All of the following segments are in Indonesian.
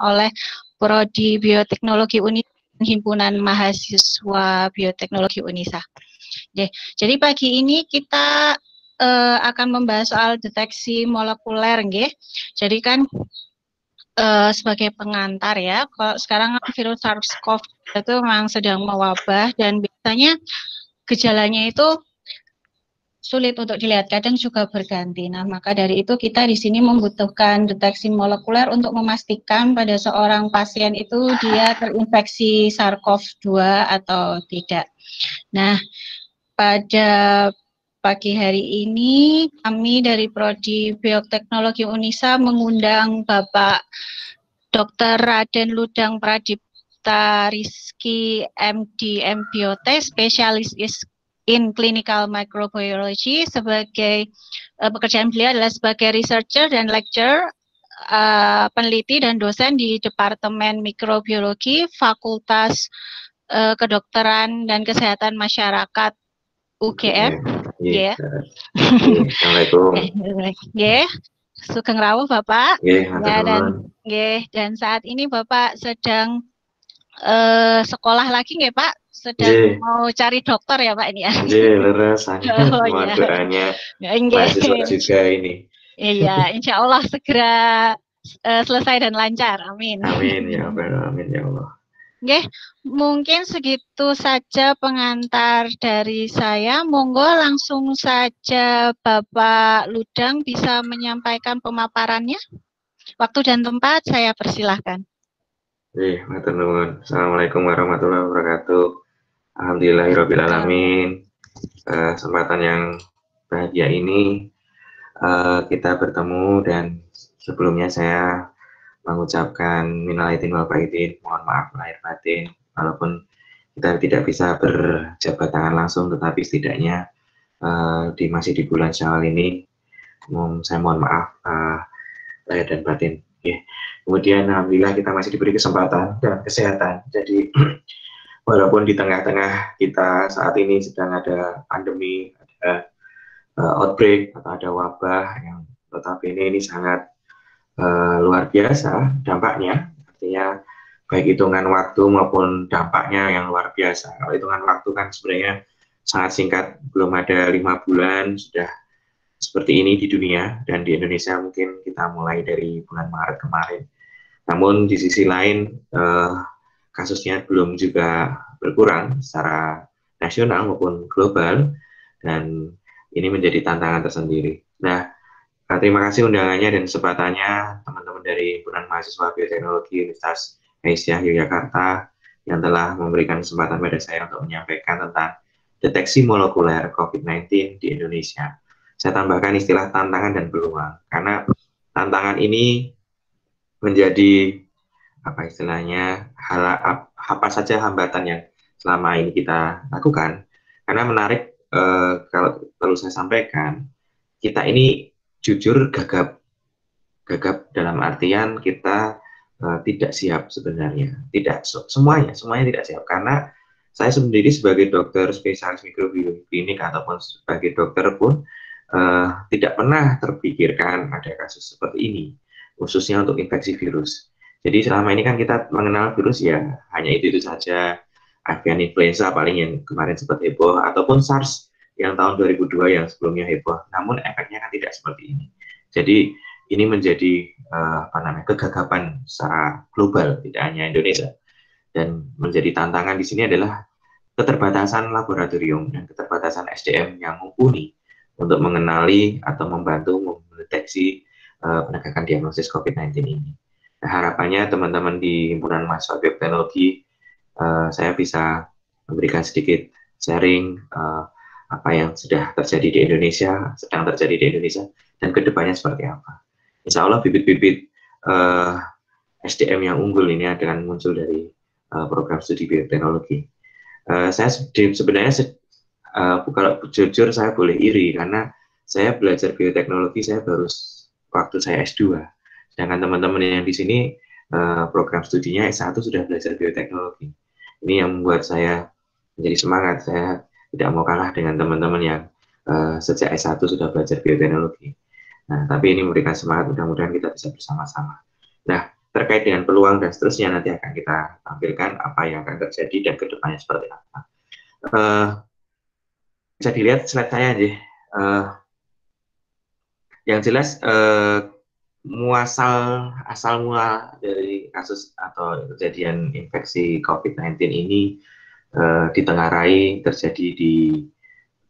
oleh Prodi Bioteknologi Uni Himpunan Mahasiswa Bioteknologi Unisa. Jadi pagi ini kita uh, akan membahas soal deteksi molekuler, nggih. Jadi kan uh, sebagai pengantar ya, kalau sekarang virus SARS-CoV itu memang sedang mewabah dan biasanya gejalanya itu sulit untuk dilihat, kadang juga berganti. Nah, maka dari itu kita di sini membutuhkan deteksi molekuler untuk memastikan pada seorang pasien itu dia terinfeksi SARS-CoV-2 atau tidak. Nah, pada pagi hari ini kami dari Prodi Bioteknologi Unisa mengundang Bapak Dr. Raden Ludang Pradipta Rizky MD MBiote, spesialis in Clinical Microbiology sebagai uh, pekerjaan beliau adalah sebagai researcher dan lecturer uh, peneliti dan dosen di Departemen Mikrobiologi Fakultas uh, Kedokteran dan Kesehatan Masyarakat UGM. Ya. Assalamualaikum. Ya. Sugeng rawuh Bapak. Ya, dan ya, dan saat ini Bapak sedang uh, sekolah lagi nggak Pak? Sedang yeah. mau cari dokter ya Pak ini ya. Iya, leres. Oh, doanya mahasiswa juga ini. Iya, insya Allah segera uh, selesai dan lancar. Amin. Amin ya Allah. Amin ya Allah. Oke, mungkin segitu saja pengantar dari saya. Monggo langsung saja Bapak Ludang bisa menyampaikan pemaparannya. Waktu dan tempat saya persilahkan. Eh, Assalamualaikum warahmatullahi wabarakatuh. Alhamdulillahirrahmanirrahim. Uh, kesempatan yang bahagia ini uh, kita bertemu dan sebelumnya saya mengucapkan minal aidin wal faizin, mohon maaf lahir batin, walaupun kita tidak bisa berjabat tangan langsung, tetapi setidaknya uh, di masih di bulan Syawal ini, saya mohon maaf lahir dan batin. Okay. Kemudian alhamdulillah kita masih diberi kesempatan dan kesehatan. Jadi walaupun di tengah-tengah kita saat ini sedang ada pandemi, ada uh, outbreak atau ada wabah yang tetapi ini ini sangat uh, luar biasa dampaknya. Artinya baik hitungan waktu maupun dampaknya yang luar biasa. Kalau hitungan waktu kan sebenarnya sangat singkat, belum ada lima bulan sudah seperti ini di dunia dan di Indonesia mungkin kita mulai dari bulan Maret kemarin. Namun di sisi lain uh, kasusnya belum juga berkurang secara nasional maupun global dan ini menjadi tantangan tersendiri. Nah, eh, terima kasih undangannya dan kesempatannya teman-teman dari Himpunan Mahasiswa Bioteknologi Universitas Aisyah Yogyakarta yang telah memberikan kesempatan pada saya untuk menyampaikan tentang deteksi molekuler COVID-19 di Indonesia. Saya tambahkan istilah tantangan dan peluang karena tantangan ini menjadi apa istilahnya hal apa saja hambatan yang selama ini kita lakukan. Karena menarik eh, kalau perlu saya sampaikan kita ini jujur gagap gagap dalam artian kita eh, tidak siap sebenarnya. Tidak semuanya semuanya tidak siap. Karena saya sendiri sebagai dokter spesialis mikrobiologi klinik ataupun sebagai dokter pun eh, tidak pernah terpikirkan ada kasus seperti ini khususnya untuk infeksi virus jadi selama ini kan kita mengenal virus ya hanya itu-itu saja, avian influenza paling yang kemarin sempat heboh, ataupun SARS yang tahun 2002 yang sebelumnya heboh. Namun efeknya kan tidak seperti ini. Jadi ini menjadi uh, apa namanya kegagapan secara global, tidak hanya Indonesia. Dan menjadi tantangan di sini adalah keterbatasan laboratorium dan keterbatasan SDM yang mumpuni untuk mengenali atau membantu mendeteksi uh, penegakan diagnosis COVID-19 ini harapannya teman-teman di himpunan mahasiswa bioteknologi uh, saya bisa memberikan sedikit sharing uh, apa yang sudah terjadi di Indonesia, sedang terjadi di Indonesia, dan ke depannya seperti apa. Insya Allah bibit-bibit uh, eh, SDM yang unggul ini akan muncul dari uh, program studi bioteknologi. Uh, saya sebenarnya uh, kalau jujur saya boleh iri karena saya belajar bioteknologi saya baru waktu saya S2 Sedangkan teman-teman yang di sini uh, program studinya S1 sudah belajar bioteknologi. Ini yang membuat saya menjadi semangat. Saya tidak mau kalah dengan teman-teman yang uh, sejak S1 sudah belajar bioteknologi. Nah, tapi ini memberikan semangat, mudah-mudahan kita bisa bersama-sama. Nah, terkait dengan peluang dan seterusnya nanti akan kita tampilkan apa yang akan terjadi dan ke depannya seperti apa. Uh, bisa dilihat slide saya aja. Uh, yang jelas uh, muasal asal mula dari kasus atau kejadian infeksi COVID-19 ini uh, ditengarai terjadi di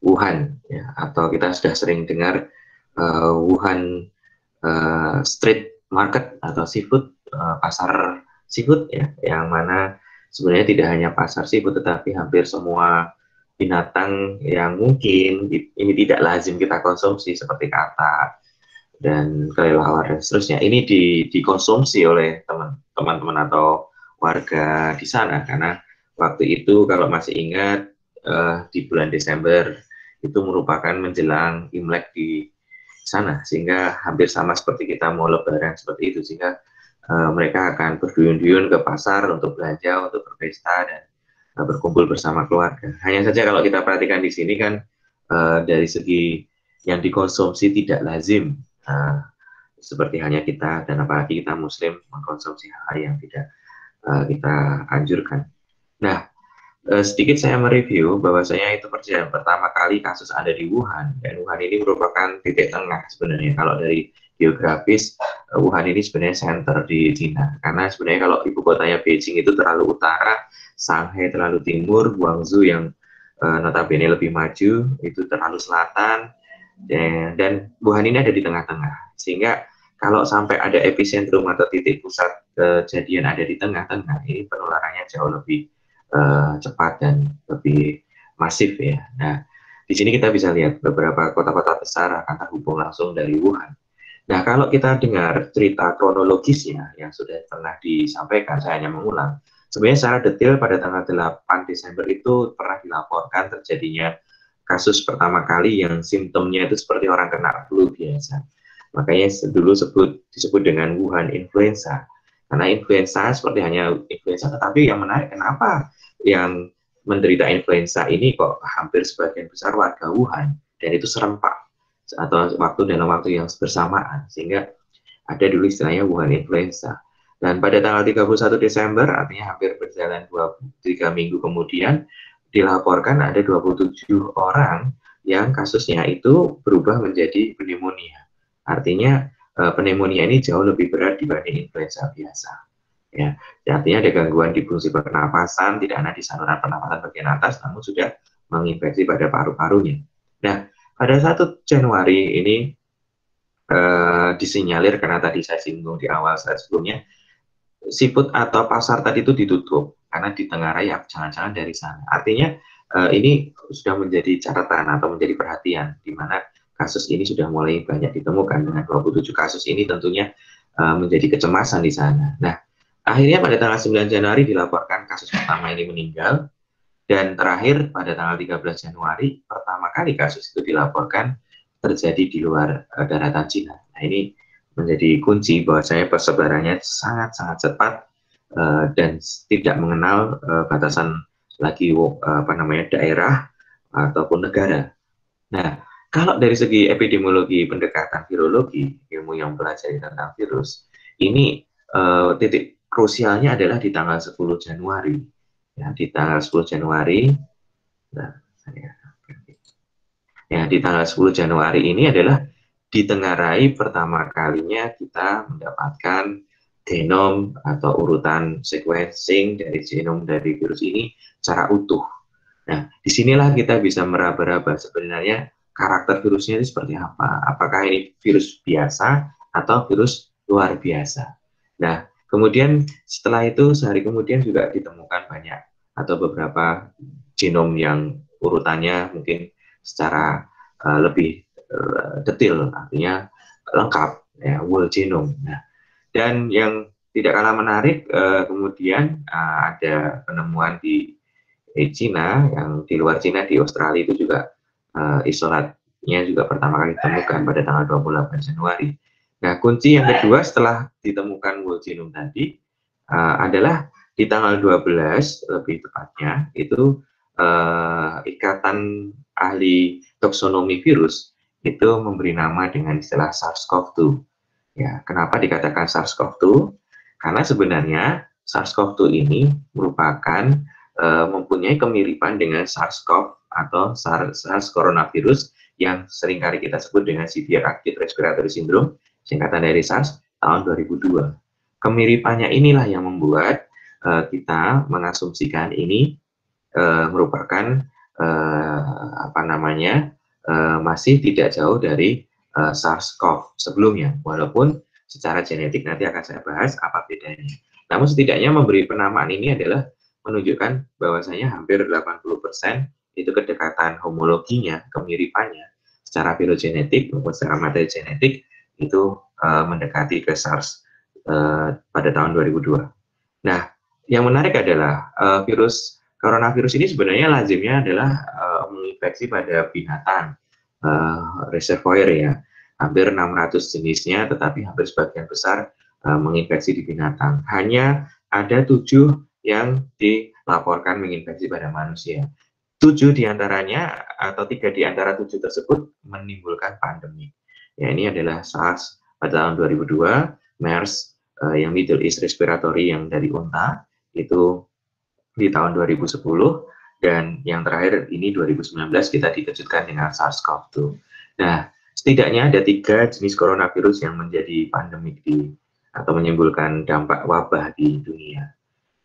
Wuhan ya. Atau kita sudah sering dengar uh, Wuhan uh, street market atau seafood uh, pasar seafood ya yang mana sebenarnya tidak hanya pasar seafood tetapi hampir semua binatang yang mungkin ini tidak lazim kita konsumsi seperti kata dan kelelawar dan seterusnya. Ini di, dikonsumsi oleh teman-teman atau warga di sana. Karena waktu itu kalau masih ingat uh, di bulan Desember itu merupakan menjelang Imlek di sana. Sehingga hampir sama seperti kita mau lebaran seperti itu. Sehingga uh, mereka akan berduyun-duyun ke pasar untuk belanja untuk berpesta dan uh, berkumpul bersama keluarga. Hanya saja kalau kita perhatikan di sini kan uh, dari segi yang dikonsumsi tidak lazim uh, seperti hanya kita dan apalagi kita muslim mengkonsumsi hal yang tidak uh, kita anjurkan. Nah uh, sedikit saya mereview bahwasanya itu perjalanan pertama kali kasus ada di Wuhan. Dan Wuhan ini merupakan titik tengah sebenarnya. Kalau dari geografis uh, Wuhan ini sebenarnya center di Cina. Karena sebenarnya kalau ibu kotanya Beijing itu terlalu utara Shanghai terlalu timur Guangzhou yang uh, notabene lebih maju itu terlalu selatan dan, dan Wuhan ini ada di tengah-tengah sehingga kalau sampai ada epicentrum atau titik pusat kejadian ada di tengah-tengah ini penularannya jauh lebih uh, cepat dan lebih masif ya. Nah, di sini kita bisa lihat beberapa kota-kota besar akan terhubung langsung dari Wuhan. Nah, kalau kita dengar cerita kronologisnya yang sudah pernah disampaikan, saya hanya mengulang. Sebenarnya secara detail pada tanggal 8 Desember itu pernah dilaporkan terjadinya kasus pertama kali yang simptomnya itu seperti orang kena flu biasa. Makanya dulu sebut disebut dengan Wuhan influenza. Karena influenza seperti hanya influenza, tetapi yang menarik kenapa yang menderita influenza ini kok hampir sebagian besar warga Wuhan dan itu serempak atau waktu dalam waktu yang bersamaan sehingga ada dulu istilahnya Wuhan influenza dan pada tanggal 31 Desember artinya hampir berjalan 2 3 minggu kemudian dilaporkan ada 27 orang yang kasusnya itu berubah menjadi pneumonia artinya eh, pneumonia ini jauh lebih berat dibanding influenza biasa ya. Artinya ada gangguan di fungsi pernapasan, tidak ada di saluran pernapasan bagian atas, namun sudah menginfeksi pada paru-parunya. Nah, pada 1 Januari ini eh, disinyalir karena tadi saya singgung di awal saat sebelumnya, seafood atau pasar tadi itu ditutup karena di tengah raya jangan-jangan dari sana. Artinya eh, ini sudah menjadi catatan atau menjadi perhatian di mana kasus ini sudah mulai banyak ditemukan dengan 27 kasus ini tentunya uh, menjadi kecemasan di sana. Nah, Akhirnya pada tanggal 9 Januari dilaporkan kasus pertama ini meninggal dan terakhir pada tanggal 13 Januari pertama kali kasus itu dilaporkan terjadi di luar uh, daratan Cina. Nah ini menjadi kunci bahwa saya persebarannya sangat-sangat cepat uh, dan tidak mengenal uh, batasan lagi uh, apa namanya daerah ataupun negara. Nah, kalau dari segi epidemiologi pendekatan virologi, ilmu yang belajar tentang virus, ini uh, titik krusialnya adalah di tanggal 10 Januari. Ya, di tanggal 10 Januari, nah, saya, ya, di tanggal 10 Januari ini adalah ditengarai pertama kalinya kita mendapatkan genom atau urutan sequencing dari genom dari virus ini secara utuh. Nah, di sinilah kita bisa meraba-raba sebenarnya karakter virusnya itu seperti apa. Apakah ini virus biasa atau virus luar biasa. Nah, Kemudian setelah itu sehari kemudian juga ditemukan banyak atau beberapa genom yang urutannya mungkin secara uh, lebih uh, detail artinya lengkap ya whole genome. Nah, dan yang tidak kalah menarik uh, kemudian uh, ada penemuan di eh, Cina yang di luar Cina di Australia itu juga uh, isolatnya juga pertama kali ditemukan pada tanggal 28 Januari Nah, kunci yang kedua setelah ditemukan whole genome tadi uh, adalah di tanggal 12 lebih tepatnya itu uh, ikatan ahli taksonomi virus itu memberi nama dengan istilah SARS-CoV-2. Ya, kenapa dikatakan SARS-CoV-2? Karena sebenarnya SARS-CoV-2 ini merupakan uh, mempunyai kemiripan dengan SARS-CoV atau SARS, coronavirus yang sering kali kita sebut dengan severe acute respiratory syndrome, singkatan dari SARS tahun 2002. Kemiripannya inilah yang membuat uh, kita mengasumsikan ini uh, merupakan uh, apa namanya uh, masih tidak jauh dari uh, SARS-CoV sebelumnya, walaupun secara genetik nanti akan saya bahas apa bedanya. Namun setidaknya memberi penamaan ini adalah menunjukkan bahwasanya hampir 80% itu kedekatan homologinya, kemiripannya secara filogenetik maupun secara materi genetik itu uh, mendekati ke SARS uh, pada tahun 2002. Nah, yang menarik adalah uh, virus coronavirus ini sebenarnya lazimnya adalah uh, menginfeksi pada binatang uh, reservoir ya. Hampir 600 jenisnya, tetapi hampir sebagian besar uh, menginfeksi di binatang. Hanya ada tujuh yang dilaporkan menginfeksi pada manusia. Tujuh di antaranya atau tiga di antara tujuh tersebut menimbulkan pandemi. Ya, ini adalah SARS pada tahun 2002, MERS uh, yang Middle East Respiratory yang dari unta itu di tahun 2010 dan yang terakhir ini 2019 kita dikejutkan dengan SARS-CoV-2. Nah, setidaknya ada tiga jenis coronavirus yang menjadi pandemik di atau menimbulkan dampak wabah di dunia.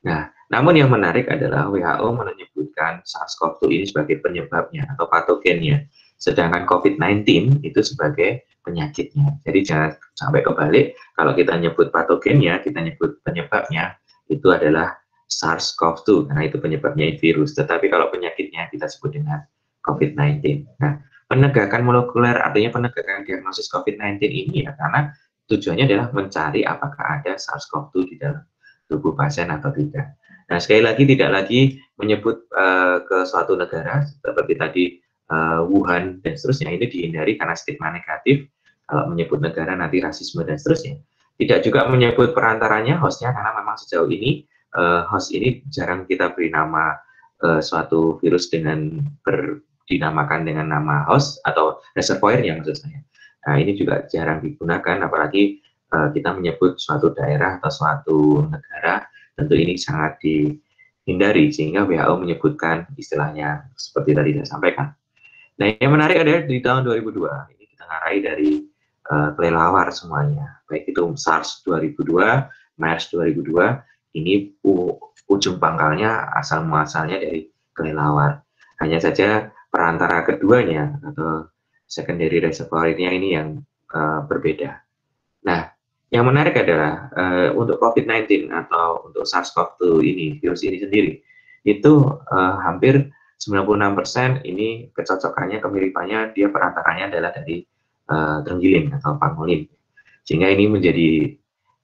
Nah, namun yang menarik adalah WHO menyebutkan SARS-CoV-2 ini sebagai penyebabnya atau patogennya, sedangkan COVID-19 itu sebagai penyakitnya. Jadi jangan sampai kebalik, kalau kita nyebut patogennya, kita nyebut penyebabnya, itu adalah SARS-CoV-2, karena itu penyebabnya virus. Tetapi kalau penyakitnya kita sebut dengan COVID-19. Nah, penegakan molekuler artinya penegakan diagnosis COVID-19 ini ya karena tujuannya adalah mencari apakah ada SARS-CoV-2 di dalam tubuh pasien atau tidak. Nah, sekali lagi tidak lagi menyebut uh, ke suatu negara seperti tadi uh, Wuhan dan seterusnya ini dihindari karena stigma negatif. Kalau menyebut negara nanti rasisme dan seterusnya. Tidak juga menyebut perantaranya hostnya karena memang sejauh ini uh, host ini jarang kita beri nama uh, suatu virus dengan ber, dinamakan dengan nama host atau reservoir yang maksud saya. Nah, ini juga jarang digunakan apalagi uh, kita menyebut suatu daerah atau suatu negara, tentu ini sangat dihindari sehingga WHO menyebutkan istilahnya seperti tadi saya sampaikan. Nah, yang menarik adalah di tahun 2002 ini kita ngarai dari uh, kelelawar semuanya, baik itu SARS 2002, MERS 2002, ini ujung pangkalnya asal muasalnya dari kelelawar. Hanya saja perantara keduanya atau secondary reservoir-nya ini yang uh, berbeda. Nah, yang menarik adalah uh, untuk COVID-19 atau untuk SARS-CoV-2 ini, virus ini sendiri, itu uh, hampir 96% ini kecocokannya, kemiripannya, dia perantaranya adalah dari uh, terenggiling atau pangolin. Sehingga ini menjadi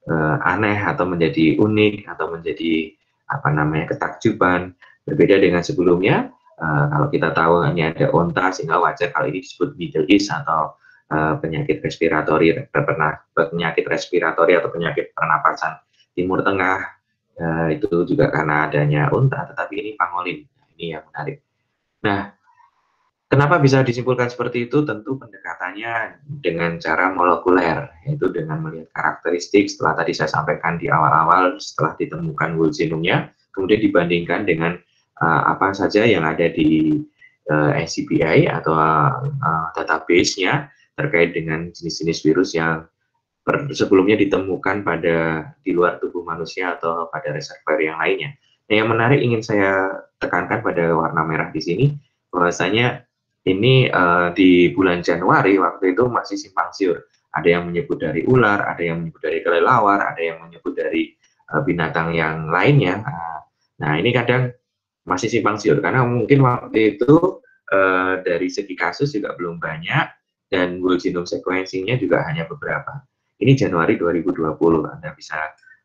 uh, aneh atau menjadi unik atau menjadi apa namanya ketakjuban berbeda dengan sebelumnya. Uh, kalau kita tahu hanya ada onta sehingga wajar kalau ini disebut Middle East atau uh, penyakit respiratori, penyakit respiratori atau penyakit pernapasan Timur Tengah uh, itu juga karena adanya unta, tetapi ini pangolin. Ini yang menarik. Nah, kenapa bisa disimpulkan seperti itu? Tentu pendekatannya dengan cara molekuler, yaitu dengan melihat karakteristik setelah tadi saya sampaikan di awal-awal setelah ditemukan whole genome kemudian dibandingkan dengan uh, apa saja yang ada di uh, NCBI atau uh, database-nya terkait dengan jenis-jenis virus yang sebelumnya ditemukan pada di luar tubuh manusia atau pada reservoir yang lainnya. Nah, yang menarik ingin saya tekankan pada warna merah di sini bahwasanya ini uh, di bulan Januari waktu itu masih simpang siur. Ada yang menyebut dari ular, ada yang menyebut dari kelelawar, ada yang menyebut dari uh, binatang yang lainnya. Nah, ini kadang masih simpang siur karena mungkin waktu itu uh, dari segi kasus juga belum banyak dan whole genome sequencing-nya juga hanya beberapa. Ini Januari 2020, Anda bisa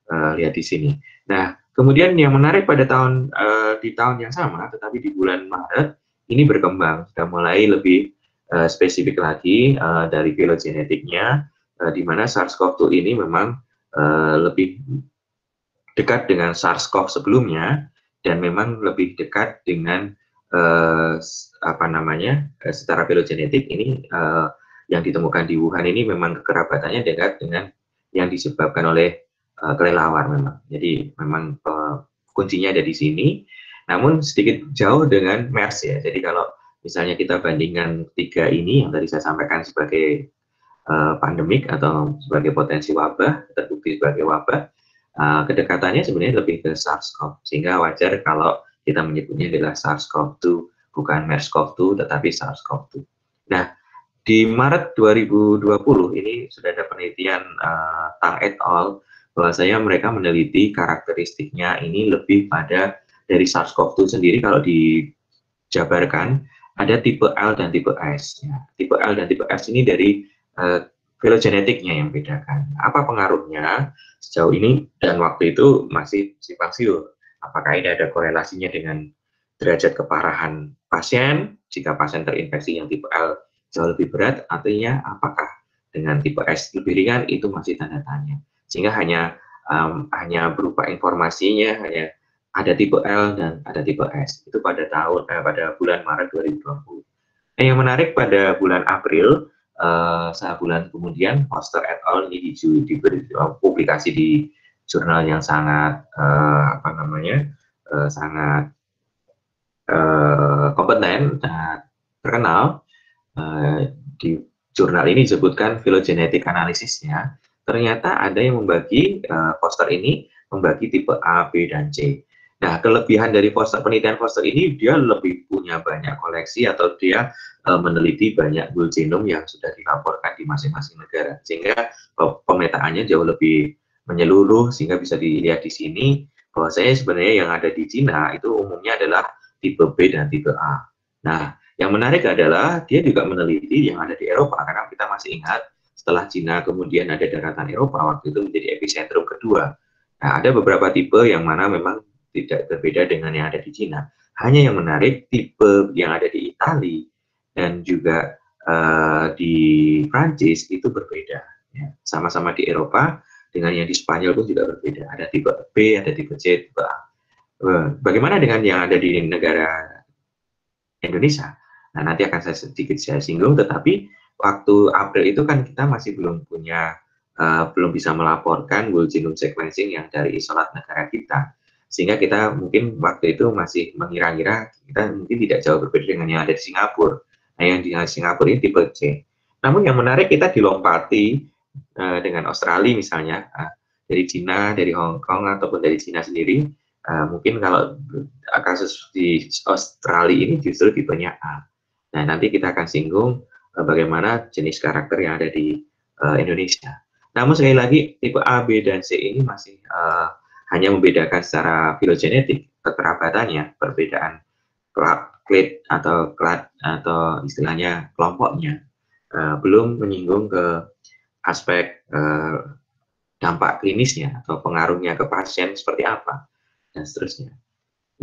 uh, lihat di sini. Nah, kemudian yang menarik pada tahun uh, di tahun yang sama, tetapi di bulan Maret ini berkembang, sudah mulai lebih uh, spesifik lagi uh, dari filogenetiknya, uh, di mana SARS-CoV-2 ini memang uh, lebih dekat dengan SARS-CoV sebelumnya dan memang lebih dekat dengan uh, apa namanya uh, secara filogenetik ini uh, yang ditemukan di Wuhan ini memang kekerabatannya dekat dengan yang disebabkan oleh uh, kelelawar memang. Jadi memang uh, kuncinya ada di sini. Namun sedikit jauh dengan MERS ya. Jadi kalau misalnya kita bandingkan tiga ini yang tadi saya sampaikan sebagai uh, pandemik atau sebagai potensi wabah, terbukti sebagai wabah, uh, kedekatannya sebenarnya lebih ke SARS-CoV. Sehingga wajar kalau kita menyebutnya adalah SARS-CoV-2, bukan MERS-CoV-2, tetapi SARS-CoV-2. Nah, di Maret 2020 ini sudah ada penelitian uh, Tang et al. bahwasanya mereka meneliti karakteristiknya ini lebih pada dari SARS-CoV-2 sendiri kalau dijabarkan ada tipe L dan tipe S. Ya. Tipe L dan tipe S ini dari uh, filogenetiknya yang bedakan. Apa pengaruhnya sejauh ini dan waktu itu masih simpang siur. Apakah ini ada korelasinya dengan derajat keparahan pasien? Jika pasien terinfeksi yang tipe L jauh lebih berat, artinya apakah dengan tipe S lebih ringan itu masih tanda tanya. Sehingga hanya um, hanya berupa informasinya hanya ada tipe L dan ada tipe S. Itu pada tahun eh, pada bulan Maret 2020. Nah, yang menarik pada bulan April uh, bulan kemudian Foster et al. Ini diberi uh, publikasi di jurnal yang sangat uh, apa namanya uh, sangat uh, kompeten dan terkenal. Uh, di jurnal ini disebutkan filogenetik analisisnya. Ternyata ada yang membagi uh, Foster ini membagi tipe A, B, dan C. Nah, kelebihan dari Foster penelitian Foster ini dia lebih punya banyak koleksi atau dia uh, meneliti banyak whole genome yang sudah dilaporkan di masing-masing negara sehingga uh, pemetaannya jauh lebih menyeluruh sehingga bisa dilihat di sini bahwa saya sebenarnya yang ada di Cina itu umumnya adalah tipe B dan tipe A. Nah, yang menarik adalah dia juga meneliti yang ada di Eropa karena kita masih ingat setelah Cina kemudian ada daratan Eropa waktu itu menjadi epicentrum kedua. Nah, ada beberapa tipe yang mana memang tidak berbeda dengan yang ada di Cina. Hanya yang menarik tipe yang ada di Italia dan juga uh, di Prancis itu berbeda. Ya. Sama-sama di Eropa dengan yang di Spanyol pun juga berbeda. Ada tipe B, ada tipe C, tipe A. Uh, bagaimana dengan yang ada di negara Indonesia? Nah nanti akan saya sedikit saya singgung, tetapi waktu April itu kan kita masih belum punya, uh, belum bisa melaporkan whole genome sequencing yang dari isolat negara kita sehingga kita mungkin waktu itu masih mengira-ngira kita mungkin tidak jauh berbeda dengan yang ada di Singapura. Nah, yang di Singapura ini tipe C. Namun yang menarik kita dilompati uh, dengan Australia misalnya, uh, dari Cina, dari Hong Kong ataupun dari Cina sendiri, uh, mungkin kalau kasus di Australia ini justru tipenya A. Nah, nanti kita akan singgung uh, bagaimana jenis karakter yang ada di uh, Indonesia. Namun sekali lagi tipe A, B, dan C ini masih uh, hanya membedakan secara filogenetik kekerabatannya, perbedaan klat atau klat atau istilahnya kelompoknya, uh, belum menyinggung ke aspek uh, dampak klinisnya atau pengaruhnya ke pasien seperti apa dan seterusnya.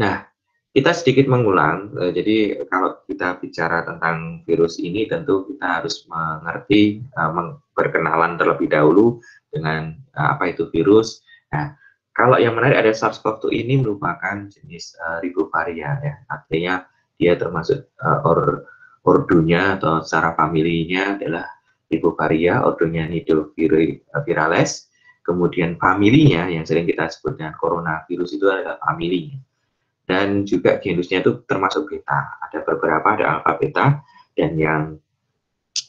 Nah, kita sedikit mengulang. Uh, jadi kalau kita bicara tentang virus ini, tentu kita harus mengerti, uh, berkenalan terlebih dahulu dengan uh, apa itu virus. Nah, kalau yang menarik ada SARS-CoV-2 ini merupakan jenis uh, ribovaria ya, artinya dia termasuk uh, or, ordonya atau secara familinya adalah ribovaria, ordonya Nidovirales, kemudian familinya yang sering kita sebut dengan coronavirus itu adalah familinya. Dan juga genusnya itu termasuk beta, ada beberapa, ada alpha beta, dan yang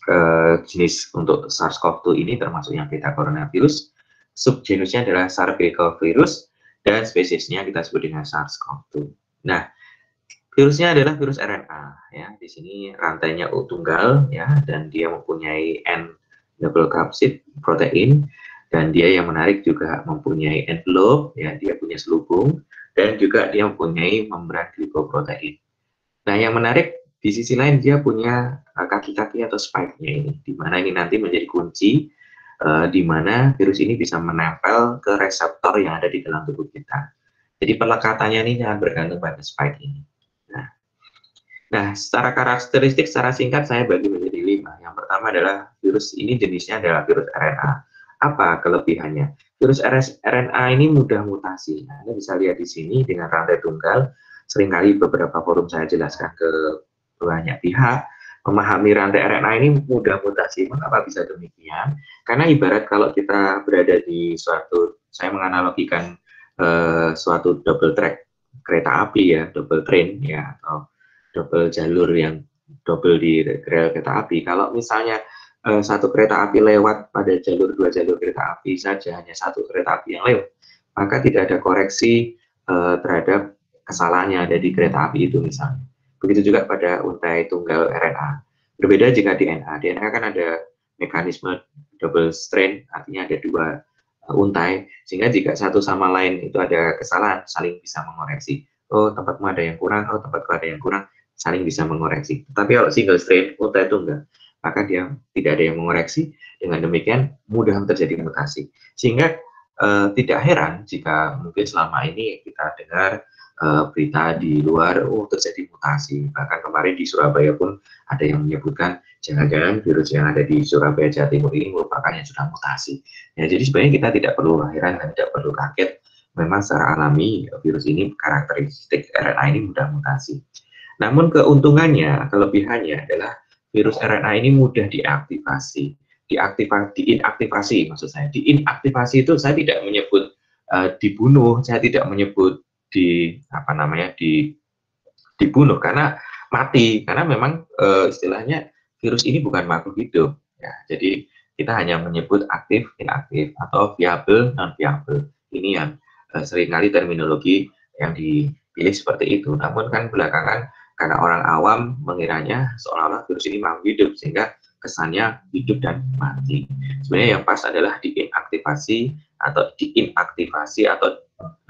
uh, jenis untuk SARS-CoV-2 ini termasuk yang beta coronavirus, subgenusnya adalah virus dan spesiesnya kita sebut dengan SARS-CoV-2. Nah, virusnya adalah virus RNA ya. Di sini rantainya U tunggal ya dan dia mempunyai N double capsid protein dan dia yang menarik juga mempunyai envelope ya, dia punya selubung dan juga dia mempunyai membran glicoprotein. Nah, yang menarik di sisi lain dia punya kaki-kaki atau spike-nya ini, di mana ini nanti menjadi kunci uh, di mana virus ini bisa menempel ke reseptor yang ada di dalam tubuh kita. Jadi pelekatannya ini sangat bergantung pada spike ini. Nah, nah secara karakteristik, secara singkat saya bagi menjadi lima. Yang pertama adalah virus ini jenisnya adalah virus RNA. Apa kelebihannya? Virus RNA ini mudah mutasi. Nah, Anda bisa lihat di sini dengan rantai tunggal. Seringkali beberapa forum saya jelaskan ke banyak pihak memahami rantai RNA ini mudah mutasi. Mengapa bisa demikian? Karena ibarat kalau kita berada di suatu, saya menganalogikan uh, suatu double track kereta api ya, double train ya, atau double jalur yang double di rel kereta api. Kalau misalnya uh, satu kereta api lewat pada jalur dua jalur kereta api saja, hanya satu kereta api yang lewat, maka tidak ada koreksi uh, terhadap kesalahan yang ada di kereta api itu misalnya. Begitu juga pada untai tunggal RNA. Berbeda jika DNA. DNA kan ada mekanisme double strain, artinya ada dua uh, untai, sehingga jika satu sama lain itu ada kesalahan, saling bisa mengoreksi. Oh, tempatmu ada yang kurang, oh, tempatku ada yang kurang, saling bisa mengoreksi. Tapi kalau single strain, untai tunggal, maka dia tidak ada yang mengoreksi. Dengan demikian, mudah terjadi mutasi. Sehingga uh, tidak heran jika mungkin selama ini kita dengar berita di luar, oh terjadi mutasi. Bahkan kemarin di Surabaya pun ada yang menyebutkan jangan-jangan virus yang ada di Surabaya Jawa Timur ini merupakan yang sudah mutasi. Ya, jadi sebenarnya kita tidak perlu heran dan tidak perlu kaget. Memang secara alami virus ini karakteristik RNA ini mudah mutasi. Namun keuntungannya, kelebihannya adalah virus RNA ini mudah diaktifasi. Diaktifasi, diinaktivasi maksud saya. Diinaktivasi itu saya tidak menyebut uh, dibunuh, saya tidak menyebut di apa namanya di dibunuh karena mati. Karena memang e, istilahnya virus ini bukan makhluk hidup ya. Jadi kita hanya menyebut aktif inaktif atau viable non viable ini yang e, sering kali terminologi yang dipilih seperti itu. Namun kan belakangan karena orang awam mengiranya seolah-olah virus ini makhluk hidup sehingga kesannya hidup dan mati. Sebenarnya yang pas adalah diinaktivasi atau diinaktivasi atau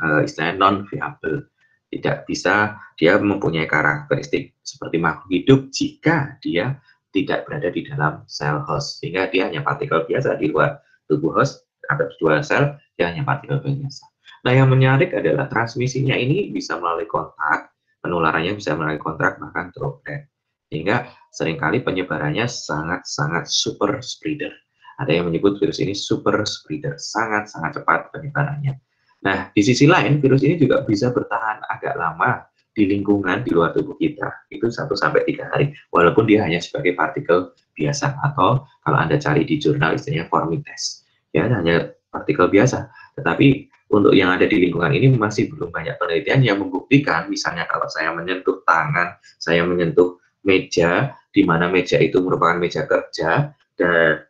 uh, istilahnya non viable tidak bisa dia mempunyai karakteristik seperti makhluk hidup jika dia tidak berada di dalam sel host sehingga dia hanya partikel biasa di luar tubuh host atau di luar sel dia hanya partikel biasa. Nah yang menarik adalah transmisinya ini bisa melalui kontak, penularannya bisa melalui kontrak bahkan droplet sehingga sering kali penyebarannya sangat-sangat super spreader. Ada yang menyebut virus ini super spreader, sangat-sangat cepat penyebarannya. Nah, di sisi lain, virus ini juga bisa bertahan agak lama di lingkungan di luar tubuh kita. Itu 1 sampai 3 hari, walaupun dia hanya sebagai partikel biasa atau kalau Anda cari di jurnal istilahnya formites. Ya, hanya partikel biasa. Tetapi untuk yang ada di lingkungan ini masih belum banyak penelitian yang membuktikan misalnya kalau saya menyentuh tangan, saya menyentuh meja di mana meja itu merupakan meja kerja dan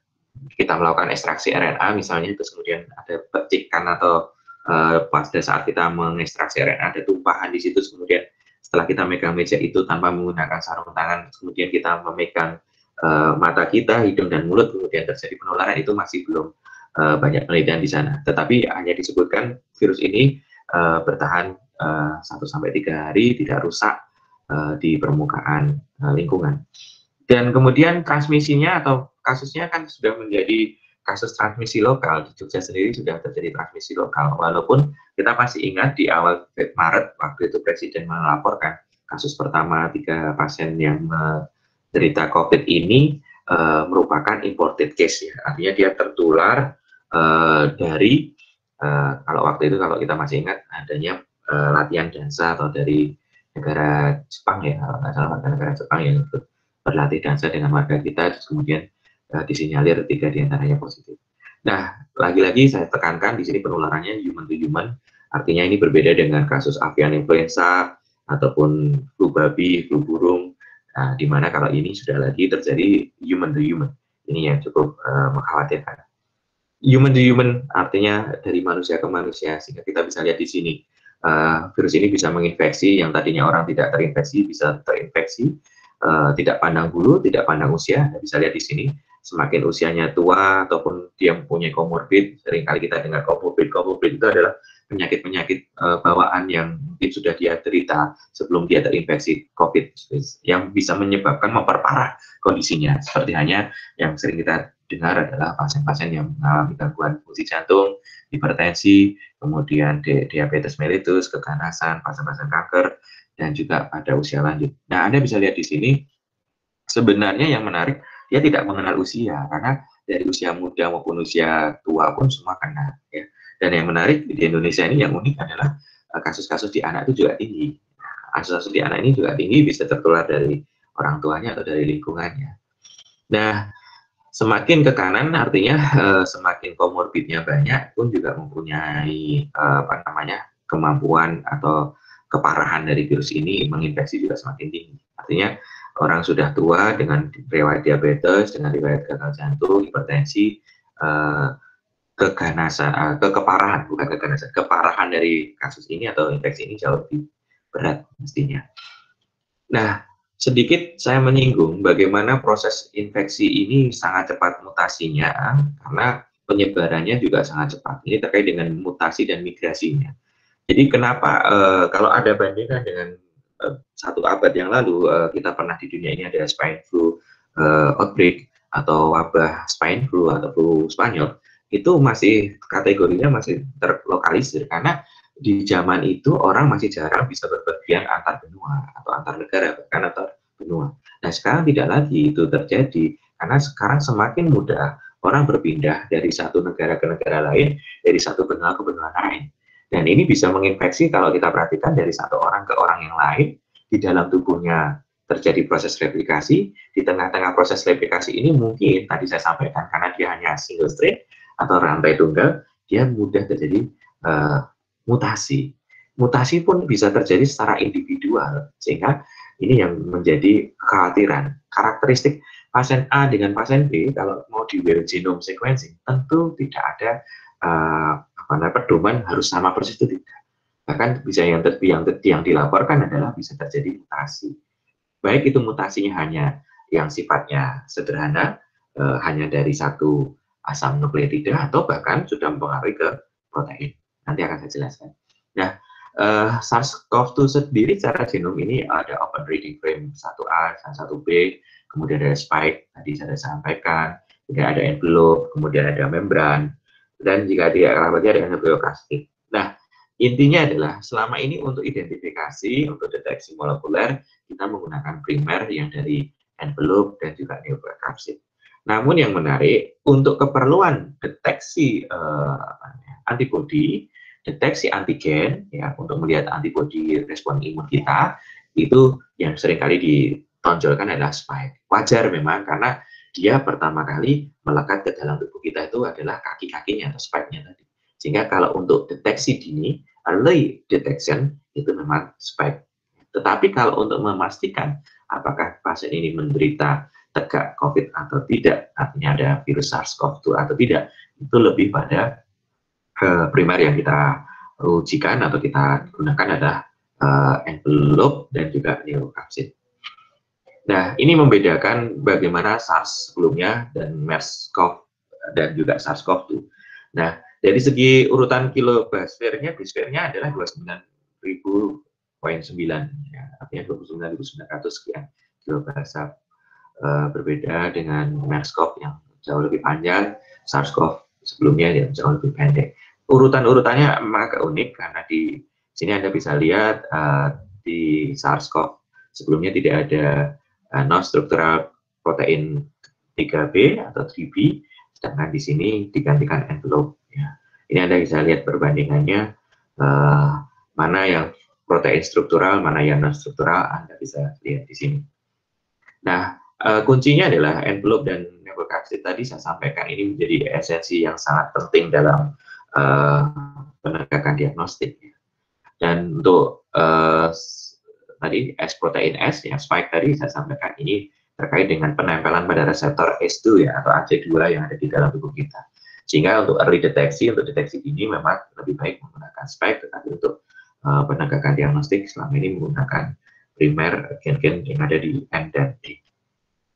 kita melakukan ekstraksi RNA misalnya terus kemudian ada percikan atau uh, pada saat kita mengekstraksi RNA ada tumpahan di situ kemudian setelah kita megang meja itu tanpa menggunakan sarung tangan kemudian kita memegang uh, mata kita hidung dan mulut kemudian terjadi penularan itu masih belum uh, banyak penelitian di sana. Tetapi hanya disebutkan virus ini uh, bertahan satu sampai tiga hari tidak rusak uh, di permukaan uh, lingkungan. Dan kemudian transmisinya atau kasusnya kan sudah menjadi kasus transmisi lokal. Di Jogja sendiri sudah terjadi transmisi lokal. Walaupun kita masih ingat di awal Maret waktu itu Presiden melaporkan kasus pertama tiga pasien yang menderita COVID ini uh, merupakan imported case ya. Artinya dia tertular uh, dari uh, kalau waktu itu kalau kita masih ingat adanya uh, latihan dansa atau dari negara Jepang ya kalau nggak salah negara Jepang yang berlatih dansa dengan warga kita terus kemudian uh, disinyalir tiga di antaranya positif. Nah, lagi-lagi saya tekankan di sini penularannya human to human, artinya ini berbeda dengan kasus avian influenza ataupun flu babi, flu burung, nah, di mana kalau ini sudah lagi terjadi human to human. Ini yang cukup uh, mengkhawatirkan. Human to human artinya dari manusia ke manusia, sehingga kita bisa lihat di sini uh, virus ini bisa menginfeksi yang tadinya orang tidak terinfeksi bisa terinfeksi, uh, tidak pandang bulu, tidak pandang usia. Bisa lihat di sini semakin usianya tua ataupun dia mempunyai komorbid, sering kali kita dengar komorbid, komorbid itu adalah penyakit-penyakit uh, bawaan yang mungkin sudah dia derita sebelum dia terinfeksi COVID yang bisa menyebabkan memperparah kondisinya. Seperti hanya yang sering kita dengar adalah pasien-pasien yang mengalami gangguan fungsi jantung, hipertensi, kemudian di diabetes mellitus, keganasan, pasien-pasien kanker, dan juga pada usia lanjut. Nah, Anda bisa lihat di sini, sebenarnya yang menarik dia tidak mengenal usia karena dari usia muda maupun usia tua pun semua kena ya. Dan yang menarik di Indonesia ini yang unik adalah eh, kasus-kasus di anak itu juga tinggi. Kasus-kasus di anak ini juga tinggi bisa tertular dari orang tuanya atau dari lingkungannya. Nah, semakin ke kanan artinya uh, semakin komorbidnya banyak pun juga mempunyai uh, apa namanya kemampuan atau keparahan dari virus ini menginfeksi juga semakin tinggi. Artinya orang sudah tua dengan riwayat diabetes, dengan riwayat gagal jantung, hipertensi, uh, keganasan, uh, bukan keganasan, keparahan dari kasus ini atau infeksi ini jauh lebih berat mestinya. Nah, sedikit saya menyinggung bagaimana proses infeksi ini sangat cepat mutasinya karena penyebarannya juga sangat cepat. Ini terkait dengan mutasi dan migrasinya. Jadi kenapa uh, kalau ada bandingan dengan satu abad yang lalu uh, kita pernah di dunia ini ada swine flu uh, outbreak atau wabah swine flu atau flu Spanyol itu masih kategorinya masih terlokalisir karena di zaman itu orang masih jarang bisa berpergian antar benua atau antar negara bahkan antar benua. Nah sekarang tidak lagi itu terjadi karena sekarang semakin mudah orang berpindah dari satu negara ke negara lain, dari satu benua ke benua lain. Dan ini bisa menginfeksi kalau kita perhatikan dari satu orang ke orang yang lain, di dalam tubuhnya terjadi proses replikasi, di tengah-tengah proses replikasi ini mungkin tadi saya sampaikan karena dia hanya single strain atau rantai tunggal, dia mudah terjadi uh, mutasi. Mutasi pun bisa terjadi secara individual, sehingga ini yang menjadi kekhawatiran. Karakteristik pasien A dengan pasien B, kalau mau di whole genome sequencing, tentu tidak ada uh, namanya pedoman harus sama persis itu tidak. Bahkan bisa yang, yang, yang dilaporkan adalah bisa terjadi mutasi. Baik itu mutasinya hanya yang sifatnya sederhana, uh, hanya dari satu asam nukleotida, atau bahkan sudah mempengaruhi ke protein. Nanti akan saya jelaskan. Nah, uh, SARS-CoV-2 sendiri secara genom ini ada open reading frame 1A dan 1B, kemudian ada spike, tadi saya sampaikan, kemudian ada envelope, kemudian ada membran, dan jika di kerabatnya ada nukleokastik. Nah, intinya adalah selama ini untuk identifikasi, untuk deteksi molekuler, kita menggunakan primer yang dari envelope dan juga nukleokapsid. Namun yang menarik, untuk keperluan deteksi uh, antibodi, deteksi antigen ya untuk melihat antibodi respon imun kita itu yang sering kali ditonjolkan adalah spike. Wajar memang karena dia pertama kali melekat ke dalam tubuh kita itu adalah kaki-kakinya atau spike-nya tadi. Sehingga kalau untuk deteksi dini, early detection itu memang spike. Tetapi kalau untuk memastikan apakah pasien ini menderita tegak COVID atau tidak, artinya ada virus SARS-CoV-2 atau tidak, itu lebih pada primer yang kita ujikan atau kita gunakan adalah uh, envelope dan juga neurokapsid. Nah, ini membedakan bagaimana SARS sebelumnya dan MERS-CoV dan juga SARS-CoV-2. Nah, dari segi urutan kilobasfernya, bisfernya adalah 29.000.9, ya, artinya 29.900 sekian kilobasa. Uh, berbeda dengan MERS-CoV yang jauh lebih panjang, SARS-CoV sebelumnya yang jauh lebih pendek urutan-urutannya agak unik karena di sini Anda bisa lihat uh, di SARS-CoV sebelumnya tidak ada uh, non-struktural protein 3B atau 3B, sedangkan di sini digantikan envelope. Ya. Ini Anda bisa lihat perbandingannya uh, mana yang protein struktural, mana yang non-struktural, Anda bisa lihat di sini. Nah, uh, kuncinya adalah envelope dan nucleocapsid tadi saya sampaikan ini menjadi esensi yang sangat penting dalam uh, penegakan diagnostik. Dan untuk uh, tadi S protein S yang spike tadi saya sampaikan ini terkait dengan penempelan pada reseptor S2 ya atau AC2 yang ada di dalam tubuh kita. Sehingga untuk early deteksi, untuk deteksi ini memang lebih baik menggunakan spike, tetapi untuk uh, penegakan diagnostik selama ini menggunakan primer gen-gen yang ada di N dan D.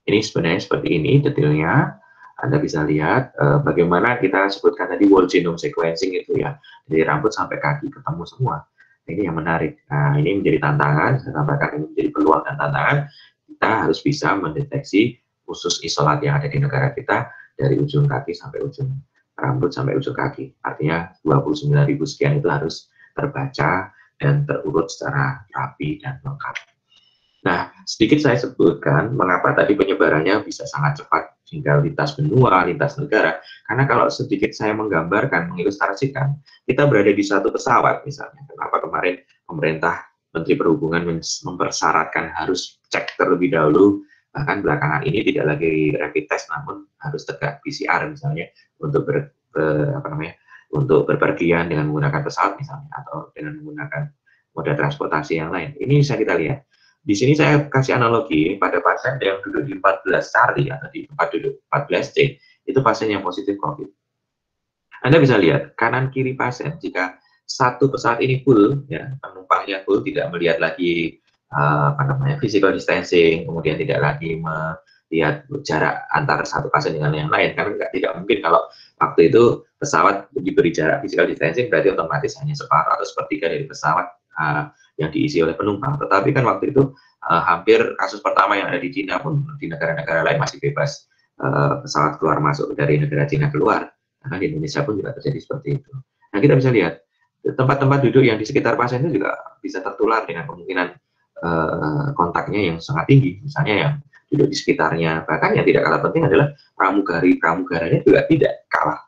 Ini sebenarnya seperti ini detailnya. Anda bisa lihat uh, bagaimana kita sebutkan tadi whole genome sequencing itu ya, dari rambut sampai kaki ketemu semua. Ini yang menarik. Nah, ini menjadi tantangan, saya sampaikan ini menjadi peluang dan tantangan. Kita harus bisa mendeteksi khusus isolat yang ada di negara kita dari ujung kaki sampai ujung rambut sampai ujung kaki. Artinya 29 ribu sekian itu harus terbaca dan terurut secara rapi dan lengkap. Nah, sedikit saya sebutkan mengapa tadi penyebarannya bisa sangat cepat hingga lintas benua, lintas negara. Karena kalau sedikit saya menggambarkan, mengilustrasikan, kita berada di satu pesawat misalnya. Kenapa kemarin pemerintah Menteri Perhubungan mempersyaratkan harus cek terlebih dahulu bahkan belakangan ini tidak lagi rapid test namun harus tegak PCR misalnya untuk ber, ber, apa namanya untuk berpergian dengan menggunakan pesawat misalnya atau dengan menggunakan moda transportasi yang lain. Ini bisa kita lihat. Di sini saya kasih analogi pada pasien yang duduk di 14 hari atau di tempat duduk 14C itu pasien yang positif COVID. Anda bisa lihat kanan kiri pasien jika satu pesawat ini full, ya penumpangnya full, tidak melihat lagi uh, apa namanya physical distancing, kemudian tidak lagi melihat jarak antara satu pasien dengan yang lain, karena tidak, tidak mungkin kalau waktu itu pesawat diberi jarak physical distancing berarti otomatis hanya separuh atau sepertiga dari pesawat uh, yang diisi oleh penumpang. Tetapi kan waktu itu uh, hampir kasus pertama yang ada di Cina pun di negara-negara lain masih bebas uh, pesawat keluar masuk dari negara Cina keluar. Karena di Indonesia pun juga terjadi seperti itu. Nah kita bisa lihat tempat-tempat duduk yang di sekitar pasien itu juga bisa tertular dengan kemungkinan uh, kontaknya yang sangat tinggi, misalnya yang duduk di sekitarnya. Bahkan yang tidak kalah penting adalah pramugari pramugaranya juga tidak kalah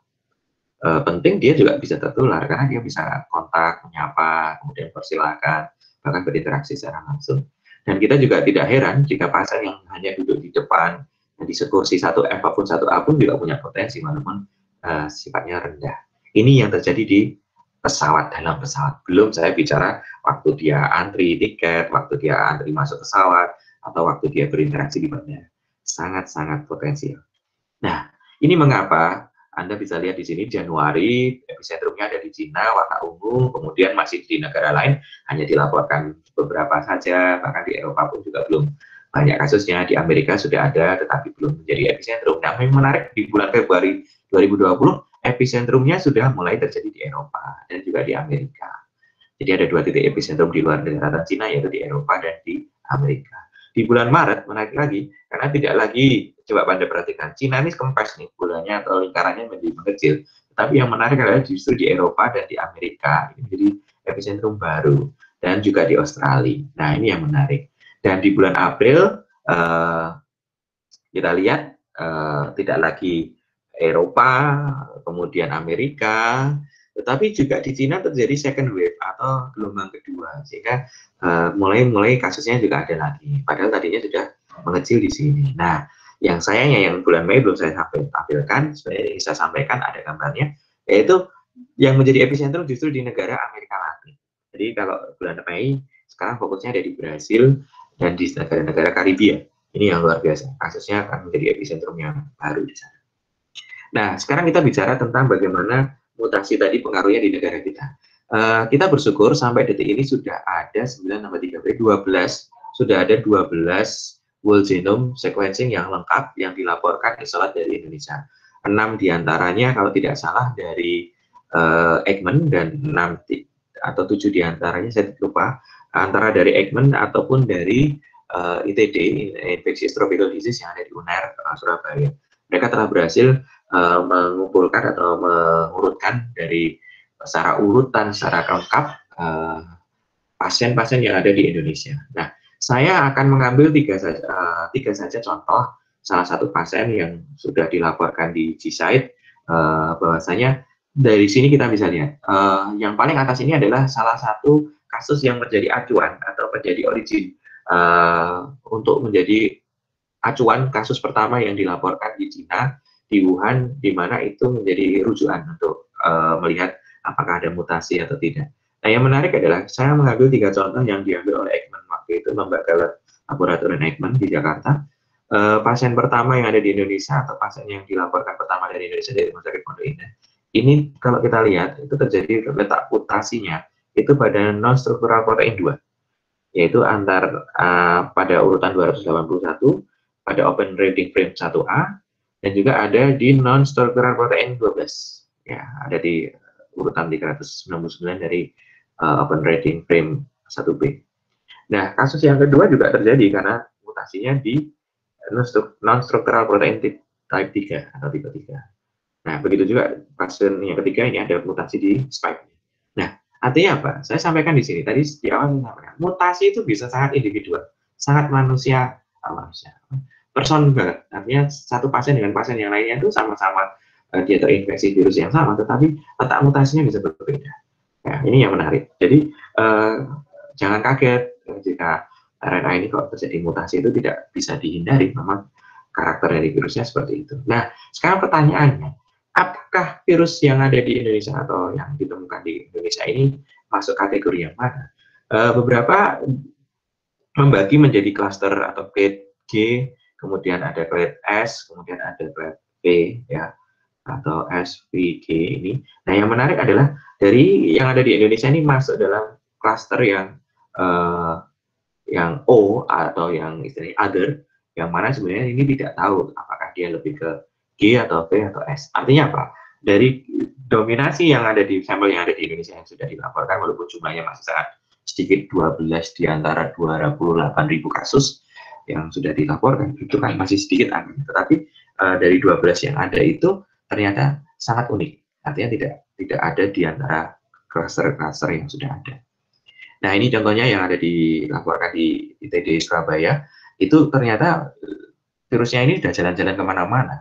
uh, penting. Dia juga bisa tertular karena dia bisa kontak, menyapa, kemudian persilahkan, bahkan berinteraksi secara langsung. Dan kita juga tidak heran jika pasien yang hanya duduk di depan di sekursi satu F apa pun satu A pun juga punya potensi walaupun uh, sifatnya rendah. Ini yang terjadi di pesawat dalam pesawat. Belum saya bicara waktu dia antri tiket, waktu dia antri masuk pesawat, atau waktu dia berinteraksi di bandara. Sangat-sangat potensial. Nah, ini mengapa Anda bisa lihat di sini Januari epicentrumnya ada di Cina warna ungu, kemudian masih di negara lain hanya dilaporkan beberapa saja, bahkan di Eropa pun juga belum banyak kasusnya. Di Amerika sudah ada, tetapi belum menjadi epicentrum. Nah, yang menarik di bulan Februari 2020 epicentrumnya sudah mulai terjadi di Eropa dan juga di Amerika. Jadi ada dua titik epicentrum di luar daratan Cina yaitu di Eropa dan di Amerika. Di bulan Maret menarik lagi karena tidak lagi coba Anda perhatikan Cina ini kempes nih bulannya atau lingkarannya menjadi mengecil. Tapi yang menarik adalah justru di Eropa dan di Amerika ini menjadi epicentrum baru dan juga di Australia. Nah ini yang menarik. Dan di bulan April uh, kita lihat uh, tidak lagi Eropa, kemudian Amerika, tetapi juga di Cina terjadi second wave atau gelombang kedua, sehingga uh, mulai mulai kasusnya juga ada lagi. Padahal tadinya sudah mengecil di sini. Nah, yang sayangnya yang bulan Mei belum saya tampilkan, sebenarnya bisa sampaikan ada gambarnya, yaitu yang menjadi epicentrum justru di negara Amerika Latin. Jadi kalau bulan Mei sekarang fokusnya ada di Brasil dan di negara-negara Karibia. Ini yang luar biasa. Kasusnya akan menjadi epicentrum yang baru di sana. Nah, sekarang kita bicara tentang bagaimana mutasi tadi pengaruhnya di negara kita. Uh, kita bersyukur sampai detik ini sudah ada 9 tambah 3 12 sudah ada 12 whole genome sequencing yang lengkap yang dilaporkan isolat dari Indonesia. 6 di antaranya kalau tidak salah dari uh, Eggman dan 6 atau 7 di antaranya saya lupa antara dari Eggman ataupun dari uh, ITD Infectious Tropical Disease yang ada di UNER uh, Surabaya. Mereka telah berhasil uh, mengumpulkan atau mengurutkan dari secara urutan, secara lengkap pasien eh, pasien-pasien yang ada di Indonesia. Nah, saya akan mengambil tiga saja, uh, tiga saja contoh salah satu pasien yang sudah dilaporkan di G-Site uh, bahwasanya dari sini kita bisa lihat uh, yang paling atas ini adalah salah satu kasus yang menjadi acuan atau menjadi origin uh, untuk menjadi acuan kasus pertama yang dilaporkan di Cina di Wuhan di mana itu menjadi rujukan untuk uh, melihat apakah ada mutasi atau tidak. Nah, yang menarik adalah saya mengambil tiga contoh yang diambil oleh Ekman waktu itu lembaga laboratorium Ekman di Jakarta. Uh, pasien pertama yang ada di Indonesia atau pasien yang dilaporkan pertama dari Indonesia dari Rumah Sakit Pondok Indah. Ini kalau kita lihat itu terjadi letak mutasinya itu pada non struktural protein 2 yaitu antar uh, pada urutan 281 pada open reading frame 1A dan juga ada di non struktural protein 12 ya ada di urutan 399 dari uh, open rating frame 1B. Nah, kasus yang kedua juga terjadi karena mutasinya di non struktural protein type 3 atau tipe 3. Nah, begitu juga pasien yang ketiga ini ada mutasi di spike. Nah, artinya apa? Saya sampaikan di sini tadi di awal mutasi itu bisa sangat individual, sangat manusia, manusia person banget. Artinya satu pasien dengan pasien yang lainnya itu sama-sama uh, dia terinfeksi virus yang sama, tetapi letak mutasinya bisa berbeda. Ya, ini yang menarik. Jadi uh, jangan kaget jika RNA ini kalau terjadi mutasi itu tidak bisa dihindari, memang karakter dari virusnya seperti itu. Nah, sekarang pertanyaannya, apakah virus yang ada di Indonesia atau yang ditemukan di Indonesia ini masuk kategori yang mana? E, beberapa membagi menjadi klaster atau grade G, kemudian ada grade S, kemudian ada grade V, ya, atau SVG ini. Nah, yang menarik adalah dari yang ada di Indonesia ini masuk dalam klaster yang uh, yang O atau yang istilahnya other yang mana sebenarnya ini tidak tahu apakah dia lebih ke G atau V atau S. Artinya apa? Dari dominasi yang ada di sampel yang ada di Indonesia yang sudah dilaporkan, walaupun jumlahnya masih sangat sedikit 12 di antara 28 ribu kasus yang sudah dilaporkan, itu kan masih sedikit angka. Tetapi uh, dari 12 yang ada itu ternyata sangat unik. Artinya tidak tidak ada di antara kluster-kluster yang sudah ada. Nah ini contohnya yang ada dilaporkan di ITD Surabaya itu ternyata eh, virusnya ini sudah jalan-jalan ke mana-mana.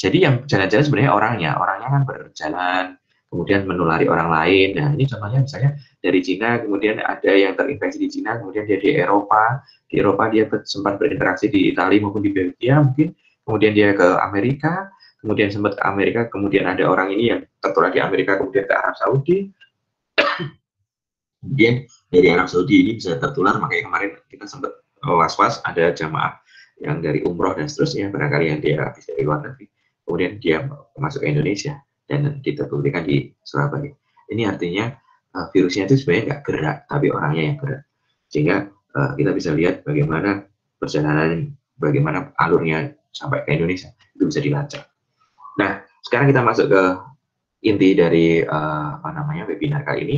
Jadi yang jalan-jalan sebenarnya orangnya, orangnya kan berjalan, kemudian menulari orang lain. Nah ini contohnya misalnya dari Cina, kemudian ada yang terinfeksi di Cina, kemudian dia di Eropa, di Eropa dia sempat berinteraksi di Italia maupun di Belgia mungkin, kemudian dia ke Amerika, kemudian sempat ke Amerika, kemudian ada orang ini yang tertular di Amerika, kemudian ke Arab Saudi, kemudian dari Arab Saudi ini bisa tertular, makanya kemarin kita sempat was-was ada jamaah yang dari umroh dan seterusnya, barangkali yang dia habis dari luar negeri, kemudian dia masuk ke Indonesia dan diterbuktikan di Surabaya. Ini artinya uh, virusnya itu sebenarnya nggak gerak, tapi orangnya yang gerak. Sehingga uh, kita bisa lihat bagaimana perjalanan, bagaimana alurnya sampai ke Indonesia, itu bisa dilacak. Nah, sekarang kita masuk ke inti dari apa namanya webinar kali ini.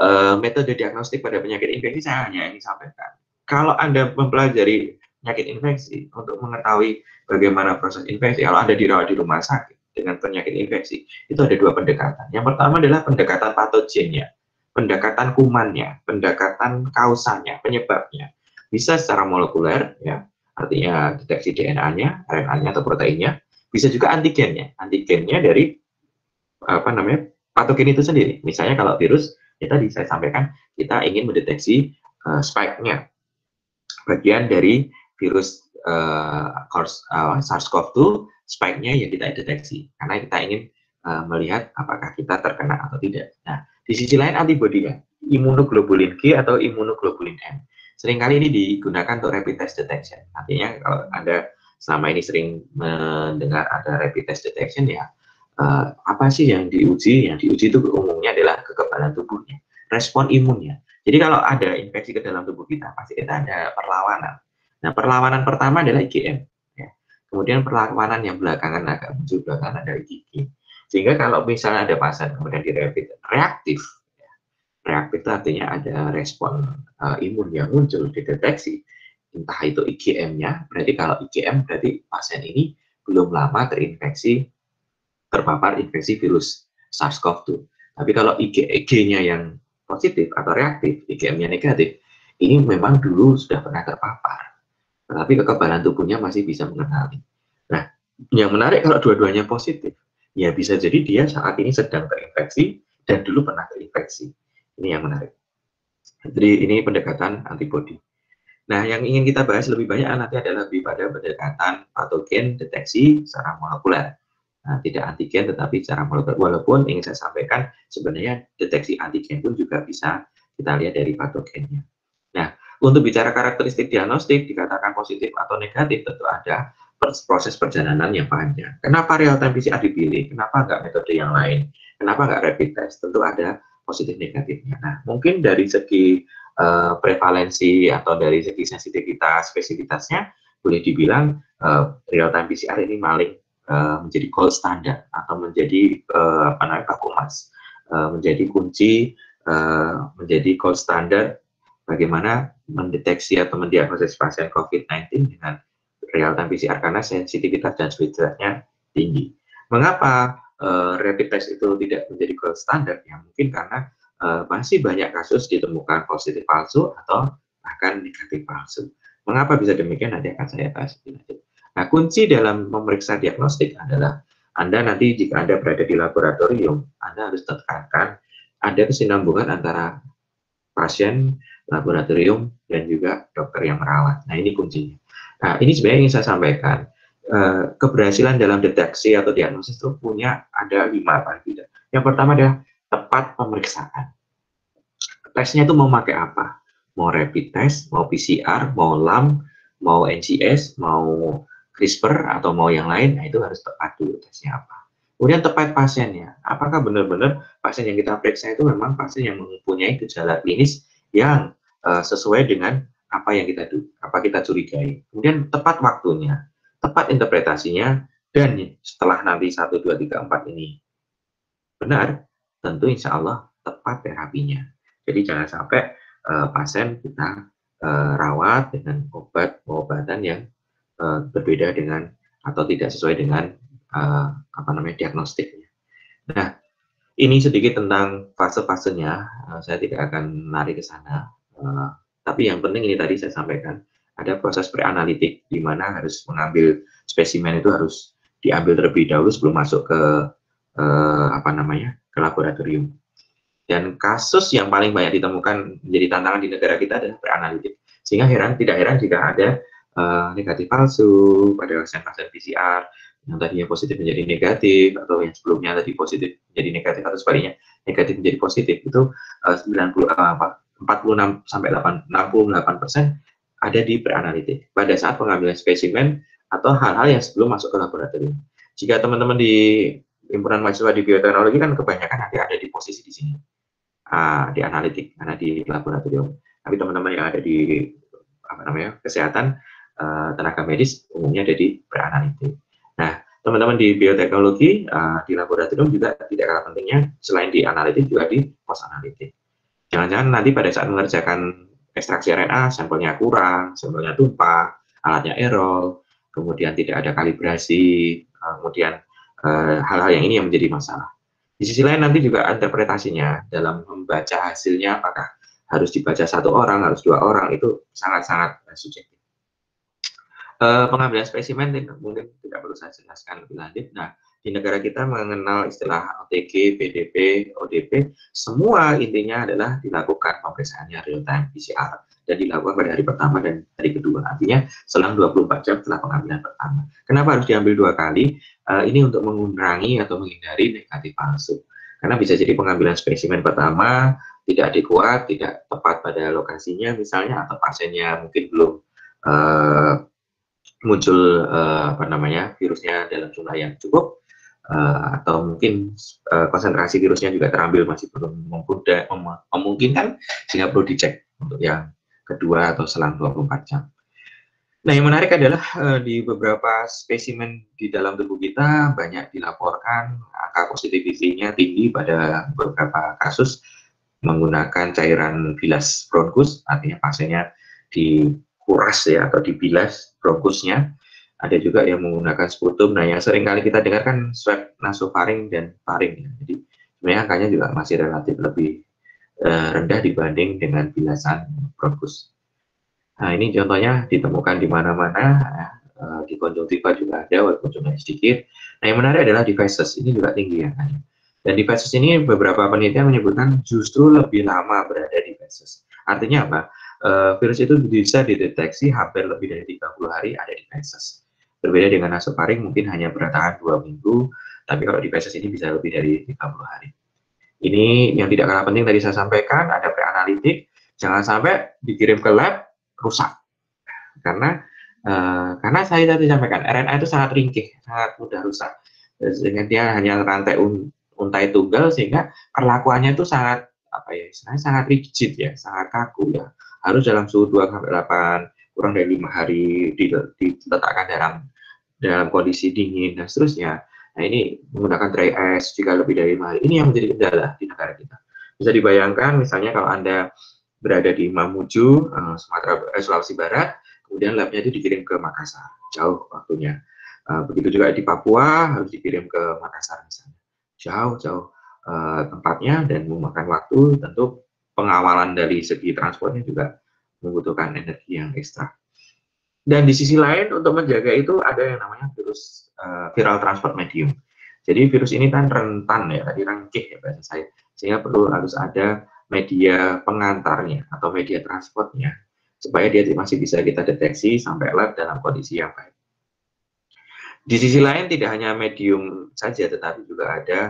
Uh, metode diagnostik pada penyakit infeksi saya hanya ini sampaikan. Kalau Anda mempelajari penyakit infeksi untuk mengetahui bagaimana proses infeksi, kalau Anda dirawat di rumah sakit dengan penyakit infeksi, itu ada dua pendekatan. Yang pertama adalah pendekatan patogennya, pendekatan kumannya, pendekatan kausanya, penyebabnya. Bisa secara molekuler, ya, artinya deteksi DNA-nya, RNA-nya atau proteinnya, bisa juga antigennya. Antigennya dari apa namanya patogen itu sendiri. Misalnya kalau virus, ya tadi saya sampaikan kita ingin mendeteksi uh, spike-nya, bagian dari virus uh, uh, SARS-CoV-2, spike-nya yang kita deteksi, karena kita ingin uh, melihat apakah kita terkena atau tidak. Nah, di sisi lain antibodinya, imunoglobulin G atau imunoglobulin M. Seringkali ini digunakan untuk rapid test detection. Artinya kalau Anda selama ini sering mendengar ada rapid test detection ya uh, apa sih yang diuji? Yang diuji itu umumnya kekebalan tubuhnya, respon imunnya. Jadi kalau ada infeksi ke dalam tubuh kita, pasti kita ada perlawanan. Nah, perlawanan pertama adalah IgM. Ya. Kemudian perlawanan yang belakangan agak muncul belakangan ada IgG. Sehingga kalau misalnya ada pasien kemudian di rapid reaktif, ya. reaktif itu artinya ada respon uh, imun yang muncul dideteksi entah itu IgM-nya, berarti kalau IgM berarti pasien ini belum lama terinfeksi, terpapar infeksi virus SARS-CoV-2. Tapi kalau IgG-nya yang positif atau reaktif, IgM-nya negatif, ini memang dulu sudah pernah terpapar. Tetapi kekebalan tubuhnya masih bisa mengenali. Nah, yang menarik kalau dua-duanya positif, ya bisa jadi dia saat ini sedang terinfeksi dan dulu pernah terinfeksi. Ini yang menarik. Jadi ini pendekatan antibodi. Nah, yang ingin kita bahas lebih banyak nanti adalah lebih pada pendekatan patogen deteksi secara molekuler. Nah, tidak antigen tetapi secara molekuler. Walaupun ingin saya sampaikan sebenarnya deteksi antigen pun juga bisa kita lihat dari patogennya. Nah, untuk bicara karakteristik diagnostik dikatakan positif atau negatif tentu ada proses perjalanan yang panjang. Kenapa real time PCR dipilih? Kenapa enggak metode yang lain? Kenapa enggak rapid test? Tentu ada positif negatifnya. Nah, mungkin dari segi uh, prevalensi atau dari segi sensitivitas, spesifitasnya, boleh dibilang uh, real time PCR ini maling uh, menjadi gold standard atau menjadi uh, apa namanya baku emas, uh, menjadi kunci, uh, menjadi gold standard bagaimana mendeteksi atau mendiagnosis pasien COVID-19 dengan real time PCR karena sensitivitas dan spesifitasnya tinggi. Mengapa rapid test itu tidak menjadi gold standard? Ya mungkin karena masih banyak kasus ditemukan positif palsu atau bahkan negatif palsu. Mengapa bisa demikian? Nanti akan saya bahas lebih lanjut. Nah, kunci dalam memeriksa diagnostik adalah Anda nanti jika Anda berada di laboratorium, Anda harus tekankan ada kesinambungan antara pasien, laboratorium, dan juga dokter yang merawat. Nah, ini kuncinya. Nah, ini sebenarnya ingin saya sampaikan. Eh, keberhasilan dalam deteksi atau diagnosis itu punya ada lima paling tidak. Yang pertama adalah tepat pemeriksaan. Tesnya itu mau pakai apa? Mau rapid test, mau PCR, mau LAM, mau NGS, mau CRISPR, atau mau yang lain, nah itu harus tepat dulu tesnya apa. Kemudian tepat pasiennya. Apakah benar-benar pasien yang kita periksa itu memang pasien yang mempunyai gejala klinis yang uh, sesuai dengan apa yang kita apa kita curigai. Kemudian tepat waktunya, tepat interpretasinya, dan setelah nanti 1, 2, 3, 4 ini benar, tentu insya Allah tepat terapinya. Jadi jangan sampai uh, pasien kita uh, rawat dengan obat-obatan yang uh, berbeda dengan atau tidak sesuai dengan uh, apa namanya diagnostiknya. Nah, ini sedikit tentang fase-fasenya. Uh, saya tidak akan lari ke sana. Uh, tapi yang penting ini tadi saya sampaikan ada proses preanalitik di mana harus mengambil spesimen itu harus diambil terlebih dahulu sebelum masuk ke uh, apa namanya ke laboratorium. Dan kasus yang paling banyak ditemukan menjadi tantangan di negara kita adalah preanalitik. Sehingga heran tidak heran jika ada uh, negatif palsu pada pasien-pasien PCR yang tadinya positif menjadi negatif atau yang sebelumnya tadi positif menjadi negatif atau sebaliknya negatif menjadi positif itu uh, 90 uh, 46 sampai 8, 68 persen ada di preanalitik pada saat pengambilan spesimen atau hal-hal yang sebelum masuk ke laboratorium. Jika teman-teman di himpunan mahasiswa di bioteknologi kan kebanyakan nanti ada di posisi di sini uh, di analitik karena di laboratorium tapi teman-teman yang ada di apa namanya kesehatan uh, tenaga medis umumnya ada di preanalitik nah teman-teman di bioteknologi uh, di laboratorium juga tidak kalah pentingnya selain di analitik juga di post analitik jangan-jangan nanti pada saat mengerjakan ekstraksi RNA sampelnya kurang sampelnya tumpah alatnya error kemudian tidak ada kalibrasi kemudian Eh, hal-hal uh, yang ini yang menjadi masalah. Di sisi lain nanti juga interpretasinya dalam membaca hasilnya apakah harus dibaca satu orang, harus dua orang itu sangat-sangat subjektif. Uh, pengambilan spesimen mungkin tidak perlu saya jelaskan lebih lanjut. Nah, di negara kita mengenal istilah OTG, PDP, ODP, semua intinya adalah dilakukan pemeriksaannya real time PCR dan dilakukan pada hari pertama dan hari kedua. Artinya selang 24 jam setelah pengambilan pertama. Kenapa harus diambil dua kali? Uh, ini untuk mengurangi atau menghindari negatif palsu. Karena bisa jadi pengambilan spesimen pertama tidak adekuat, tidak tepat pada lokasinya misalnya, atau pasiennya mungkin belum uh, muncul uh, apa namanya virusnya dalam jumlah yang cukup, uh, atau mungkin uh, konsentrasi virusnya juga terambil masih belum memungkinkan sehingga perlu dicek untuk yang kedua atau selang 24 jam. Nah, yang menarik adalah uh, di beberapa spesimen di dalam tubuh kita banyak dilaporkan angka positivity-nya tinggi pada beberapa kasus menggunakan cairan bilas bronkus, artinya pasiennya dikuras ya atau dibilas bronkusnya. Ada juga yang menggunakan sputum. Nah, yang sering kali kita dengar kan swab nasofaring dan faring. Ya. Jadi sebenarnya angkanya juga masih relatif lebih uh, rendah dibanding dengan bilasan bronkus. Nah, ini contohnya ditemukan di mana-mana, uh, di konjungtiva juga ada, walaupun jumlahnya sedikit. Nah, yang menarik adalah devices, ini juga tinggi ya. Kan? Dan devices ini beberapa penelitian menyebutkan justru lebih lama berada di devices. Artinya apa? Uh, virus itu bisa dideteksi hampir lebih dari 30 hari ada di devices. Berbeda dengan nasofaring mungkin hanya bertahan dua minggu, tapi kalau devices ini bisa lebih dari 30 hari. Ini yang tidak kalah penting tadi saya sampaikan, ada preanalitik, jangan sampai dikirim ke lab, rusak. Karena uh, karena saya tadi sampaikan RNA itu sangat ringkih, sangat mudah rusak. Sehingga dia hanya rantai un, untai tunggal sehingga perlakuannya itu sangat apa ya, sangat rigid ya, sangat kaku ya. Harus dalam suhu 2 sampai 8 kurang dari lima hari diletakkan dalam dalam kondisi dingin dan seterusnya. Nah ini menggunakan dry ice jika lebih dari lima hari. Ini yang menjadi kendala di negara kita. Bisa dibayangkan misalnya kalau Anda berada di Mamuju, uh, Sumatera eh, Sulawesi Barat, kemudian labnya itu dikirim ke Makassar, jauh waktunya. Uh, begitu juga di Papua harus dikirim ke Makassar misalnya, jauh-jauh uh, tempatnya dan memakan waktu. Tentu pengawalan dari segi transportnya juga membutuhkan energi yang ekstra. Dan di sisi lain untuk menjaga itu ada yang namanya virus uh, viral transport medium. Jadi virus ini kan rentan ya, tadi rangkih ya bahasa saya, sehingga perlu harus ada media pengantarnya atau media transportnya supaya dia masih bisa kita deteksi sampai lab dalam kondisi yang baik. Di sisi lain tidak hanya medium saja tetapi juga ada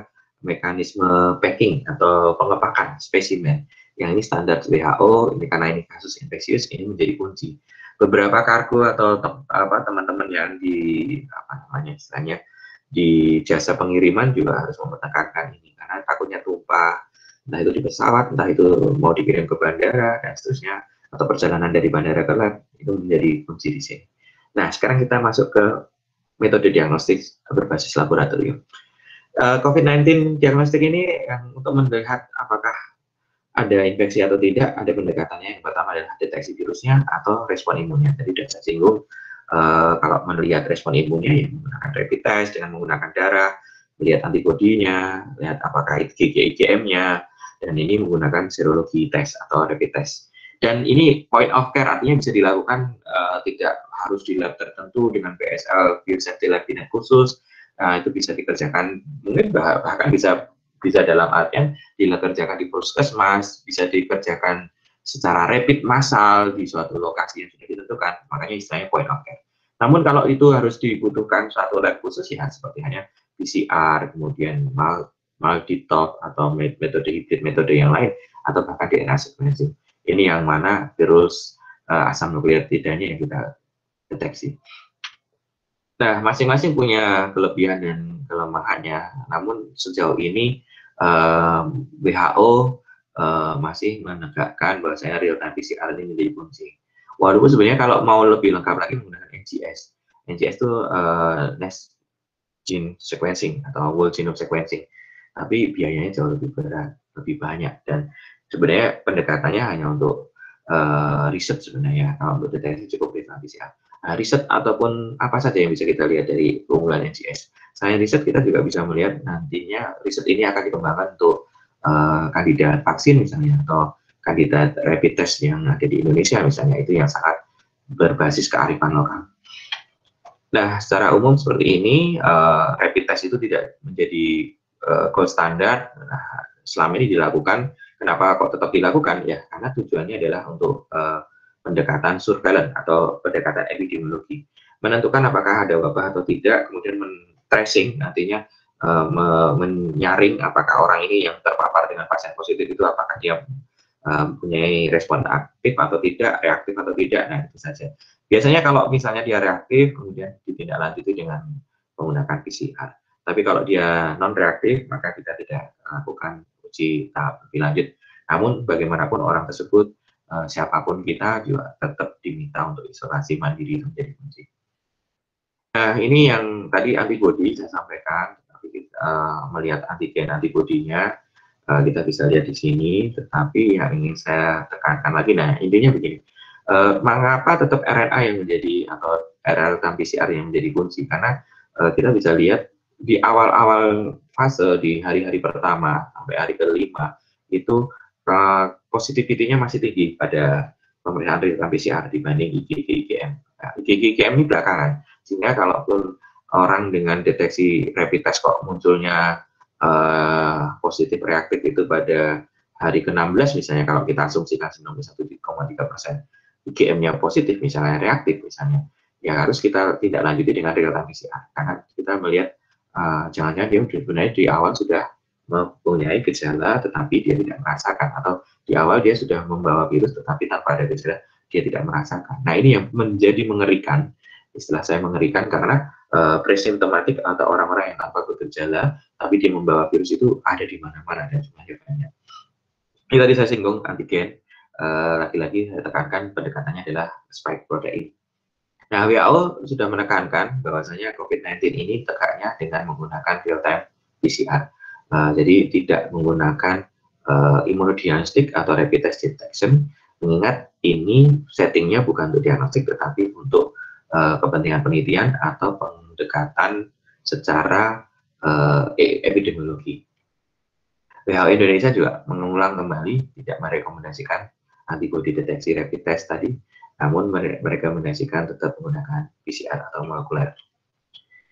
mekanisme packing atau pengepakan spesimen yang ini standar WHO ini karena ini kasus infeksius ini menjadi kunci beberapa kargo atau teman-teman yang di apa namanya istilahnya di jasa pengiriman juga harus menekankan ini karena takutnya tumpah entah itu di pesawat entah itu mau dikirim ke bandara dan seterusnya atau perjalanan dari bandara ke lab itu menjadi kunci di sini. Nah sekarang kita masuk ke metode diagnostik berbasis laboratorium. Eh, COVID-19 diagnostik ini yang untuk melihat apakah ada infeksi atau tidak, ada pendekatannya. Yang pertama adalah deteksi virusnya atau respon imunnya. Tadi sudah saya singgung, uh, kalau melihat respon imunnya ya menggunakan rapid test dengan menggunakan darah, melihat antibodinya, lihat apakah IgG IgM-nya, dan ini menggunakan serologi test atau rapid test. Dan ini point of care artinya bisa dilakukan uh, tidak harus di lab tertentu dengan PSL biosafety lab khusus. Nah, itu bisa dikerjakan mungkin bahkan bisa bisa dalam artian dikerjakan di puskesmas, bisa dikerjakan secara rapid massal di suatu lokasi yang sudah ditentukan, makanya istilahnya point of care. Namun kalau itu harus dibutuhkan suatu lab khusus ya seperti hanya PCR, kemudian mal multitop atau metode hibrid metode yang lain atau bahkan DNA sequencing. Ini yang mana virus uh, asam nukleat tidaknya yang kita deteksi. Nah, masing-masing punya kelebihan dan kelemahannya. Namun sejauh ini uh, WHO uh, masih menegakkan bahwa saya real time PCR ini menjadi kunci. Walaupun sebenarnya kalau mau lebih lengkap lagi menggunakan NGS. NGS itu uh, next gene sequencing atau whole genome sequencing. Tapi biayanya jauh lebih berat, lebih banyak dan sebenarnya pendekatannya hanya untuk uh, riset sebenarnya kalau untuk deteksi cukup real time PCR. Nah, riset ataupun apa saja yang bisa kita lihat dari keunggulan NGS. Selain riset, kita juga bisa melihat nantinya riset ini akan dikembangkan untuk uh, kandidat vaksin misalnya, atau kandidat rapid test yang ada di Indonesia misalnya, itu yang sangat berbasis kearifan lokal. Nah, secara umum seperti ini, uh, rapid test itu tidak menjadi uh, gold standar. Nah, selama ini dilakukan, kenapa kok tetap dilakukan? Ya, karena tujuannya adalah untuk uh, pendekatan surveillance atau pendekatan epidemiologi. Menentukan apakah ada wabah atau tidak, kemudian men-tracing nantinya uh, menyaring apakah orang ini yang terpapar dengan pasien positif itu apakah dia mempunyai uh, respon aktif atau tidak, reaktif atau tidak, nah itu saja. Biasanya kalau misalnya dia reaktif, kemudian ditindaklanjuti dengan menggunakan PCR. Tapi kalau dia non reaktif, maka kita tidak lakukan uji tahap lebih lanjut. Namun bagaimanapun orang tersebut uh, siapa pun kita juga tetap diminta untuk isolasi mandiri itu menjadi kunci. Nah, ini yang tadi antibodi saya sampaikan, tapi kita uh, melihat antigen antibodinya kita bisa lihat di sini, tetapi yang ingin saya tekankan lagi, nah intinya begini, mengapa tetap RNA yang menjadi atau RNA PCR yang menjadi kunci? Karena kita bisa lihat di awal-awal fase di hari-hari pertama sampai hari kelima itu positivity-nya masih tinggi pada pemeriksaan real time PCR dibanding IgG IgM. Nah, IgG IgM ini belakangan, sehingga kalaupun orang dengan deteksi rapid test kok munculnya uh, positif reaktif itu pada hari ke-16 misalnya kalau kita asumsikan 91,3 persen IgM-nya positif misalnya reaktif misalnya ya harus kita tidak lanjuti dengan real time PCR karena kita melihat uh, jangan-jangan dia sebenarnya di awal sudah mempunyai gejala tetapi dia tidak merasakan atau di awal dia sudah membawa virus tetapi tanpa ada gejala dia tidak merasakan. Nah ini yang menjadi mengerikan, istilah saya mengerikan karena uh, presimptomatik atau orang-orang yang tanpa gejala tapi dia membawa virus itu ada di mana-mana dan jumlahnya banyak. Ini tadi saya singgung antigen, uh, lagi-lagi saya tekankan pendekatannya adalah spike protein. Nah, WHO sudah menekankan bahwasanya COVID-19 ini tegaknya dengan menggunakan real time PCR Uh, jadi tidak menggunakan uh, atau rapid test detection, mengingat ini settingnya bukan untuk diagnostik tetapi untuk uh, kepentingan penelitian atau pendekatan secara uh, epidemiologi. WHO Indonesia juga mengulang kembali tidak merekomendasikan antibody deteksi rapid test tadi, namun merekomendasikan tetap menggunakan PCR atau molekuler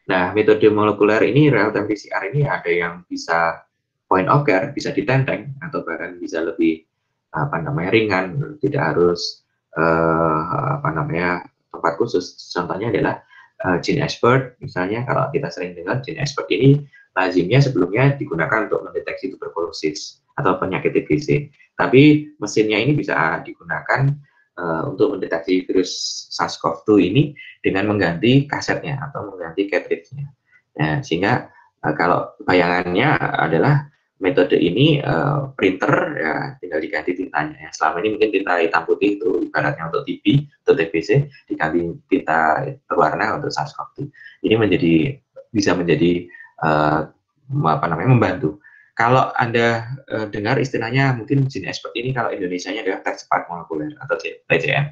Nah, metode molekuler ini real time PCR ini ada yang bisa point of care, bisa ditenteng atau bahkan bisa lebih apa namanya ringan, tidak harus uh, apa namanya tempat khusus. Contohnya adalah uh, gene expert, misalnya kalau kita sering dengar gene expert ini lazimnya sebelumnya digunakan untuk mendeteksi tuberkulosis atau penyakit TBC. Tapi mesinnya ini bisa digunakan uh, untuk mendeteksi virus SARS-CoV-2 ini dengan mengganti kasetnya atau mengganti cartridge-nya. Nah, sehingga uh, kalau bayangannya adalah metode ini uh, printer ya tinggal diganti tintanya ya. Selama ini mungkin tinta hitam putih itu ibaratnya untuk TB atau TBC diganti tinta berwarna untuk SARS-CoV-2. Ini menjadi bisa menjadi uh, apa namanya membantu. Kalau Anda uh, dengar istilahnya mungkin gene expert ini kalau Indonesia-nya adalah tes cepat molekuler atau TCM.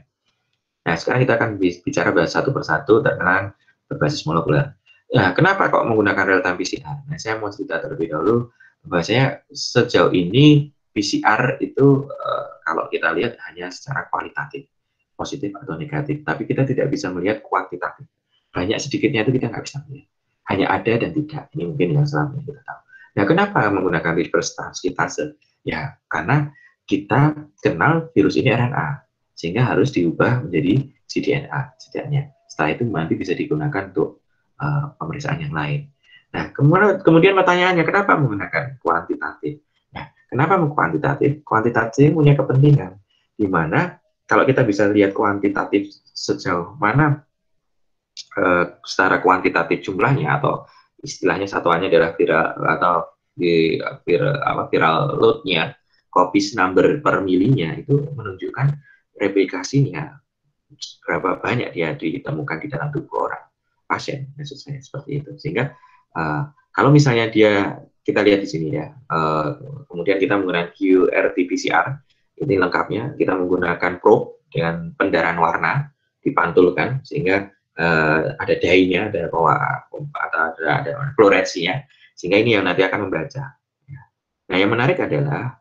Nah, sekarang kita akan bicara bahas satu persatu tentang berbasis molekuler. Nah, kenapa kok menggunakan real time PCR? Nah, saya mau cerita terlebih dahulu bahwasanya sejauh ini PCR itu uh, kalau kita lihat hanya secara kualitatif, positif atau negatif, tapi kita tidak bisa melihat kuantitatif. Banyak sedikitnya itu kita nggak bisa melihat. Hanya ada dan tidak. Ini mungkin yang selama kita tahu. Nah, kenapa menggunakan reverse transkriptase? Ya, karena kita kenal virus ini RNA, sehingga harus diubah menjadi cDNA setidaknya. Setelah itu nanti bisa digunakan untuk uh, pemeriksaan yang lain. Nah, kemudian, kemudian pertanyaannya, kenapa menggunakan kuantitatif? Nah, kenapa kuantitatif? Kuantitatif punya kepentingan, di mana kalau kita bisa lihat kuantitatif sejauh mana uh, secara kuantitatif jumlahnya atau istilahnya satuannya adalah viral atau di viral, apa, viral loadnya copies number per milinya itu menunjukkan replikasinya berapa banyak dia ditemukan di dalam tubuh orang pasien maksud saya seperti itu. Sehingga uh, kalau misalnya dia kita lihat di sini ya uh, kemudian kita menggunakan QRT-PCR ini lengkapnya kita menggunakan probe dengan pendarahan warna dipantulkan sehingga uh, ada dainya ada bawa atau ada, ada fluoresensinya sehingga ini yang nanti akan membaca. Nah, yang menarik adalah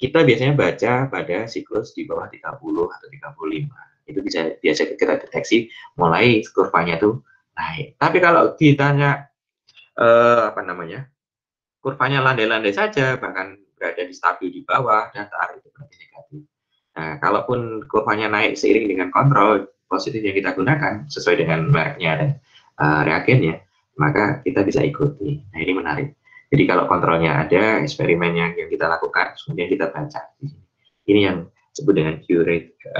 kita biasanya baca pada siklus di bawah 30 atau 35. Itu bisa biasa kita deteksi mulai kurvanya itu naik. Tapi kalau ditanya eh, apa namanya? kurvanya landai-landai saja bahkan berada di stabil di bawah datar itu berarti negatif. Nah, kalaupun kurvanya naik seiring dengan kontrol positif yang kita gunakan sesuai dengan mereknya dan uh, reagennya, maka kita bisa ikuti. Nah ini menarik. Jadi kalau kontrolnya ada, eksperimen yang, yang kita lakukan, kemudian kita baca. Ini yang disebut dengan QRT,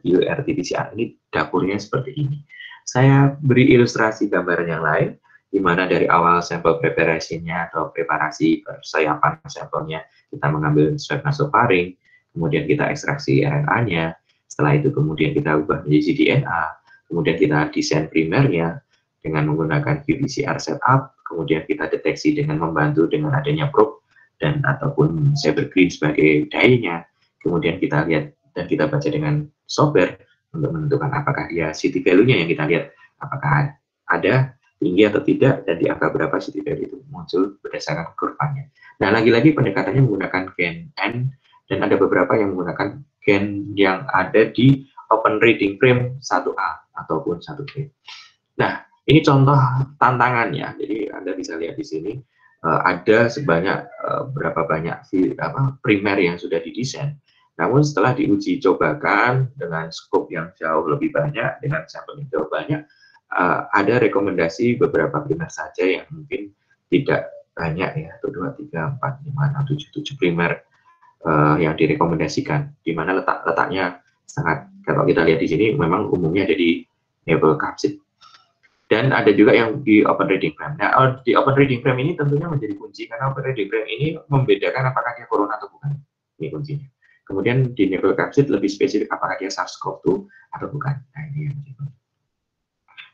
QRT-PCR. Ini dapurnya seperti ini. Saya beri ilustrasi gambaran yang lain, di mana dari awal sampel preparasinya atau preparasi persiapan sampelnya, kita mengambil swab nasofaring, kemudian kita ekstraksi RNA-nya, setelah itu kemudian kita ubah menjadi DNA, kemudian kita desain primernya, dengan menggunakan qPCR setup, kemudian kita deteksi dengan membantu dengan adanya probe dan ataupun cybergreen sebagai dainya, kemudian kita lihat dan kita baca dengan software untuk menentukan apakah dia city value-nya yang kita lihat apakah ada tinggi atau tidak dan di angka berapa city value itu muncul berdasarkan kurvanya. Nah, lagi-lagi pendekatannya menggunakan gen N dan ada beberapa yang menggunakan gen yang ada di open reading frame 1A ataupun 1B. Nah, ini contoh tantangannya. Jadi Anda bisa lihat di sini uh, ada sebanyak uh, berapa banyak apa, primer yang sudah didesain. Namun setelah diuji cobakan dengan skop yang jauh lebih banyak, dengan sampel yang jauh banyak, uh, ada rekomendasi beberapa primer saja yang mungkin tidak banyak ya, atau 2, 3, 4, 5, 6, 7, 7 primer uh, yang direkomendasikan, di mana letak-letaknya sangat, kalau kita lihat di sini memang umumnya ada di label kapsid dan ada juga yang di open reading frame. Nah, oh, di open reading frame ini tentunya menjadi kunci karena open reading frame ini membedakan apakah dia corona atau bukan. Ini kuncinya. Kemudian di level capsid lebih spesifik apakah dia SARS-CoV-2 atau bukan. Nah, ini yang menjadi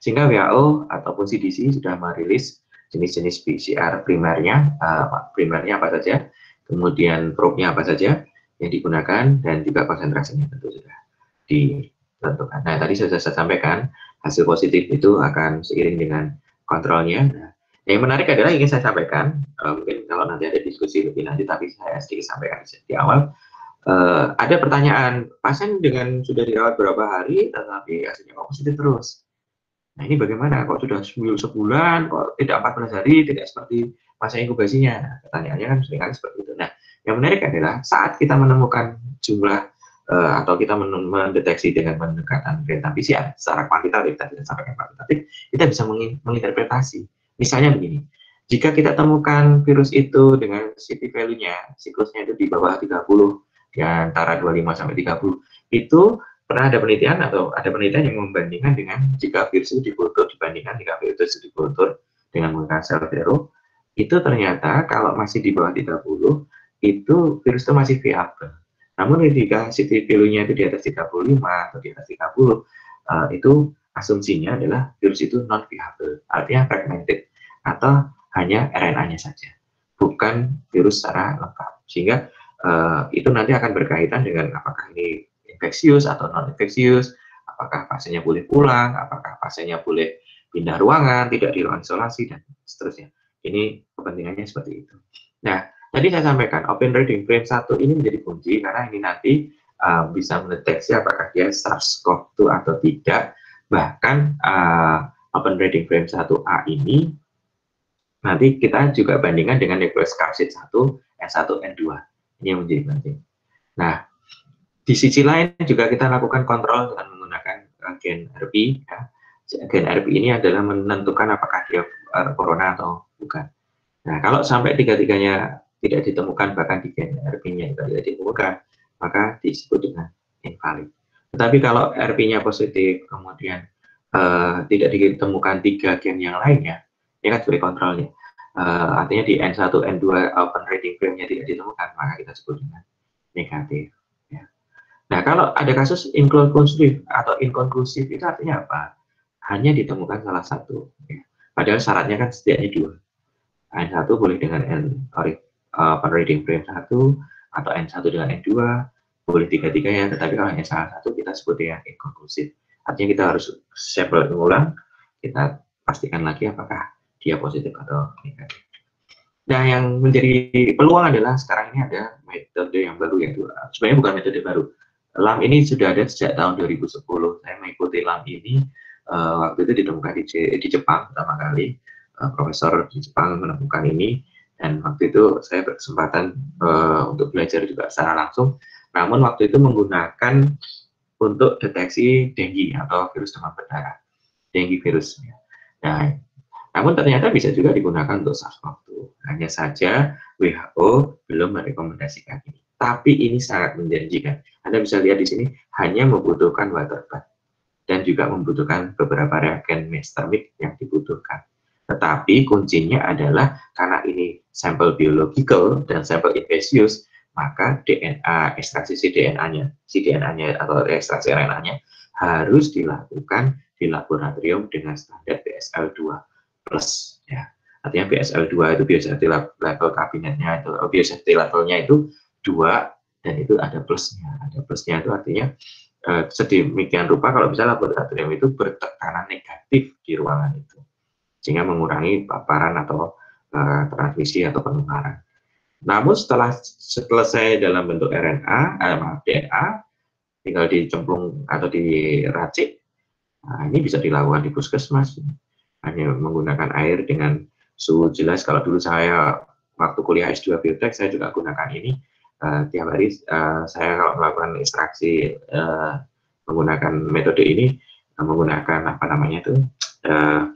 Sehingga WHO ataupun CDC sudah merilis jenis-jenis PCR primernya, uh, primernya apa saja, kemudian probe-nya apa saja yang digunakan, dan juga konsentrasinya tentu sudah ditentukan. Nah, tadi sudah saya sampaikan, hasil positif itu akan seiring dengan kontrolnya. Nah, yang menarik adalah ingin saya sampaikan, uh, mungkin kalau nanti ada diskusi lebih lanjut, tapi saya sedikit sampaikan di awal, uh, ada pertanyaan, pasien dengan sudah dirawat berapa hari, tetapi hasilnya kok positif terus. Nah ini bagaimana? Kok sudah sebulan, kok tidak 14 hari, tidak seperti masa inkubasinya? Pertanyaannya kan sering kali seperti itu. Nah, Yang menarik adalah saat kita menemukan jumlah uh, atau kita mendeteksi dengan pendekatan data PCR secara kuantitatif, kita tidak sampaikan kuantitatif, kita bisa menginterpretasi. Misalnya begini, jika kita temukan virus itu dengan city value-nya, siklusnya itu di bawah 30, di antara 25 sampai 30, itu pernah ada penelitian atau ada penelitian yang membandingkan dengan jika virus itu dikultur dibandingkan jika virus itu dikultur dengan menggunakan sel zero, itu ternyata kalau masih di bawah 30, itu virus itu masih viable namun ketika city value-nya itu di atas 35 atau di atas 30, uh, eh, itu asumsinya adalah virus itu non viable, artinya fragmented atau hanya RNA-nya saja, bukan virus secara lengkap. Sehingga uh, itu nanti akan berkaitan dengan apakah ini infeksius atau non infeksius, apakah pasiennya boleh pulang, apakah pasiennya boleh pindah ruangan, tidak di ruang isolasi dan seterusnya. Ini kepentingannya seperti itu. Nah, Tadi saya sampaikan open reading frame 1 ini menjadi kunci karena ini nanti uh, bisa mendeteksi apakah dia SARS-CoV-2 atau tidak. Bahkan uh, open reading frame 1A ini nanti kita juga bandingkan dengan nucleic acid 1, N1, N2. Ini yang menjadi penting. Nah, di sisi lain juga kita lakukan kontrol dengan menggunakan uh, gen RP. Ya. Gen RP ini adalah menentukan apakah dia uh, corona atau bukan. Nah, kalau sampai tiga-tiganya tidak ditemukan bahkan di gen RP-nya tidak ditemukan, maka disebut dengan invalid. Tetapi kalau RP-nya positif, kemudian uh, tidak ditemukan tiga gen yang lainnya, ini kan sebagai kontrolnya. Uh, artinya di N1, N2 open reading frame-nya tidak ditemukan, maka kita sebut dengan negatif. Ya. Nah, kalau ada kasus inkonklusif atau inkonklusif itu artinya apa? Hanya ditemukan salah satu. Ya. Padahal syaratnya kan setidaknya dua. N1 boleh dengan N, uh, reading frame 1 atau N1 dengan N2 boleh tiga-tiga ya, tetapi kalau hanya salah satu kita sebut dengan inkonklusif. Artinya kita harus sampel ulang, kita pastikan lagi apakah dia positif atau negatif. Nah, yang menjadi peluang adalah sekarang ini ada metode yang baru yaitu sebenarnya bukan metode baru. LAM ini sudah ada sejak tahun 2010. Saya mengikuti LAM ini uh, waktu itu ditemukan di, di Jepang pertama kali. Uh, profesor di Jepang menemukan ini dan waktu itu saya berkesempatan uh, untuk belajar juga secara langsung. Namun waktu itu menggunakan untuk deteksi dengue atau virus demam berdarah, dengue virus. Nah, namun ternyata bisa juga digunakan untuk SARS-CoV-2. Hanya saja WHO belum merekomendasikan ini. Tapi ini sangat menjanjikan. Anda bisa lihat di sini hanya membutuhkan water bath dan juga membutuhkan beberapa reagen mass yang dibutuhkan. Tetapi kuncinya adalah karena ini sampel biological dan sampel infeksius, maka DNA ekstraksi cDNA-nya, cDNA-nya atau ekstraksi RNA-nya harus dilakukan di laboratorium dengan standar BSL-2 plus ya. Artinya BSL-2 itu biosafety level kabinetnya itu biosafety levelnya itu dua dan itu ada plusnya. Ada plusnya itu artinya eh, sedemikian rupa kalau bisa laboratorium itu bertekanan negatif di ruangan itu sehingga mengurangi paparan atau uh, transmisi atau penularan. Namun setelah selesai dalam bentuk RNA, eh, maaf DNA, tinggal dicemplung atau diracik, nah, ini bisa dilakukan di puskesmas. Hanya menggunakan air dengan suhu jelas. Kalau dulu saya waktu kuliah S2 Biotek, saya juga gunakan ini. Uh, tiap hari uh, saya kalau melakukan ekstraksi uh, menggunakan metode ini, uh, menggunakan apa namanya itu, uh,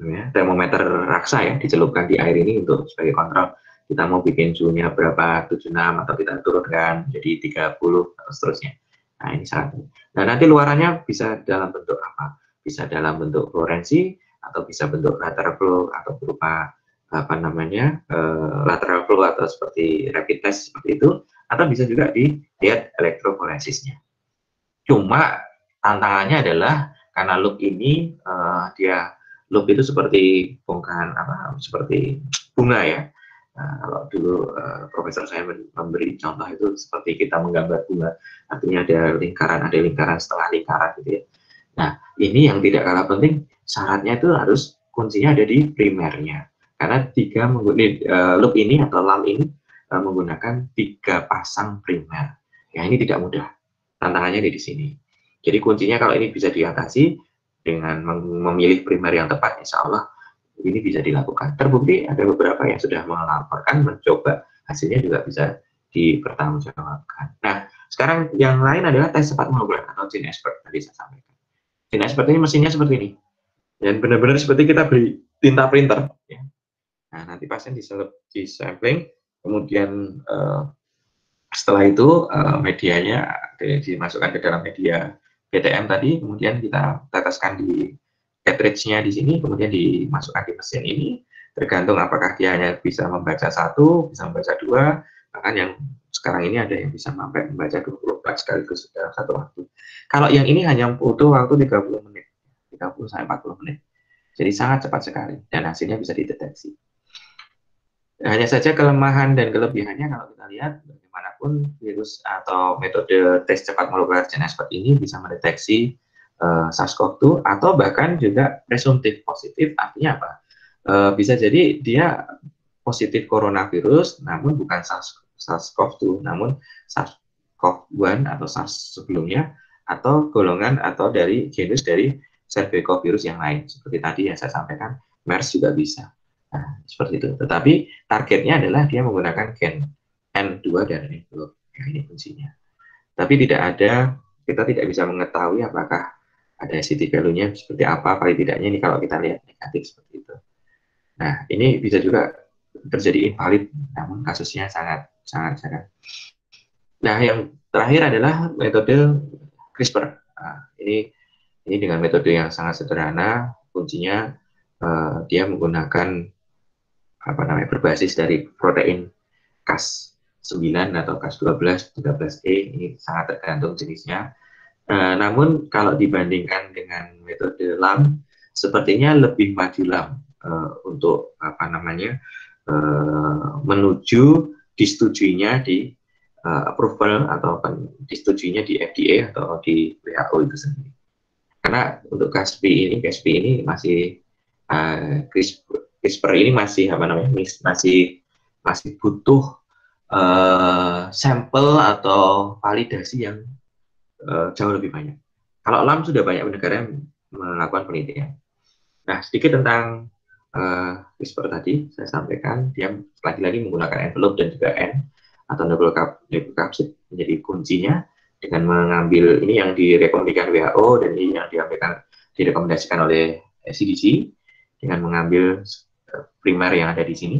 ya, termometer raksa ya dicelupkan di air ini untuk sebagai kontrol. Kita mau bikin suhunya berapa 76 atau kita turunkan jadi 30 atau seterusnya. Nah ini syaratnya nah nanti luarannya bisa dalam bentuk apa? Bisa dalam bentuk fluorensi atau bisa bentuk lateral flow atau berupa apa namanya uh, lateral flow atau seperti rapid test seperti itu atau bisa juga dilihat elektroforensisnya cuma tantangannya adalah karena loop ini uh, dia loop itu seperti bongkahan apa seperti bunga ya. Nah, kalau dulu uh, profesor saya memberi contoh itu seperti kita menggambar bunga artinya ada lingkaran ada lingkaran setelah lingkaran gitu ya. Nah ini yang tidak kalah penting syaratnya itu harus kuncinya ada di primernya. Karena tiga menggunakan uh, loop ini atau lam ini uh, menggunakan tiga pasang primer. Ya ini tidak mudah. Tantangannya di sini. Jadi kuncinya kalau ini bisa diatasi dengan memilih primer yang tepat, insya Allah ini bisa dilakukan. Terbukti ada beberapa yang sudah melaporkan mencoba hasilnya juga bisa dipertanggungjawabkan. Nah, sekarang yang lain adalah tes cepat molekuler atau gene expert tadi saya sampaikan. Gene expert ini mesinnya seperti ini. Dan benar-benar seperti kita beri tinta printer. Ya. Nah, nanti pasien di sampling, kemudian uh, setelah itu uh, medianya dimasukkan ke dalam media BTM tadi, kemudian kita teteskan di cartridge-nya di sini, kemudian dimasukkan di mesin ini, tergantung apakah dia hanya bisa membaca satu, bisa membaca dua, bahkan yang sekarang ini ada yang bisa sampai membaca 24 sekaligus dalam satu waktu. Kalau yang ini hanya butuh waktu 30 menit, 30 sampai 40 menit. Jadi sangat cepat sekali dan hasilnya bisa dideteksi. Hanya saja kelemahan dan kelebihannya kalau kita lihat bagaimanapun virus atau metode tes cepat molekuler gene expert ini bisa mendeteksi uh, SARS-CoV-2 atau bahkan juga presumtif positif artinya apa? Uh, bisa jadi dia positif coronavirus namun bukan SARS-CoV-2 namun SARS-CoV-1 atau SARS sebelumnya atau golongan atau dari genus dari cercovirus yang lain seperti tadi yang saya sampaikan MERS juga bisa. Nah, seperti itu. Tetapi targetnya adalah dia menggunakan gen N2 dan N2. Ya, ini kuncinya. Tapi tidak ada, kita tidak bisa mengetahui apakah ada city value-nya seperti apa, paling tidaknya ini kalau kita lihat negatif seperti itu. Nah, ini bisa juga terjadi invalid, namun kasusnya sangat, sangat, sangat. Nah, yang terakhir adalah metode CRISPR. Nah, ini ini dengan metode yang sangat sederhana, kuncinya uh, dia menggunakan apa namanya berbasis dari protein Cas9 atau Cas12, 13E ini sangat tergantung jenisnya. Uh, namun kalau dibandingkan dengan metode LAM, sepertinya lebih maju LAM uh, untuk apa namanya uh, menuju disetujuinya di uh, approval atau disetujuinya di FDA atau di WHO itu sendiri. Karena untuk CASP ini, CASP ini masih uh, CRISPR ini masih apa namanya masih masih butuh uh, sampel atau validasi yang uh, jauh lebih banyak. Kalau LAM sudah banyak negara yang melakukan penelitian. Nah, sedikit tentang uh, CRISPR tadi saya sampaikan dia lagi-lagi menggunakan envelope dan juga N atau nucleocapsid menjadi kuncinya dengan mengambil ini yang direkomendasikan WHO dan ini yang diambilkan direkomendasikan oleh CDC dengan mengambil primer yang ada di sini.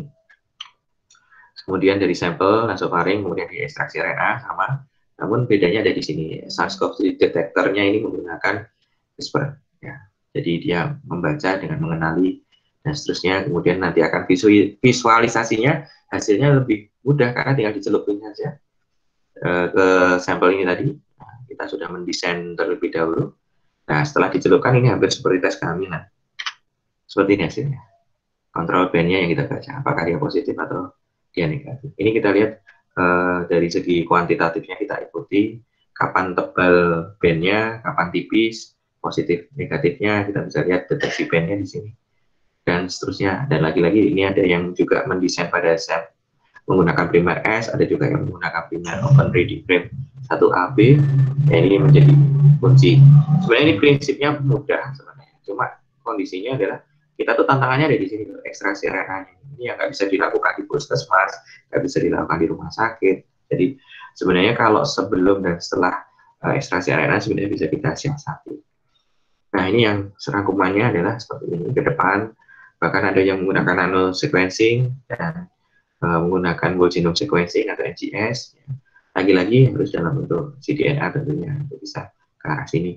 Kemudian dari sampel nasofaring, kemudian diekstraksi RNA sama, namun bedanya ada di sini. SARS-CoV detektornya ini menggunakan CRISPR. Ya. Jadi dia membaca dengan mengenali dan seterusnya. Kemudian nanti akan visualisasinya hasilnya lebih mudah karena tinggal dicelupin saja uh, ke sampel ini tadi. Nah, kita sudah mendesain terlebih dahulu. Nah, setelah dicelupkan ini hampir seperti tes kehamilan. Seperti ini hasilnya kontrol bandnya yang kita baca, apakah dia positif atau dia negatif. Ini kita lihat uh, dari segi kuantitatifnya kita ikuti, kapan tebal bandnya, kapan tipis, positif negatifnya, kita bisa lihat deteksi bandnya di sini. Dan seterusnya, dan lagi-lagi ini ada yang juga mendesain pada set menggunakan primer S, ada juga yang menggunakan primer open reading frame 1AB, ya ini menjadi kunci. Sebenarnya ini prinsipnya mudah sebenarnya, cuma kondisinya adalah kita tuh tantangannya ada di sini ekstraksi RNA ini. Yang nggak bisa dilakukan di puskesmas nggak bisa dilakukan di rumah sakit. Jadi sebenarnya kalau sebelum dan setelah uh, ekstraksi RNA sebenarnya bisa kita siasati. Nah ini yang serangkumannya adalah seperti ini. Ke depan bahkan ada yang menggunakan nano sequencing dan uh, menggunakan whole genome sequencing atau NGS lagi-lagi harus dalam bentuk cDNA tentunya untuk bisa ke arah sini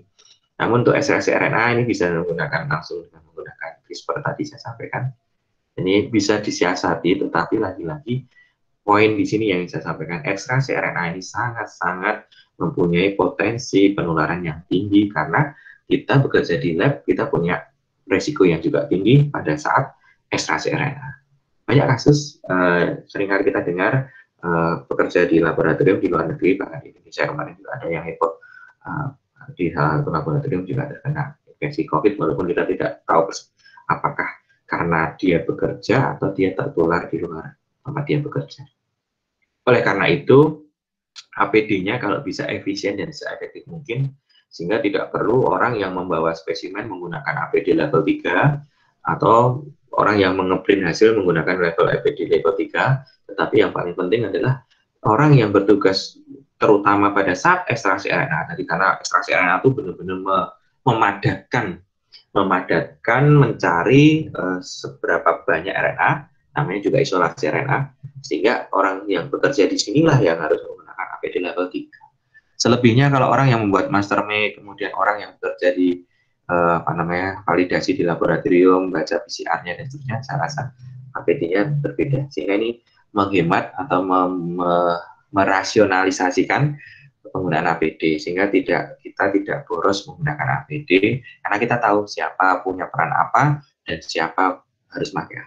namun untuk ekstraksi RNA ini bisa menggunakan langsung dengan menggunakan CRISPR tadi saya sampaikan. Ini bisa disiasati, tetapi lagi-lagi poin di sini yang saya sampaikan, ekstraksi RNA ini sangat-sangat mempunyai potensi penularan yang tinggi karena kita bekerja di lab, kita punya resiko yang juga tinggi pada saat ekstraksi RNA. Banyak kasus uh, sering kali kita dengar uh, bekerja di laboratorium di luar negeri, bahkan di Indonesia kemarin juga ada yang heboh uh, di satu laboratorium juga terkena infeksi COVID, walaupun kita tidak tahu apakah karena dia bekerja atau dia tertular di luar tempat dia bekerja. Oleh karena itu, APD-nya kalau bisa efisien dan seefektif mungkin, sehingga tidak perlu orang yang membawa spesimen menggunakan APD level 3 atau orang yang mengeprint hasil menggunakan level APD level 3, tetapi yang paling penting adalah orang yang bertugas terutama pada saat ekstraksi RNA tadi karena ekstraksi RNA itu benar-benar memadatkan memadatkan mencari uh, seberapa banyak RNA namanya juga isolasi RNA sehingga orang yang bekerja di sinilah yang harus menggunakan APD level 3 selebihnya kalau orang yang membuat master make kemudian orang yang bekerja di uh, apa namanya validasi di laboratorium baca PCR-nya dan seterusnya saya rasa APD-nya berbeda. Sehingga ini menghemat atau mem merasionalisasikan penggunaan APD sehingga tidak kita tidak boros menggunakan APD karena kita tahu siapa punya peran apa dan siapa harus pakai.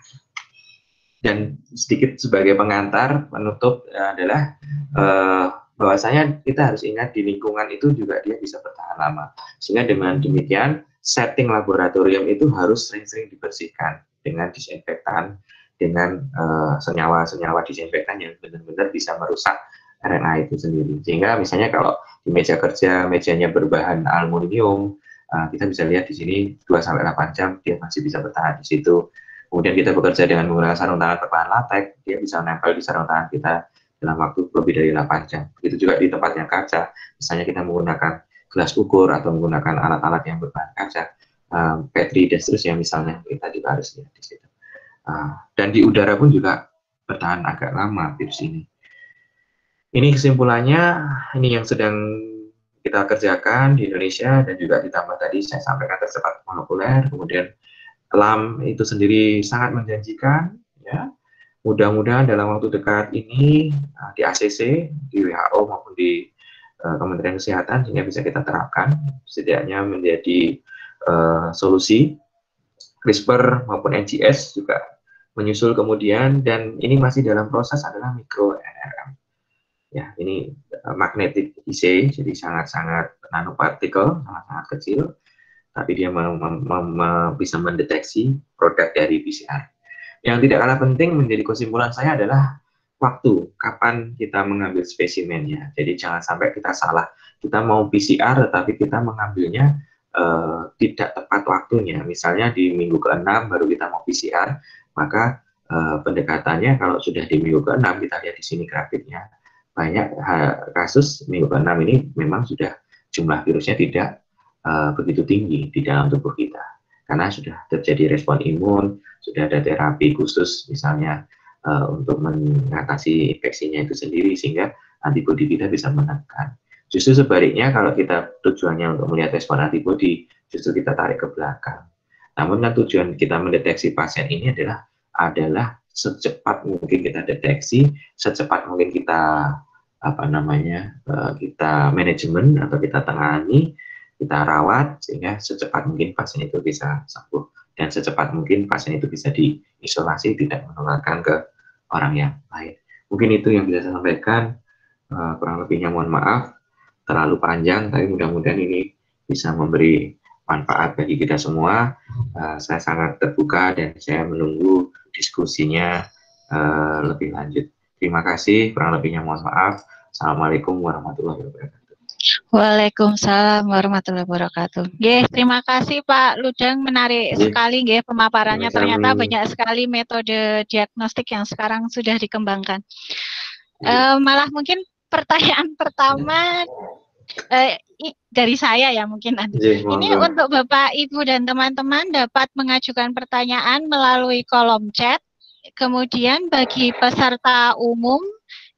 Dan sedikit sebagai pengantar penutup adalah eh, bahwasanya kita harus ingat di lingkungan itu juga dia bisa bertahan lama. Sehingga dengan demikian setting laboratorium itu harus sering-sering dibersihkan dengan disinfektan dengan eh, senyawa-senyawa uh, disinfektan yang benar-benar bisa merusak RNA itu sendiri. Sehingga misalnya kalau di meja kerja mejanya berbahan aluminium, uh, kita bisa lihat di sini 2 sampai 8 jam dia masih bisa bertahan di situ. Kemudian kita bekerja dengan menggunakan sarung tangan berbahan latex, dia bisa menempel di sarung tangan kita dalam waktu lebih dari 8 jam. Begitu juga di tempat yang kaca, misalnya kita menggunakan gelas ukur atau menggunakan alat-alat yang berbahan kaca, um, Petri dan seterusnya misalnya, kita juga harus lihat di situ. Uh, dan di udara pun juga bertahan agak lama virus ini. Ini kesimpulannya, ini yang sedang kita kerjakan di Indonesia dan juga ditambah tadi saya sampaikan tercepat molekuler, kemudian LAM itu sendiri sangat menjanjikan, ya. Mudah-mudahan dalam waktu dekat ini uh, di ACC, di WHO maupun di uh, Kementerian Kesehatan sehingga bisa kita terapkan, setidaknya menjadi uh, solusi CRISPR maupun NGS juga menyusul kemudian dan ini masih dalam proses adalah mikro NRM. Ya, ini uh, magnetic IC, jadi sangat-sangat nanopartikel, sangat-sangat kecil, tapi dia mem mem bisa mendeteksi produk dari PCR. Yang tidak kalah penting menjadi kesimpulan saya adalah waktu, kapan kita mengambil spesimennya. Jadi jangan sampai kita salah. Kita mau PCR, tetapi kita mengambilnya uh, tidak tepat waktunya. Misalnya di minggu ke-6 baru kita mau PCR, maka uh, pendekatannya kalau sudah di minggu ke-6 kita lihat di sini grafiknya banyak kasus minggu ke-6 ini memang sudah jumlah virusnya tidak uh, begitu tinggi di dalam tubuh kita karena sudah terjadi respon imun, sudah ada terapi khusus misalnya uh, untuk mengatasi infeksinya itu sendiri sehingga antibodi kita bisa menekan. Justru sebaliknya kalau kita tujuannya untuk melihat respon antibodi, justru kita tarik ke belakang. Namun kan tujuan kita mendeteksi pasien ini adalah adalah secepat mungkin kita deteksi, secepat mungkin kita apa namanya eh, kita manajemen atau kita tangani, kita rawat sehingga secepat mungkin pasien itu bisa sembuh dan secepat mungkin pasien itu bisa diisolasi tidak menularkan ke orang yang lain. Mungkin itu yang bisa saya sampaikan. Eh, kurang lebihnya mohon maaf terlalu panjang, tapi mudah-mudahan ini bisa memberi manfaat bagi kita semua. Uh, saya sangat terbuka dan saya menunggu diskusinya uh, lebih lanjut. Terima kasih, kurang lebihnya mohon maaf. Assalamualaikum warahmatullahi wabarakatuh. Waalaikumsalam warahmatullahi wabarakatuh. Nggih, terima kasih Pak Ludang menarik sekali nggih pemaparannya. Ternyata banyak sekali metode diagnostik yang sekarang sudah dikembangkan. Uh, malah mungkin pertanyaan pertama uh, dari saya ya mungkin nanti. Ini untuk Bapak, Ibu dan teman-teman dapat mengajukan pertanyaan melalui kolom chat. Kemudian bagi peserta umum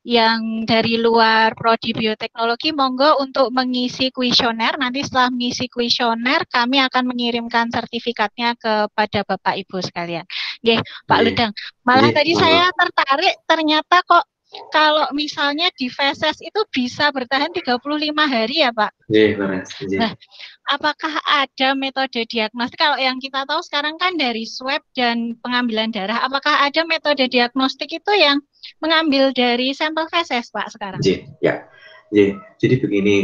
yang dari luar prodi bioteknologi monggo untuk mengisi kuesioner nanti setelah mengisi kuesioner kami akan mengirimkan sertifikatnya kepada Bapak Ibu sekalian. Oke, Pak Ludang. Malah tadi saya tertarik ternyata kok kalau misalnya di feses itu bisa bertahan 35 hari ya Pak? Iya, iya. Nah, apakah ada metode diagnostik? Kalau yang kita tahu sekarang kan dari swab dan pengambilan darah, apakah ada metode diagnostik itu yang mengambil dari sampel feses Pak sekarang? Iya, ya. Jadi, jadi begini,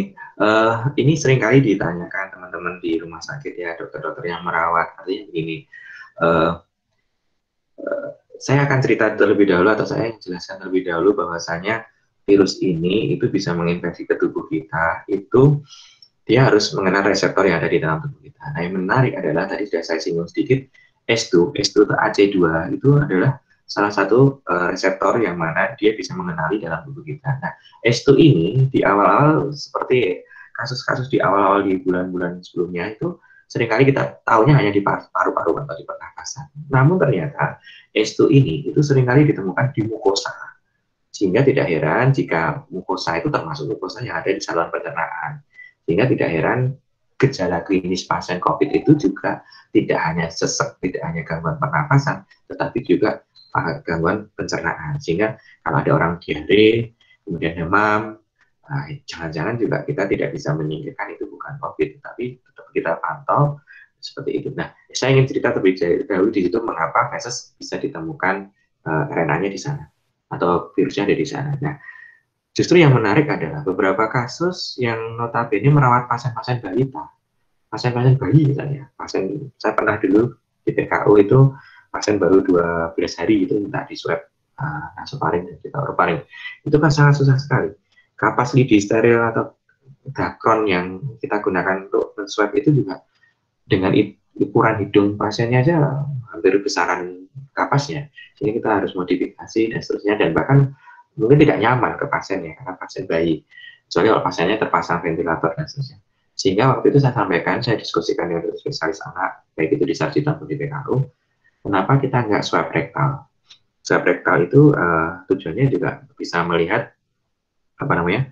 uh, ini sering kali ditanyakan teman-teman di rumah sakit ya, dokter-dokter yang merawat. Artinya begini, uh, uh, saya akan cerita terlebih dahulu atau saya jelaskan terlebih dahulu bahwasanya virus ini itu bisa menginfeksi ke tubuh kita itu dia harus mengenal reseptor yang ada di dalam tubuh kita. Nah yang menarik adalah tadi sudah saya singgung sedikit S2, S2 atau AC2 itu adalah salah satu uh, reseptor yang mana dia bisa mengenali dalam tubuh kita. Nah, S2 ini di awal-awal seperti kasus-kasus di awal-awal di bulan-bulan sebelumnya itu sering kali kita tahunya hanya di paru-paru atau di pernapasan. Namun ternyata S2 ini itu sering kali ditemukan di mukosa. Sehingga tidak heran jika mukosa itu termasuk mukosa yang ada di saluran pencernaan. Sehingga tidak heran gejala klinis pasien COVID itu juga tidak hanya sesek, tidak hanya gangguan pernapasan, tetapi juga gangguan pencernaan. Sehingga kalau ada orang diare, kemudian demam, nah, jangan-jangan juga kita tidak bisa menyingkirkan itu bukan COVID, tapi kita pantau seperti itu. Nah, saya ingin cerita terlebih dahulu di situ mengapa feses bisa ditemukan uh, RNA-nya di sana atau virusnya ada di sana. Nah, justru yang menarik adalah beberapa kasus yang notabene merawat pasien-pasien balita, pasien-pasien bayi misalnya, pasien saya pernah dulu di PKU itu pasien baru 12 hari itu minta di swab uh, nasofaring dan kita. Itu kan sangat susah sekali. Kapas lidi steril atau dakron yang kita gunakan untuk swab itu juga dengan ukuran hidung pasiennya aja hampir besaran kapasnya. Jadi kita harus modifikasi dan seterusnya dan bahkan mungkin tidak nyaman ke pasien ya karena pasien bayi. Soalnya kalau pasiennya terpasang ventilator dan seterusnya. Sehingga waktu itu saya sampaikan, saya diskusikan dengan spesialis anak, baik itu di Sarjita maupun di PKU, Kenapa kita nggak swab rektal? Swab rektal itu uh, tujuannya juga bisa melihat apa namanya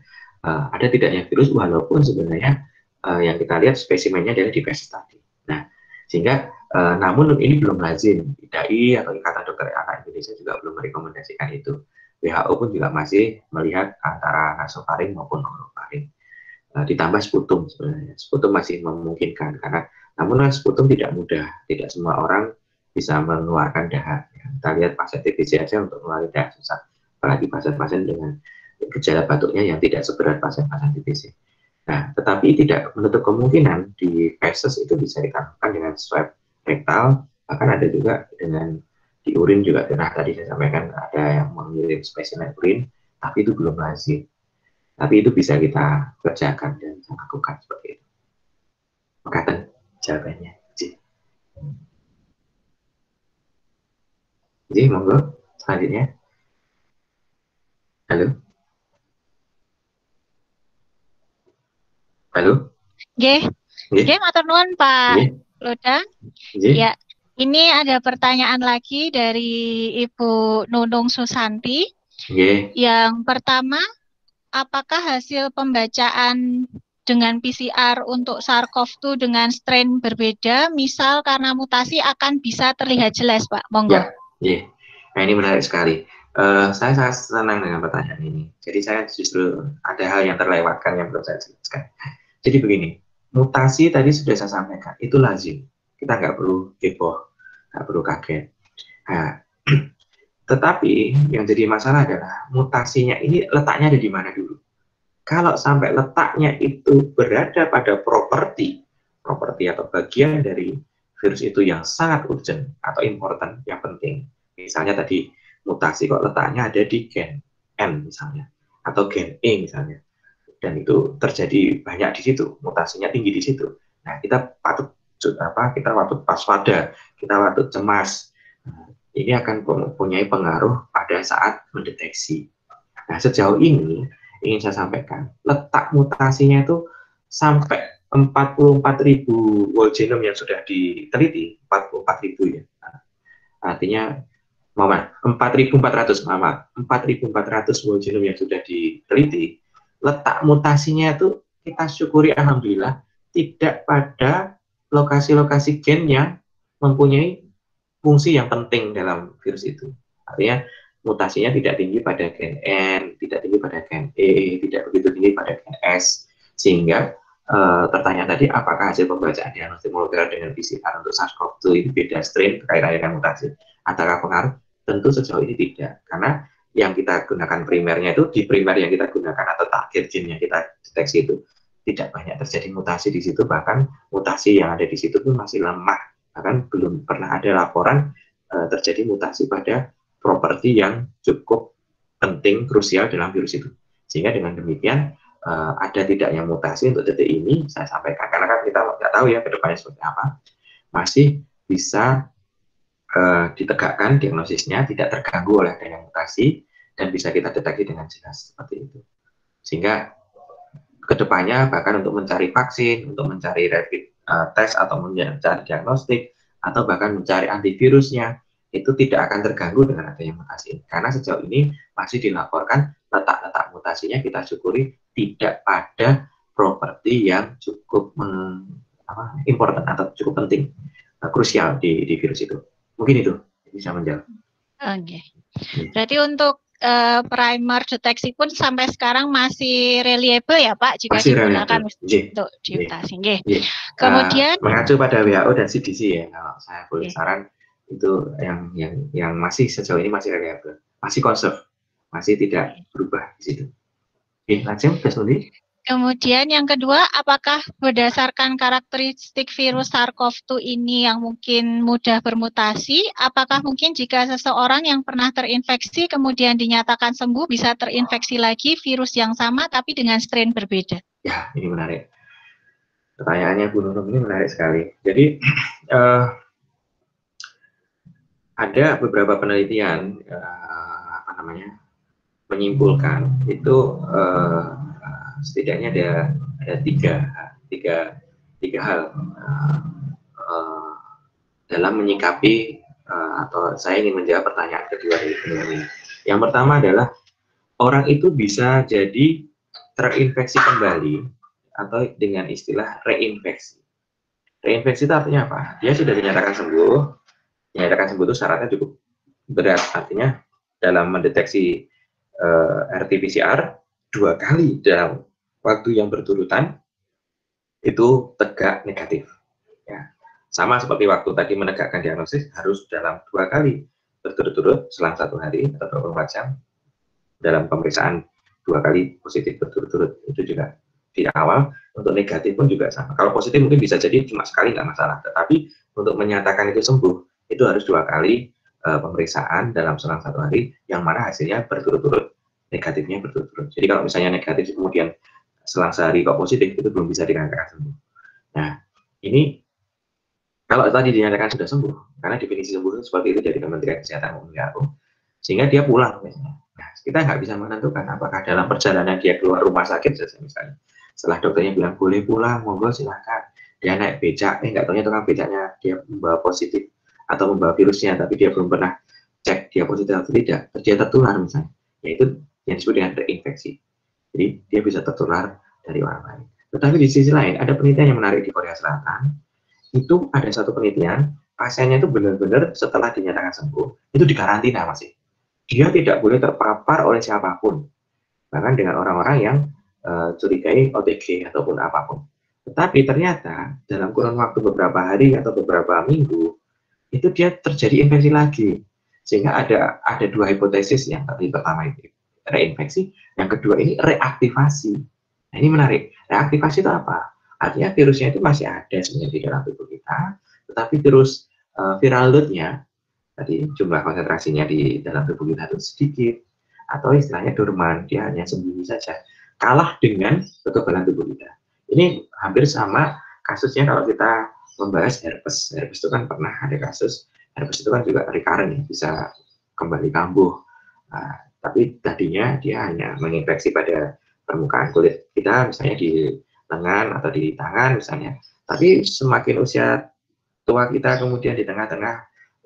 uh, ada tidaknya virus walaupun sebenarnya uh, yang kita lihat spesimennya adalah di tadi. Nah, sehingga uh, namun ini belum lazim. IDAI atau Ikatan Dokter Anak Indonesia juga belum merekomendasikan itu. WHO pun juga masih melihat antara nasofaring maupun orofaring. Uh, ditambah sputum sebenarnya. Sputum masih memungkinkan karena namun sputum tidak mudah. Tidak semua orang bisa mengeluarkan dahak. Ya. Kita lihat pasien TBC aja untuk mengeluarkan dahak susah, apalagi pasien-pasien dengan gejala batuknya yang tidak seberat pasien-pasien TBC. Nah, tetapi tidak menutup kemungkinan di feses itu bisa ditampilkan dengan swab rektal, bahkan ada juga dengan di urin juga. Nah, tadi saya sampaikan ada yang mengirim spesimen urin, tapi itu belum lazim. Tapi itu bisa kita kerjakan dan lakukan seperti itu. Makatan jawabannya. Jadi monggo selanjutnya. Halo. Halo. G. G, matur nuwun Pak Loda. Ya, ini ada pertanyaan lagi dari Ibu Nunung Susanti. G. Yang pertama, apakah hasil pembacaan dengan PCR untuk SARS-CoV-2 dengan strain berbeda, misal karena mutasi akan bisa terlihat jelas, Pak? Monggo. Ya. Yeah. nah ini menarik sekali. Uh, saya sangat senang dengan pertanyaan ini. Jadi saya justru ada hal yang terlewatkan yang perlu saya jelaskan. Jadi begini, mutasi tadi sudah saya sampaikan, itu lazim. Kita nggak perlu heboh, nggak perlu kaget. Nah, tetapi yang jadi masalah adalah mutasinya ini letaknya ada di mana dulu. Kalau sampai letaknya itu berada pada properti, properti atau bagian dari virus itu yang sangat urgent atau important, yang penting. Misalnya tadi mutasi kok letaknya ada di gen N misalnya, atau gen E misalnya. Dan itu terjadi banyak di situ, mutasinya tinggi di situ. Nah, kita patut apa? Kita patut waspada, kita patut cemas. Nah, ini akan mempunyai pengaruh pada saat mendeteksi. Nah, sejauh ini ingin saya sampaikan, letak mutasinya itu sampai 44 ribu whole genome yang sudah diteliti, 44 ribu ya. Artinya, mama, 4.400, mama, 4.400 whole genome yang sudah diteliti, letak mutasinya itu kita syukuri Alhamdulillah tidak pada lokasi-lokasi gen yang mempunyai fungsi yang penting dalam virus itu. Artinya mutasinya tidak tinggi pada gen N, tidak tinggi pada gen E, tidak begitu tinggi pada gen S, sehingga uh, pertanyaan tadi apakah hasil pembacaan diagnostik molekuler dengan PCR untuk SARS-CoV-2 ini beda strain terkait dengan mutasi antara pengaruh? Tentu sejauh ini tidak, karena yang kita gunakan primernya itu di primer yang kita gunakan atau target gene yang kita deteksi itu tidak banyak terjadi mutasi di situ, bahkan mutasi yang ada di situ pun masih lemah, bahkan belum pernah ada laporan uh, terjadi mutasi pada properti yang cukup penting, krusial dalam virus itu. Sehingga dengan demikian uh, ada tidaknya mutasi untuk detik ini saya sampaikan. Karena kan kita nggak tahu ya ke depannya seperti apa. Masih bisa uh, ditegakkan diagnosisnya tidak terganggu oleh adanya mutasi dan bisa kita deteksi dengan jelas seperti itu. Sehingga ke depannya bahkan untuk mencari vaksin, untuk mencari rapid uh, test atau mencari diagnostik atau bahkan mencari antivirusnya itu tidak akan terganggu dengan adanya mutasi karena sejauh ini masih dilaporkan letak-letak mutasinya kita syukuri tidak pada properti yang cukup important atau cukup penting uh, krusial di, di virus itu mungkin itu bisa menjawab. Oke. Okay. Berarti untuk uh, primer deteksi pun sampai sekarang masih reliable ya Pak jika masih digunakan untuk dimutasi. Kemudian uh, mengacu pada WHO dan CDC ya kalau saya boleh saran itu yang yang yang masih sejauh ini masih reliable, masih conserve, masih tidak berubah di situ. Oke, lanjut Desmond. Kemudian yang kedua, apakah berdasarkan karakteristik virus SARS-CoV-2 ini yang mungkin mudah bermutasi, apakah mungkin jika seseorang yang pernah terinfeksi kemudian dinyatakan sembuh bisa terinfeksi lagi virus yang sama tapi dengan strain berbeda? Ya, ini menarik. Pertanyaannya Bu Nunung ini menarik sekali. Jadi uh, ada beberapa penelitian uh, apa namanya menyimpulkan itu uh, setidaknya ada ada tiga tiga tiga hal uh, uh, dalam menyikapi uh, atau saya ingin menjawab pertanyaan kedua ini. Yang pertama adalah orang itu bisa jadi terinfeksi kembali atau dengan istilah reinfeksi. Reinfeksi itu artinya apa? Dia sudah dinyatakan sembuh, dinyatakan sembuh itu syaratnya cukup berat. Artinya dalam mendeteksi uh, RT-PCR dua kali dalam waktu yang berturutan itu tegak negatif. Ya. Sama seperti waktu tadi menegakkan diagnosis harus dalam dua kali berturut-turut selang satu hari atau 24 jam dalam pemeriksaan dua kali positif berturut-turut itu juga di awal untuk negatif pun juga sama. Kalau positif mungkin bisa jadi cuma sekali nggak masalah, tetapi untuk menyatakan itu sembuh itu harus dua kali uh, pemeriksaan dalam selang satu hari yang mana hasilnya berturut-turut negatifnya berturut-turut. Jadi kalau misalnya negatif kemudian selang sehari kok positif itu belum bisa dikatakan sembuh. Nah ini kalau tadi dinyatakan sudah sembuh karena definisi sembuh itu seperti itu dari Kementerian Kesehatan WHO sehingga dia pulang misalnya. Nah, kita nggak bisa menentukan apakah dalam perjalanan dia keluar rumah sakit misalnya. Setelah dokternya bilang boleh pulang monggo silahkan dia naik becak eh nggak tahunya tukang becaknya dia membawa positif atau membawa virusnya tapi dia belum pernah cek dia positif atau tidak dia tertular misalnya. Yaitu yang disebut dengan reinfeksi jadi dia bisa tertular dari orang lain. Tetapi di sisi lain ada penelitian yang menarik di Korea Selatan. Itu ada satu penelitian pasiennya itu benar-benar setelah dinyatakan sembuh itu dikarantina masih dia tidak boleh terpapar oleh siapa pun. Bahkan dengan orang-orang yang uh, curigai OTG ataupun apa pun. Tetapi ternyata dalam kurun waktu beberapa hari atau beberapa minggu itu dia terjadi infeksi lagi. Sehingga ada ada dua hipotesis yang tadi pertama itu reinfeksi, yang kedua ini reaktivasi. Nah, ini menarik. Reaktivasi itu apa? Artinya virusnya itu masih ada sebenarnya di dalam tubuh kita, tetapi virus uh, viral loadnya tadi jumlah konsentrasinya di dalam tubuh kita itu sedikit atau istilahnya dorman, dia hanya sembunyi saja. Kalah dengan kekebalan tubuh kita. Ini hampir sama kasusnya kalau kita membahas herpes. Herpes itu kan pernah ada kasus, herpes itu kan juga recurrent ya, bisa kembali kambuh. Nah, tapi tadinya dia hanya menginfeksi pada permukaan kulit kita, misalnya di lengan atau di tangan misalnya. Tapi semakin usia tua kita kemudian di tengah-tengah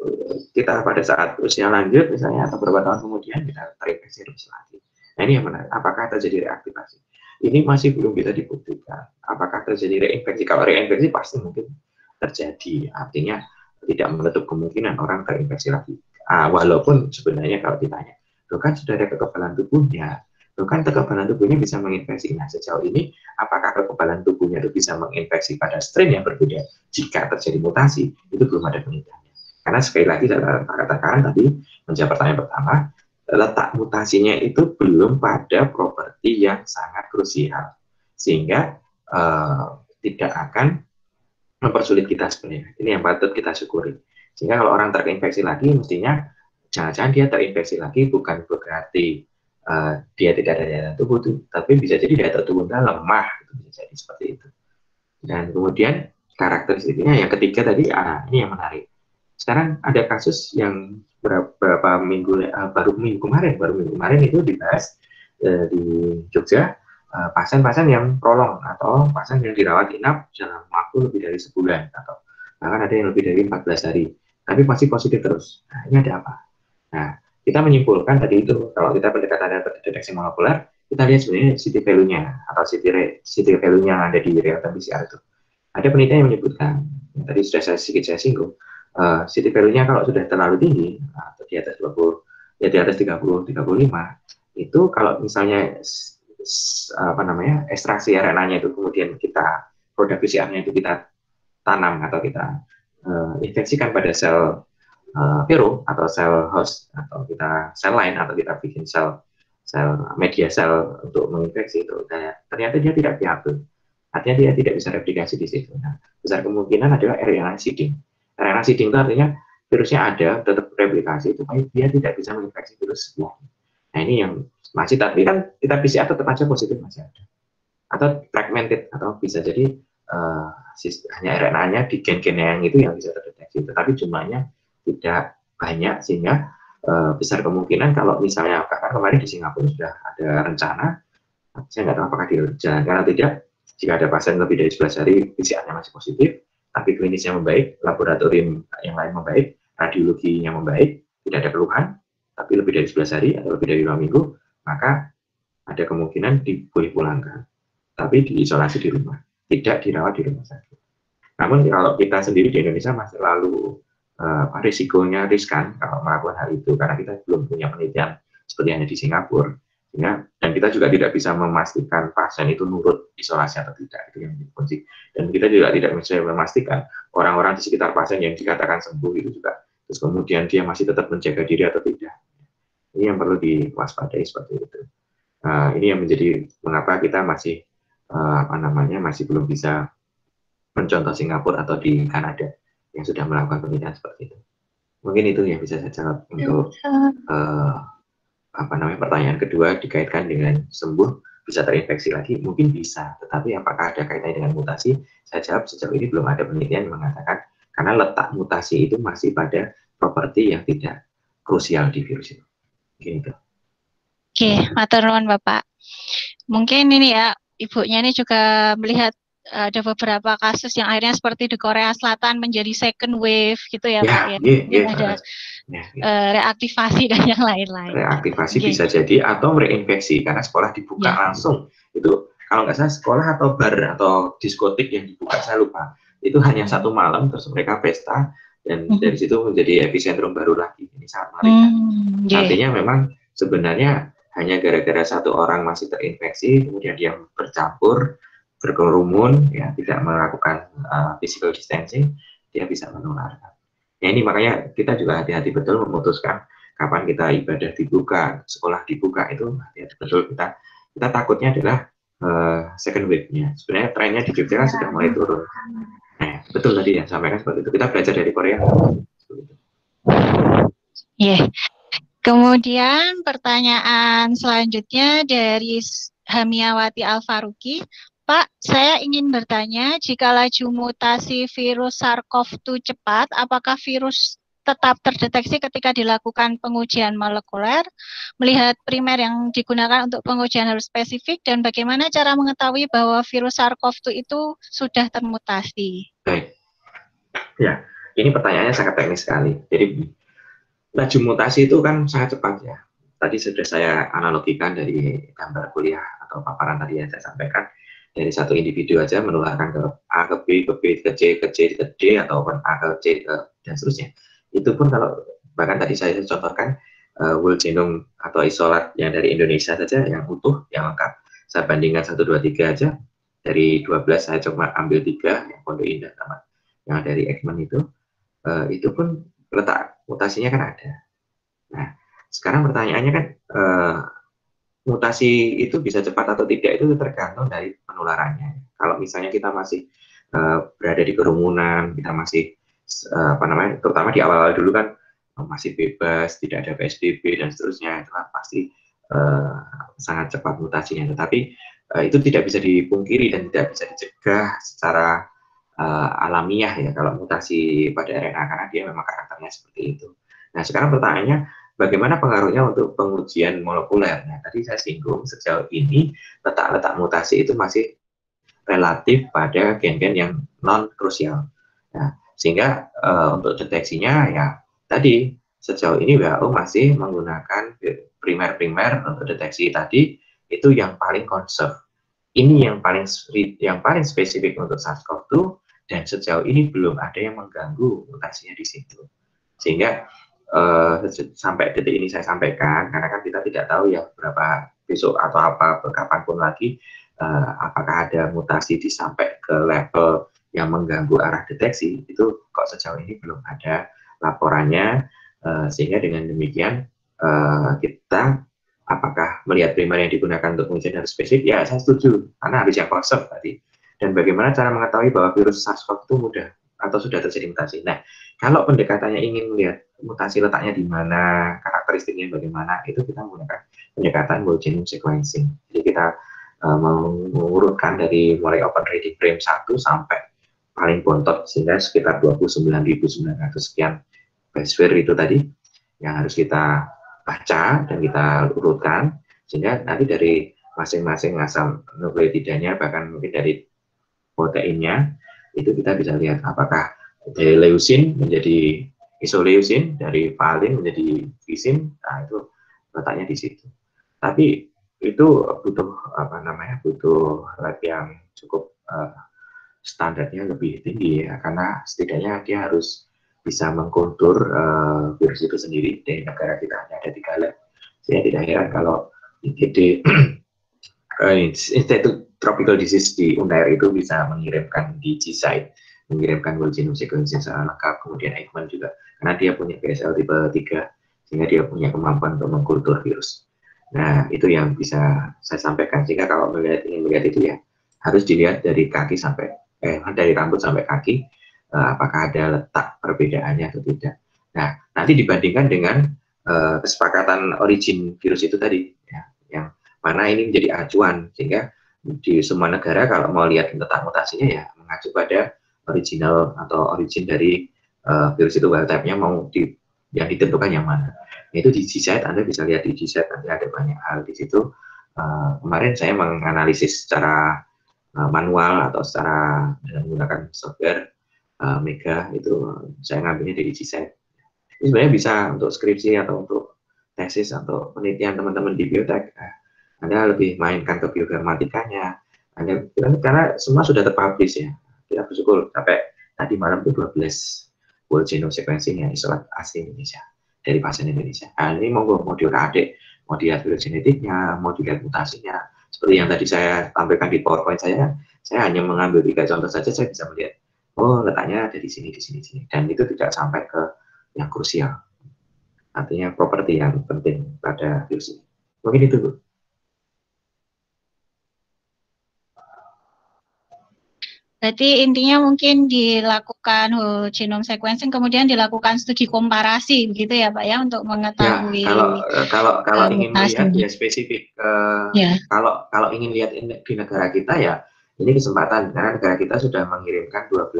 eh, kita pada saat usia lanjut misalnya atau beberapa tahun kemudian kita terinfeksi herpes lagi. Nah ini yang menarik. Apakah terjadi reaktivasi? Ini masih belum bisa dibuktikan. Apakah terjadi reinfeksi? Kalau reinfeksi pasti mungkin terjadi. Artinya tidak menutup kemungkinan orang terinfeksi lagi. Ah, walaupun sebenarnya kalau ditanya, itu kan sudah ada kekebalan tubuhnya, itu kan kekebalan tubuhnya bisa menginfeksi. Nah, sejauh ini, apakah kekebalan tubuhnya itu bisa menginfeksi pada strain yang berbeda jika terjadi mutasi? Itu belum ada penelitiannya. Karena sekali lagi, saya katakan tadi, menjawab pertanyaan pertama, letak mutasinya itu belum pada properti yang sangat krusial. Sehingga uh, tidak akan mempersulit kita sebenarnya. Ini yang patut kita syukuri. Sehingga kalau orang terinfeksi lagi, mestinya jangan-jangan dia terinfeksi lagi bukan berarti uh, dia tidak ada daya tubuh, tapi bisa jadi daya tubuhnya lemah, gitu, jadi seperti itu. Dan kemudian karakteristiknya yang ketiga tadi, ah, ini yang menarik. sekarang ada kasus yang beberapa minggu uh, baru minggu kemarin baru minggu kemarin itu dibahas uh, di Jogja pasien-pasien uh, yang prolong atau pasien yang dirawat inap dalam waktu lebih dari sebulan atau bahkan ada yang lebih dari 14 hari tapi masih positif terus nah ini ada apa nah kita menyimpulkan tadi itu kalau kita pendekatan deteksi molekuler kita lihat sebenarnya city value-nya atau city, city value-nya yang ada di real time PCR itu. Ada penelitian yang menyebutkan tadi sudah saya sedikit saya singgung uh, city value-nya kalau sudah terlalu tinggi atau di atas 20 ya di atas 30 35 itu kalau misalnya apa namanya ekstraksi RNA-nya itu kemudian kita produk PCR-nya itu kita tanam atau kita uh, infeksikan pada sel uh, viru atau sel host atau kita sel lain atau kita bikin sel sel media sel untuk menginfeksi itu. Ternyata dia tidak viable. Artinya dia tidak bisa replikasi di situ. Nah, besar kemungkinan adalah RNA seeding. RNA seeding itu artinya virusnya ada tetap replikasi tapi dia tidak bisa menginfeksi virus nah ini yang masih tapi kan kita PCR tetap aja positif masih ada. Atau fragmented atau bisa jadi uh, hanya RNA-nya di gen-gen yang itu yang bisa terdeteksi, tetapi jumlahnya tidak banyak sehingga uh, besar kemungkinan kalau misalnya karena kemarin di Singapura sudah ada rencana, saya nggak tahu apakah dijalankan atau tidak, jika ada pasien lebih dari 11 hari PCR-nya masih positif, tapi klinisnya membaik, laboratorium yang lain membaik, radiologinya membaik, tidak ada keluhan, tapi lebih dari 11 hari atau lebih dari dua minggu, maka ada kemungkinan diboleh pulangkan, tapi diisolasi di rumah tidak dirawat di rumah sakit. Namun kalau kita sendiri di Indonesia masih lalu uh, risikonya riskan kalau melakukan hal itu karena kita belum punya penelitian seperti ada di Singapura. Ya, dan kita juga tidak bisa memastikan pasien itu nurut isolasi atau tidak itu yang kunci. Dan kita juga tidak bisa memastikan orang-orang di sekitar pasien yang dikatakan sembuh itu juga terus kemudian dia masih tetap menjaga diri atau tidak. Ini yang perlu diwaspadai seperti itu. Uh, ini yang menjadi mengapa kita masih uh, apa namanya masih belum bisa mencontoh Singapura atau di Kanada yang sudah melakukan penelitian seperti itu. Mungkin itu yang bisa saya jawab untuk uh, apa namanya pertanyaan kedua dikaitkan dengan sembuh bisa terinfeksi lagi mungkin bisa. Tetapi apakah ada kaitannya dengan mutasi? Saya jawab sejauh ini belum ada penelitian yang mengatakan karena letak mutasi itu masih pada properti yang tidak krusial di virus itu. Mungkin itu. Oke matur nuwun Bapak. Mungkin ini ya ibunya ini juga melihat ada beberapa kasus yang akhirnya seperti di Korea Selatan menjadi second wave gitu ya, ya Pak ya. Iya, iya, ada ya, ya. Uh, reaktivasi dan yang lain-lain. Reaktivasi okay. bisa jadi atau reinfeksi karena sekolah dibuka ya. langsung. Itu kalau nggak salah sekolah atau bar atau diskotik yang dibuka saya lupa. Itu hanya satu malam terus mereka pesta dan hmm. dari situ menjadi epicentrum baru lagi. Ini sangat mengerikan. Hmm, yeah. Artinya memang sebenarnya hanya gara-gara satu orang masih terinfeksi, kemudian dia bercampur, berkerumun, ya tidak melakukan uh, physical distancing, dia bisa menularkan. Ya ini makanya kita juga hati-hati betul memutuskan kapan kita ibadah dibuka, sekolah dibuka itu hati-hati betul kita kita takutnya adalah uh, second wave-nya. Sebenarnya trennya di Jogja kan sudah mulai turun. Nah, betul tadi ya sampaikan seperti itu. Kita belajar dari Korea. Iya. Yeah. Kemudian pertanyaan selanjutnya dari Hamiawati Alfaruki. Pak, saya ingin bertanya, jika laju mutasi virus SARS-CoV-2 cepat, apakah virus tetap terdeteksi ketika dilakukan pengujian molekuler, melihat primer yang digunakan untuk pengujian harus spesifik, dan bagaimana cara mengetahui bahwa virus SARS-CoV-2 itu sudah termutasi? Baik. Ya, ini pertanyaannya sangat teknis sekali. Jadi laju mutasi itu kan sangat cepat ya. Tadi sudah saya analogikan dari gambar kuliah atau paparan tadi yang saya sampaikan dari satu individu aja menularkan ke A ke B ke B ke C ke C ke D atau A ke C ke dan seterusnya. Itu pun kalau bahkan tadi saya contohkan uh, whole genome atau isolat yang dari Indonesia saja yang utuh yang lengkap saya bandingkan satu dua tiga aja dari 12 saya cuma ambil tiga yang Pondok Indah sama yang dari Ekman itu uh, itu pun letak mutasinya kan ada. Nah, sekarang pertanyaannya kan uh, mutasi itu bisa cepat atau tidak itu tergantung dari penularannya. Kalau misalnya kita masih uh, berada di kerumunan, kita masih uh, apa namanya, terutama di awal-awal dulu kan masih bebas, tidak ada PSBB dan seterusnya, itu kan pasti uh, sangat cepat mutasinya. Tetapi uh, itu tidak bisa dipungkiri dan tidak bisa dicegah secara uh, alamiah ya kalau mutasi pada RNA karena dia memang karakternya seperti itu. Nah sekarang pertanyaannya bagaimana pengaruhnya untuk pengujian molekuler? Nah tadi saya singgung sejauh ini letak-letak mutasi itu masih relatif pada gen-gen yang non krusial. Nah, sehingga uh, untuk deteksinya ya tadi sejauh ini WHO masih menggunakan primer-primer untuk deteksi tadi itu yang paling conserve. Ini yang paling yang paling spesifik untuk SARS-CoV-2 dan sejauh ini belum ada yang mengganggu mutasinya di situ. Sehingga uh, sampai detik ini saya sampaikan karena kan kita tidak tahu ya berapa besok atau apa kapan pun lagi uh, apakah ada mutasi di sampai ke level yang mengganggu arah deteksi itu kok sejauh ini belum ada laporannya. Uh, sehingga dengan demikian uh, kita apakah melihat primer yang digunakan untuk pengujian harus spesifik? Ya saya setuju karena harus yang konsep tadi. Dan bagaimana cara mengetahui bahwa virus SARS-CoV itu mudah atau sudah terjadi mutasi. Nah, kalau pendekatannya ingin melihat mutasi letaknya di mana, karakteristiknya bagaimana, itu kita menggunakan pendekatan whole genome sequencing. Jadi kita uh, mengurutkan dari mulai open reading frame 1 sampai paling bontot sehingga sekitar 29.900 sekian base pair itu tadi yang harus kita baca dan kita urutkan sehingga nanti dari masing-masing asam nukleotidanya bahkan mungkin dari proteinnya itu kita bisa lihat apakah dari leusin menjadi isoleusin dari valin menjadi visin nah itu letaknya di situ. Tapi itu butuh apa namanya butuh lab yang cukup uh, standarnya lebih tinggi ya karena setidaknya dia harus bisa mengkultur uh, virus itu sendiri dari negara kita. Hanya ada tiga lab. Saya tidak heran kalau IGD uh, Institut Tropical Disease di Unair itu bisa mengirimkan di G-Site mengirimkan whole genome sequencing secara lengkap kemudian Ekman juga karena dia punya PSL tipe 3 sehingga dia punya kemampuan untuk mengkultur virus Nah, itu yang bisa saya sampaikan. Sehingga kalau melihat ingin melihat itu ya harus dilihat dari kaki sampai eh dari rambut sampai kaki uh, apakah ada letak perbedaannya atau tidak. Nah, nanti dibandingkan dengan uh, kesepakatan origin virus itu tadi ya, yang mana ini menjadi acuan sehingga di semua negara kalau mau lihat letak mutasinya ya mengacu pada original atau origin dari uh, virus itu wild type-nya mau di yang ditentukan yang mana itu di G-Site Anda bisa lihat di G-Site nanti ada banyak hal di situ. Uh, kemarin saya menganalisis secara uh, manual atau secara menggunakan software uh, Mega itu saya ngambilnya dari G-Site. Ini sebenarnya bisa untuk skripsi atau untuk tesis atau penelitian teman-teman di biotek. Anda lebih mainkan ke bioinformatikanya. Anda karena semua sudah terpublish ya. Kita bersyukur sampai tadi malam itu 12 whole genome sequencing yang isolat asli Indonesia dari pasien Indonesia. Nah, ini mau mau adik, mau dilihat genetiknya, mau dilihat mutasinya. Seperti yang tadi saya tampilkan di PowerPoint saya, saya hanya mengambil tiga contoh saja, saya bisa melihat, oh letaknya ada di sini, di sini, di sini. Dan itu tidak sampai ke yang krusial. Artinya properti yang penting pada virus ini. Mungkin itu, Bu. Berarti intinya mungkin dilakukan whole genome sequencing, kemudian dilakukan studi komparasi, begitu ya Pak ya, untuk mengetahui. Ya, kalau eh, kalau kalau uh, ingin melihat ya spesifik. Uh, ya. Kalau kalau ingin lihat di negara kita ya, ini kesempatan karena negara kita sudah mengirimkan 12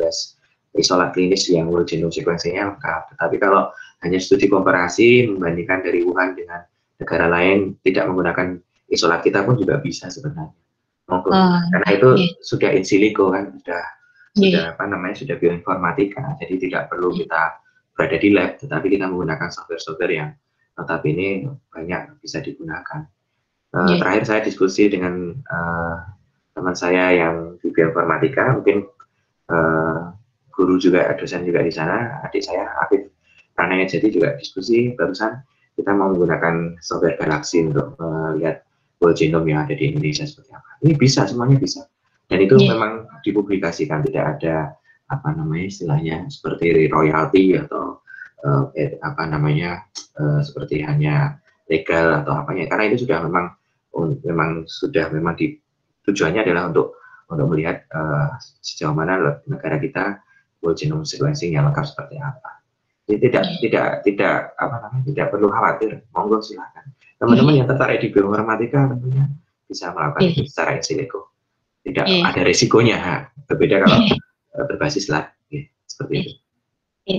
isolat klinis yang whole genome sequencing-nya lengkap. Tetapi kalau hanya studi komparasi membandingkan dari Wuhan dengan negara lain tidak menggunakan isolat kita pun juga bisa sebenarnya maupun oh, karena itu yeah. sudah in silico kan sudah yeah. sudah apa namanya sudah bioinformatika jadi tidak perlu yeah. kita berada di lab tetapi kita menggunakan software-software yang ini banyak bisa digunakan uh, yeah. terakhir saya diskusi dengan uh, teman saya yang di bioinformatika mungkin uh, guru juga dosen juga di sana adik saya Afif Pranaya jadi juga diskusi barusan kita mau menggunakan software Galaxy untuk melihat whole genome yang ada di Indonesia seperti apa. Ini bisa, semuanya bisa. Dan itu yeah. memang dipublikasikan, tidak ada apa namanya istilahnya seperti royalty atau uh, eh, apa namanya uh, seperti hanya legal atau apa ya karena itu sudah memang um, memang sudah memang di tujuannya adalah untuk untuk melihat uh, sejauh mana negara kita whole genome sequencing yang lengkap seperti apa. Jadi tidak yeah. tidak tidak apa namanya tidak perlu khawatir, monggo silakan. Teman-teman yeah. yang tertarik di bioinformatika tentunya bisa melakukan yeah. itu secara in silico. Tidak yeah. ada resikonya. Berbeda kalau berbasis lab. Ya, seperti itu. Oke.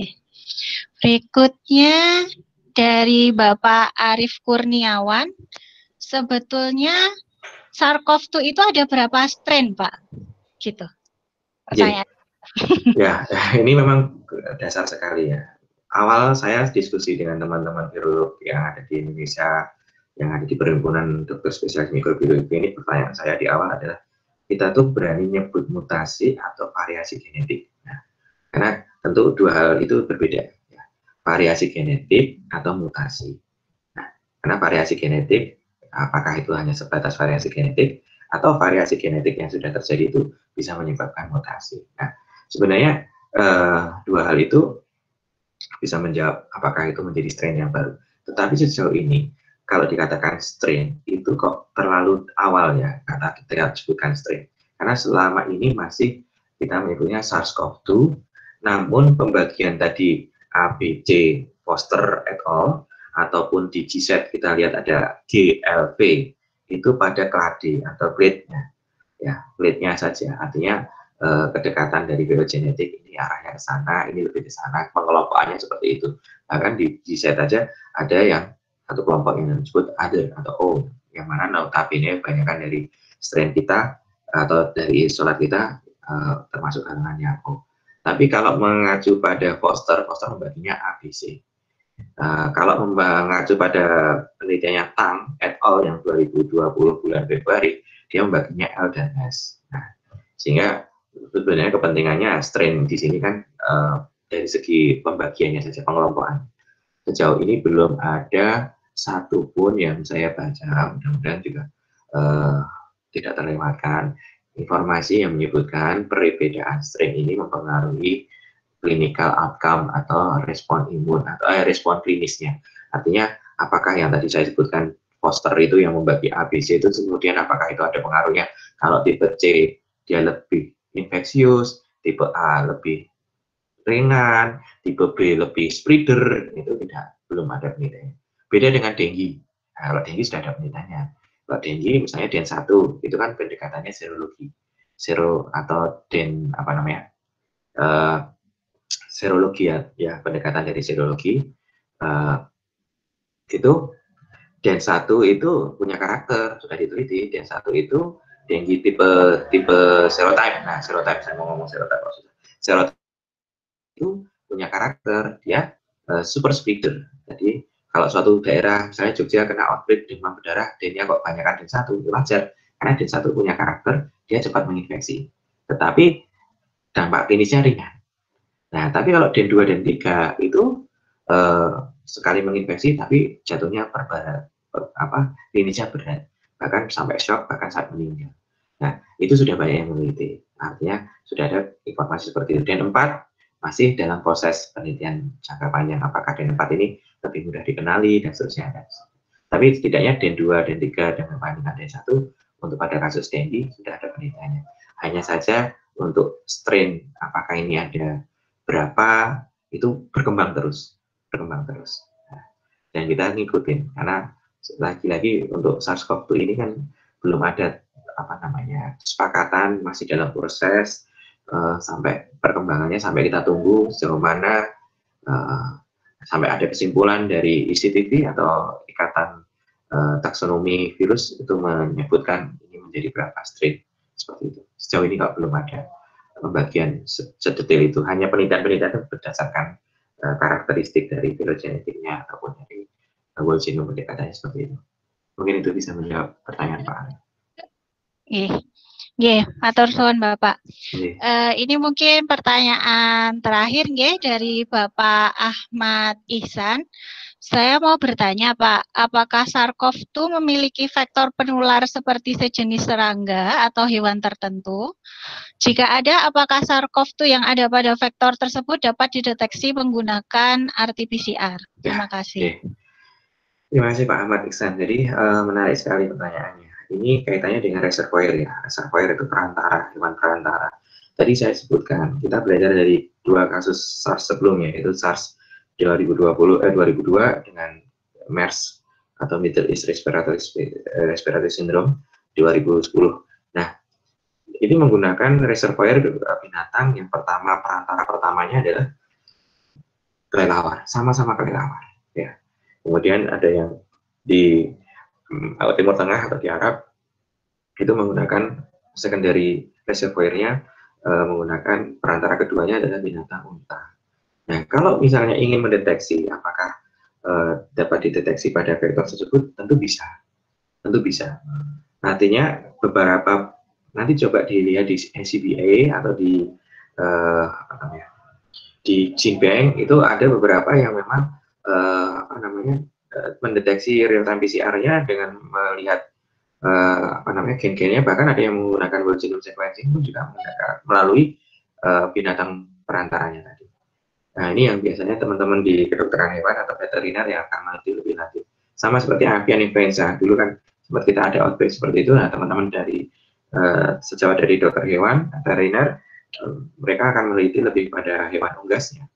Berikutnya dari Bapak Arif Kurniawan, sebetulnya SARS-CoV-2 itu ada berapa strain, Pak? Gitu. Pertanyaan. Ya, ini memang dasar sekali ya. Awal saya diskusi dengan teman-teman virolog yang ada di Indonesia, yang ada di Perhimpunan Dokter Spesialis Mikrobiologi ini, pertanyaan saya di awal adalah, kita tuh berani nyebut mutasi atau variasi genetik. Nah, karena tentu dua hal itu berbeda. Ya. Variasi genetik atau mutasi. Nah, karena variasi genetik, apakah itu hanya sebatas variasi genetik, atau variasi genetik yang sudah terjadi itu bisa menyebabkan mutasi. Nah, sebenarnya eh, dua hal itu bisa menjawab apakah itu menjadi strain yang baru. Tetapi sejauh ini, kalau dikatakan strain, itu kok terlalu awal ya, kata kita sebutkan strain. Karena selama ini masih kita menyebutnya SARS-CoV-2, namun pembagian tadi ABC Foster et al. ataupun di GZ kita lihat ada GLV, itu pada klade atau plate-nya. Ya, plate-nya saja. Artinya eh, kedekatan dari biogenetik ini arahnya ke sana, ini lebih ke sana, pengelompokannya seperti itu. Bahkan di GZ aja ada yang satu kelompok yang disebut ada atau O, yang mana notabene kebanyakan dari strain kita atau dari isolat kita uh, termasuk golongannya O. Tapi kalau mengacu pada Foster membaginya ABC. Uh, kalau mengacu pada penelitiannya Tang et al. yang 2020 bulan Februari, dia membaginya L dan S. Nah, sehingga sebenarnya kepentingannya strain di sini kan uh, dari segi pembagiannya saja pengelompokan. Sejauh ini belum ada satupun yang saya baca, mudah-mudahan juga uh, tidak terlewatkan informasi yang menyebutkan perbedaan strain ini mempengaruhi clinical outcome atau respon imun atau eh, respon klinisnya. Artinya apakah yang tadi saya sebutkan poster itu yang membagi ABC itu kemudian apakah itu ada pengaruhnya? Kalau tipe C dia lebih infeksius, tipe A lebih ringan, tipe B lebih spreader, itu tidak belum ada penelitian. Beda dengan denggi. Nah, kalau denggi sudah ada penelitiannya. Kalau denggi misalnya DEN 1 itu kan pendekatannya serologi. Sero atau DEN apa namanya? Uh, serologi ya, ya pendekatan dari serologi. Uh, itu DEN 1 itu punya karakter, sudah diteliti. DEN 1 itu denggi tipe tipe serotype. Nah, serotype saya mau ngomong serotype maksudnya. Serotype itu punya karakter dia uh, super spreader. Jadi kalau suatu daerah, misalnya Jogja kena outbreak demam berdarah, dennya kok banyak kan den satu, itu wajar. Karena den satu punya karakter, dia cepat menginfeksi. Tetapi dampak klinisnya ringan. Nah, tapi kalau den 2 dan 3 itu uh, sekali menginfeksi, tapi jatuhnya perberat, per, apa, klinisnya berat. Bahkan sampai shock, bahkan saat meninggal. Nah, itu sudah banyak yang meneliti. Artinya sudah ada informasi seperti itu. Dan empat masih dalam proses penelitian jangka panjang. Apakah DEN 4 ini lebih mudah dikenali dan seterusnya. Tapi setidaknya DEN 2, DEN 3, dan perbandingan DEN 1 untuk pada kasus dengue sudah ada penelitiannya. Hanya saja untuk strain apakah ini ada berapa itu berkembang terus, berkembang terus. Nah, dan kita ngikutin karena lagi-lagi untuk SARS-CoV-2 ini kan belum ada apa namanya kesepakatan masih dalam proses uh, sampai perkembangannya sampai kita tunggu sejauh mana uh, sampai ada kesimpulan dari ICTV atau ikatan uh, taksonomi virus itu menyebutkan ini menjadi berapa strain seperti itu sejauh ini kalau belum ada pembagian sedetail itu hanya penelitian-penelitian berdasarkan uh, karakteristik dari filogenetiknya ataupun dari uh, whole genome seperti itu mungkin itu bisa menjawab pertanyaan Pak. Nggih. Nggih, matur suwun Bapak. Uh, ini mungkin pertanyaan terakhir nggih dari Bapak Ahmad Ihsan. Saya mau bertanya Pak, apakah SARS-CoV-2 memiliki vektor penular seperti sejenis serangga atau hewan tertentu? Jika ada, apakah SARS-CoV-2 yang ada pada vektor tersebut dapat dideteksi menggunakan RT-PCR? Terima kasih. Terima kasih Pak Ahmad Ihsan. Jadi uh, menarik sekali pertanyaannya. Ini kaitannya dengan reservoir ya. Reservoir itu perantara, hewan perantara. Tadi saya sebutkan, kita belajar dari dua kasus SARS sebelumnya, yaitu SARS 2020 eh 2002 dengan MERS atau Middle East Respiratory, Respiratory Syndrome 2010. Nah, ini menggunakan reservoir binatang yang pertama perantara pertamanya adalah kelelawar, sama-sama kelelawar. Ya. Kemudian ada yang di Timur Tengah atau di Arab itu menggunakan secondary reservoirnya uh, menggunakan perantara keduanya adalah binatang unta. Nah, kalau misalnya ingin mendeteksi apakah uh, dapat dideteksi pada vektor tersebut, tentu bisa, tentu bisa. Nantinya beberapa nanti coba dilihat di NCBA atau di uh, apa namanya di Jinbang itu ada beberapa yang memang uh, apa namanya mendeteksi real time PCR-nya dengan melihat uh, apa namanya gen-gennya bahkan ada yang menggunakan whole genome sequencing pun juga melalui uh, binatang perantaranya tadi. Nah ini yang biasanya teman-teman di kedokteran hewan atau veteriner yang akan meneliti lebih lanjut. Sama seperti avian influenza dulu kan sempat kita ada outbreak seperti itu. Nah teman-teman dari uh, sejauh dari dokter hewan veteriner mereka akan meneliti lebih pada hewan unggasnya.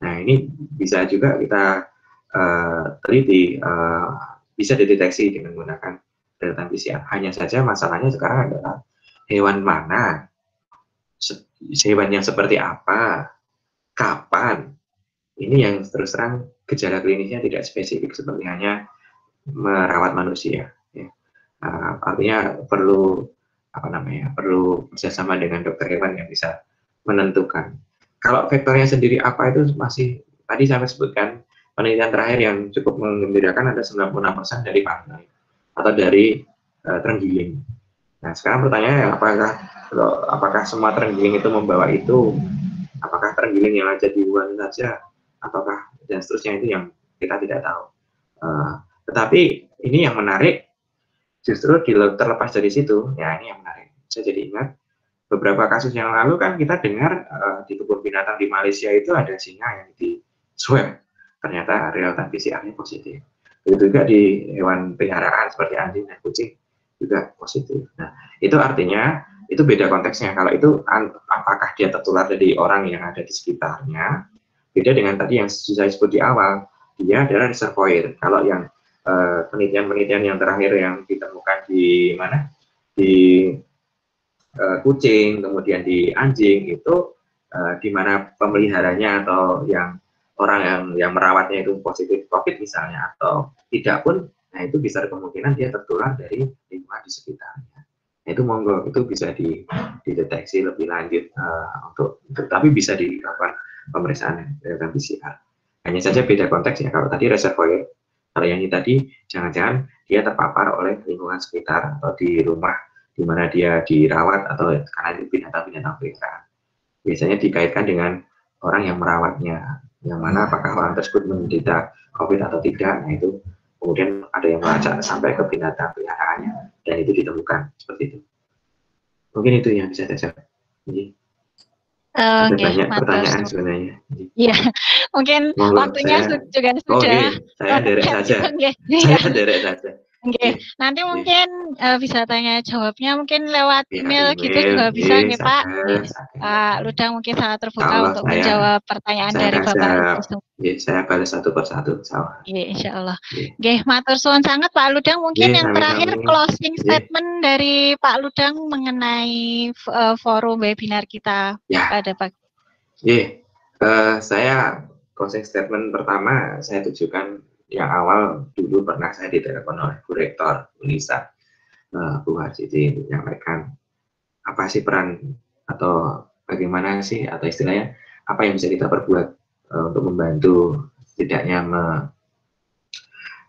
Nah ini bisa juga kita uh, bisa dideteksi dengan menggunakan time PCR. Hanya saja masalahnya sekarang adalah hewan mana, hewan yang seperti apa, kapan. Ini yang terus terang gejala klinisnya tidak spesifik seperti hanya merawat manusia. Ya. Uh, artinya perlu apa namanya perlu bersama dengan dokter hewan yang bisa menentukan. Kalau vektornya sendiri apa itu masih tadi saya sebutkan penelitian terakhir yang cukup mengembirakan ada 96% dari pantai atau dari uh, terenggiling. Nah sekarang pertanyaannya apakah apakah semua terenggiling itu membawa itu? Apakah terenggiling yang ada di Wuhan saja? Ataukah dan seterusnya itu yang kita tidak tahu. Uh, tetapi ini yang menarik justru terlepas dari situ, ya ini yang menarik. Saya jadi ingat beberapa kasus yang lalu kan kita dengar uh, di kebun binatang di Malaysia itu ada singa yang di swab, ternyata real time PCR-nya positif. Begitu juga di hewan peliharaan seperti anjing dan kucing juga positif. Nah, itu artinya itu beda konteksnya. Kalau itu apakah dia tertular dari orang yang ada di sekitarnya, beda dengan tadi yang saya sebut di awal, dia adalah reservoir. Kalau yang Eh, penelitian-penelitian uh, yang terakhir yang ditemukan di mana di uh, kucing kemudian di anjing itu uh, di mana pemeliharanya atau yang orang yang yang merawatnya itu positif covid misalnya atau tidak pun nah itu bisa kemungkinan dia tertular dari lingkungan di sekitarnya. Nah, itu monggo itu bisa di, dideteksi lebih lanjut uh, untuk tetapi bisa dilakukan pemeriksaan dengan PCR hanya saja beda konteksnya kalau tadi reservoir kalau yang ini tadi, jangan-jangan dia terpapar oleh lingkungan sekitar atau di rumah di mana dia dirawat atau karena itu binatang-binatang peliharaan. Biasanya dikaitkan dengan orang yang merawatnya, yang mana apakah orang tersebut menderita COVID atau tidak, nah itu kemudian ada yang melacak sampai ke binatang peliharaannya dan itu ditemukan seperti itu. Mungkin itu yang bisa saya jawab. Uh, okay, banyak pertanyaan sebenarnya. Iya, mungkin waktunya saya, juga sudah. Oh, okay. saya derek saja. Okay. Saya derek saja. Oke, okay. nanti mungkin uh, bisa tanya jawabnya mungkin lewat ya, email, email gitu juga bisa nih Pak. Pak Ludang mungkin sangat terbuka Allah, untuk saya, menjawab pertanyaan dari Bapak Ibu. Ya, saya balas satu persatu. Iya, insya Allah. Oke, okay. matur suwun sangat Pak Ludang. Mungkin ya, yang terakhir kami. closing statement dari Pak Ludang mengenai uh, forum webinar kita ya. pada pagi. Iya, uh, saya closing statement pertama saya tujukan yang awal dulu pernah saya ditelepon oleh Bu Rektor Unisa uh, Bu Harjiti untuk menyampaikan apa sih peran atau bagaimana sih atau istilahnya apa yang bisa kita perbuat uh, untuk membantu setidaknya me,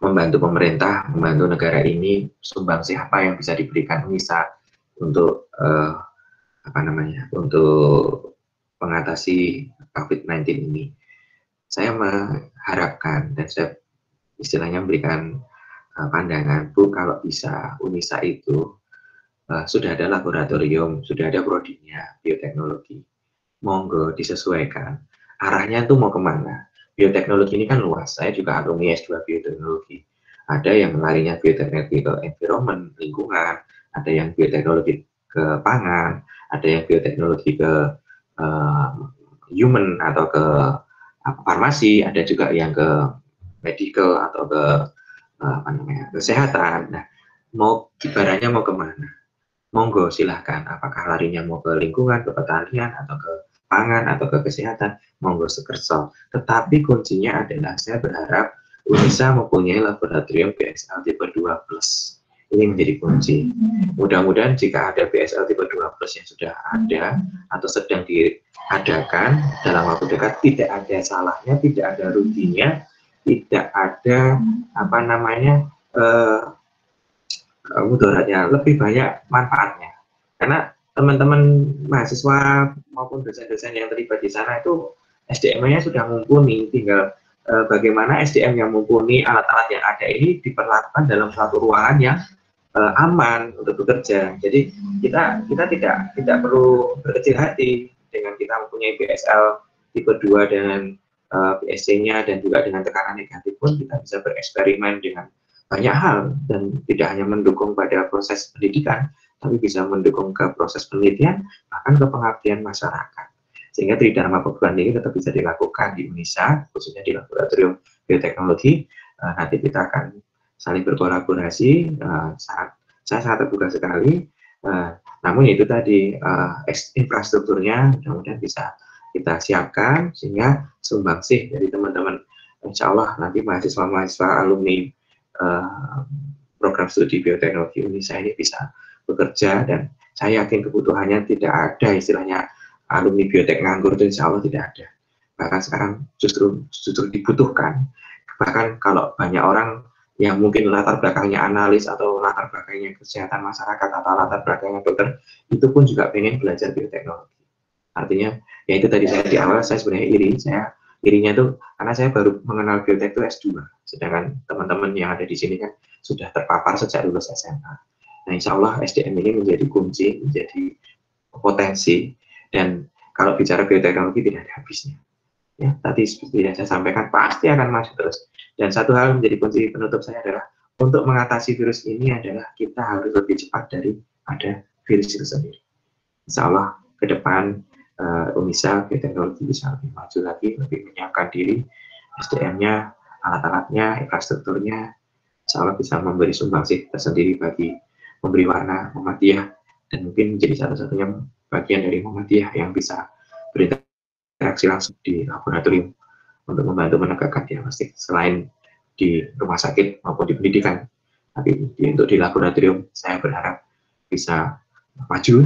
membantu pemerintah, membantu negara ini sumbang sih apa yang bisa diberikan Unisa untuk uh, apa namanya untuk mengatasi COVID-19 ini. Saya mengharapkan dan saya istilahnya memberikan uh, pandangan, Bu, kalau bisa UNISA itu uh, sudah ada laboratorium, sudah ada prodinya bioteknologi. Monggo disesuaikan. Arahnya itu mau ke mana? Bioteknologi ini kan luas. Saya juga alumni S2 bioteknologi. Ada yang larinya bioteknologi ke environment, lingkungan, ada yang bioteknologi ke pangan, ada yang bioteknologi ke uh, human atau ke farmasi, ada juga yang ke medical atau ke apa namanya kesehatan. Nah, mau ibaratnya mau ke mana? monggo silahkan. Apakah larinya mau ke lingkungan, ke pertanian, atau ke pangan, atau ke kesehatan, monggo sekerso. Tetapi kuncinya adalah saya berharap Unisa mempunyai laboratorium BSL tipe 2 plus. Ini menjadi kunci. Mudah-mudahan jika ada BSL tipe 2 plus yang sudah ada atau sedang diadakan dalam waktu dekat, tidak ada salahnya, tidak ada ruginya, tidak ada apa namanya uh, mudaratnya, lebih banyak manfaatnya. Karena teman-teman mahasiswa maupun dosen-dosen yang terlibat di sana itu SDM-nya sudah mumpuni, tinggal Eh, bagaimana SDM yang mumpuni alat-alat yang ada ini diperlakukan dalam suatu ruangan yang uh, aman untuk bekerja. Jadi kita kita tidak tidak perlu berkecil hati dengan kita mempunyai BSL tipe 2 dengan eh, BSC-nya dan juga dengan tekanan negatif pun kita bisa bereksperimen dengan banyak hal dan tidak hanya mendukung pada proses pendidikan, tapi bisa mendukung ke proses penelitian bahkan ke pengabdian masyarakat. Sehingga tridharma perguruan tinggi tetap bisa dilakukan di Indonesia khususnya di laboratorium bioteknologi. Uh, nanti kita akan saling berkolaborasi. Uh, sangat saya sangat terbuka sekali. Uh, namun itu tadi uh, infrastrukturnya mudah-mudahan bisa kita siapkan sehingga sumbangsih dari teman-teman insya Allah nanti mahasiswa-mahasiswa alumni uh, program studi bioteknologi Indonesia ini bisa bekerja dan saya yakin kebutuhannya tidak ada istilahnya alumni biotek nganggur itu insya Allah tidak ada. Bahkan sekarang justru justru dibutuhkan. Bahkan kalau banyak orang yang mungkin latar belakangnya analis atau latar belakangnya kesehatan masyarakat atau latar belakangnya dokter itu pun juga pengen belajar bioteknologi. Artinya ya itu tadi saya di awal saya sebenarnya iri, saya irinya itu karena saya baru mengenal biotek itu S2, sedangkan teman-teman yang ada di sini kan sudah terpapar sejak lulus SMA. Nah insya Allah SDM ini menjadi kunci, menjadi potensi dan kalau bicara bioteknologi tidak ada habisnya. Ya, tadi seperti yang saya sampaikan pasti akan masuk terus. Dan satu hal menjadi kunci penutup saya adalah untuk mengatasi virus ini adalah kita harus lebih cepat dari ada virus itu sendiri. Insya Allah ke depan uh, Unisa bioteknologi bisa lebih maju lagi, lebih menyiapkan diri, SDM-nya, alat-alatnya, infrastrukturnya, insya Allah bisa memberi sumbangsih tersendiri bagi memberi warna Muhammadiyah dan mungkin menjadi satu-satunya bagian dari Muhammadiyah yang bisa berinteraksi langsung di laboratorium untuk membantu menegakkan diagnostik selain di rumah sakit maupun di pendidikan. Tapi untuk di laboratorium saya berharap bisa maju,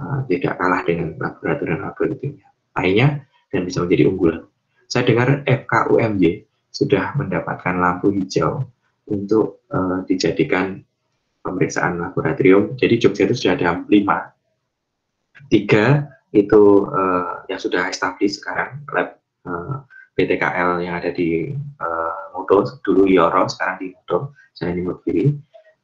uh, tidak kalah dengan laboratorium-laboratorium lainnya dan bisa menjadi unggulan. Saya dengar FKUMY sudah mendapatkan lampu hijau untuk uh, dijadikan pemeriksaan laboratorium. Jadi Jogja itu sudah ada lima Tiga itu uh, yang sudah established sekarang lab uh, eh, BTKL yang ada di uh, Mudo, dulu Yoro, sekarang di Mudo, saya di Mukiri.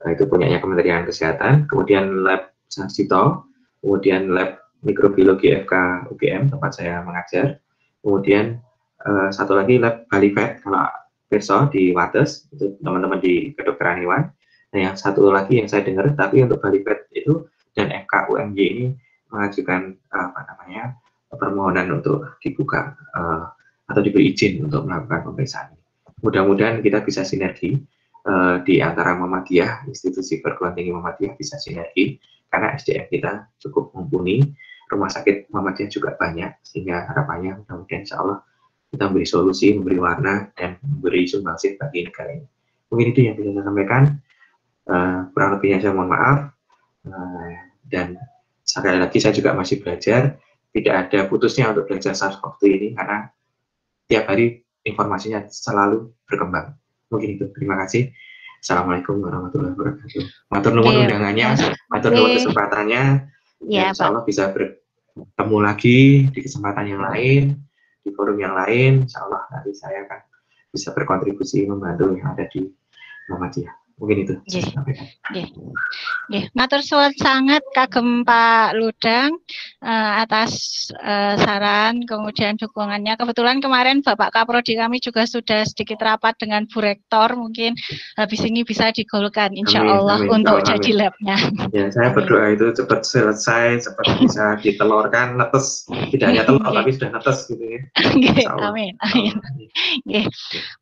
Uh, itu punyanya Kementerian Kesehatan. Kemudian lab Sansito, kemudian lab mikrobiologi FK UGM tempat saya mengajar. Kemudian uh, satu lagi lab Balifet kalau besok di Wates itu teman-teman di kedokteran hewan. Nah yang satu lagi yang saya dengar tapi untuk Balifet itu dan FK UMY ini mengajukan apa namanya permohonan untuk dibuka uh, atau diberi izin untuk melakukan pemeriksaan. Mudah-mudahan kita bisa sinergi uh, di antara Muhammadiyah, institusi perguruan tinggi Muhammadiyah bisa sinergi karena SDM kita cukup mumpuni, rumah sakit Muhammadiyah juga banyak sehingga harapannya mudah-mudahan insya Allah kita memberi solusi, memberi warna dan memberi sumbangsih bagi negara ini. Mungkin itu yang bisa saya sampaikan. Uh, kurang lebihnya saya mohon maaf uh, dan sekali lagi saya juga masih belajar tidak ada putusnya untuk belajar SARS-CoV-2 ini karena tiap hari informasinya selalu berkembang mungkin itu terima kasih Assalamualaikum warahmatullahi wabarakatuh. Matur nuwun iya. undangannya matur nuwun kesempatannya. Ya, Insya Allah bisa bertemu lagi di kesempatan yang lain di forum yang lain. Insya Allah nanti saya akan bisa berkontribusi membantu yang ada di Muhammadiyah mungkin itu. Yeah. Yeah. matur suwun sangat kagem Pak Ludang uh, atas uh, saran kemudian dukungannya. Kebetulan kemarin Bapak Kaprodi kami juga sudah sedikit rapat dengan Bu Rektor mungkin habis ini bisa digolkan Insya amin, Allah amin, untuk amin. jadi labnya. Ya saya berdoa itu cepat selesai cepat bisa ditelurkan netes. Tidak hanya telur tapi sudah netes gitu ya. Okay, amin. Amin okay.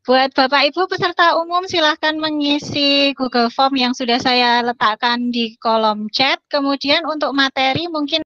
buat Bapak Ibu peserta umum silahkan mengisi Google Form yang sudah saya letakkan di kolom chat. Kemudian untuk materi mungkin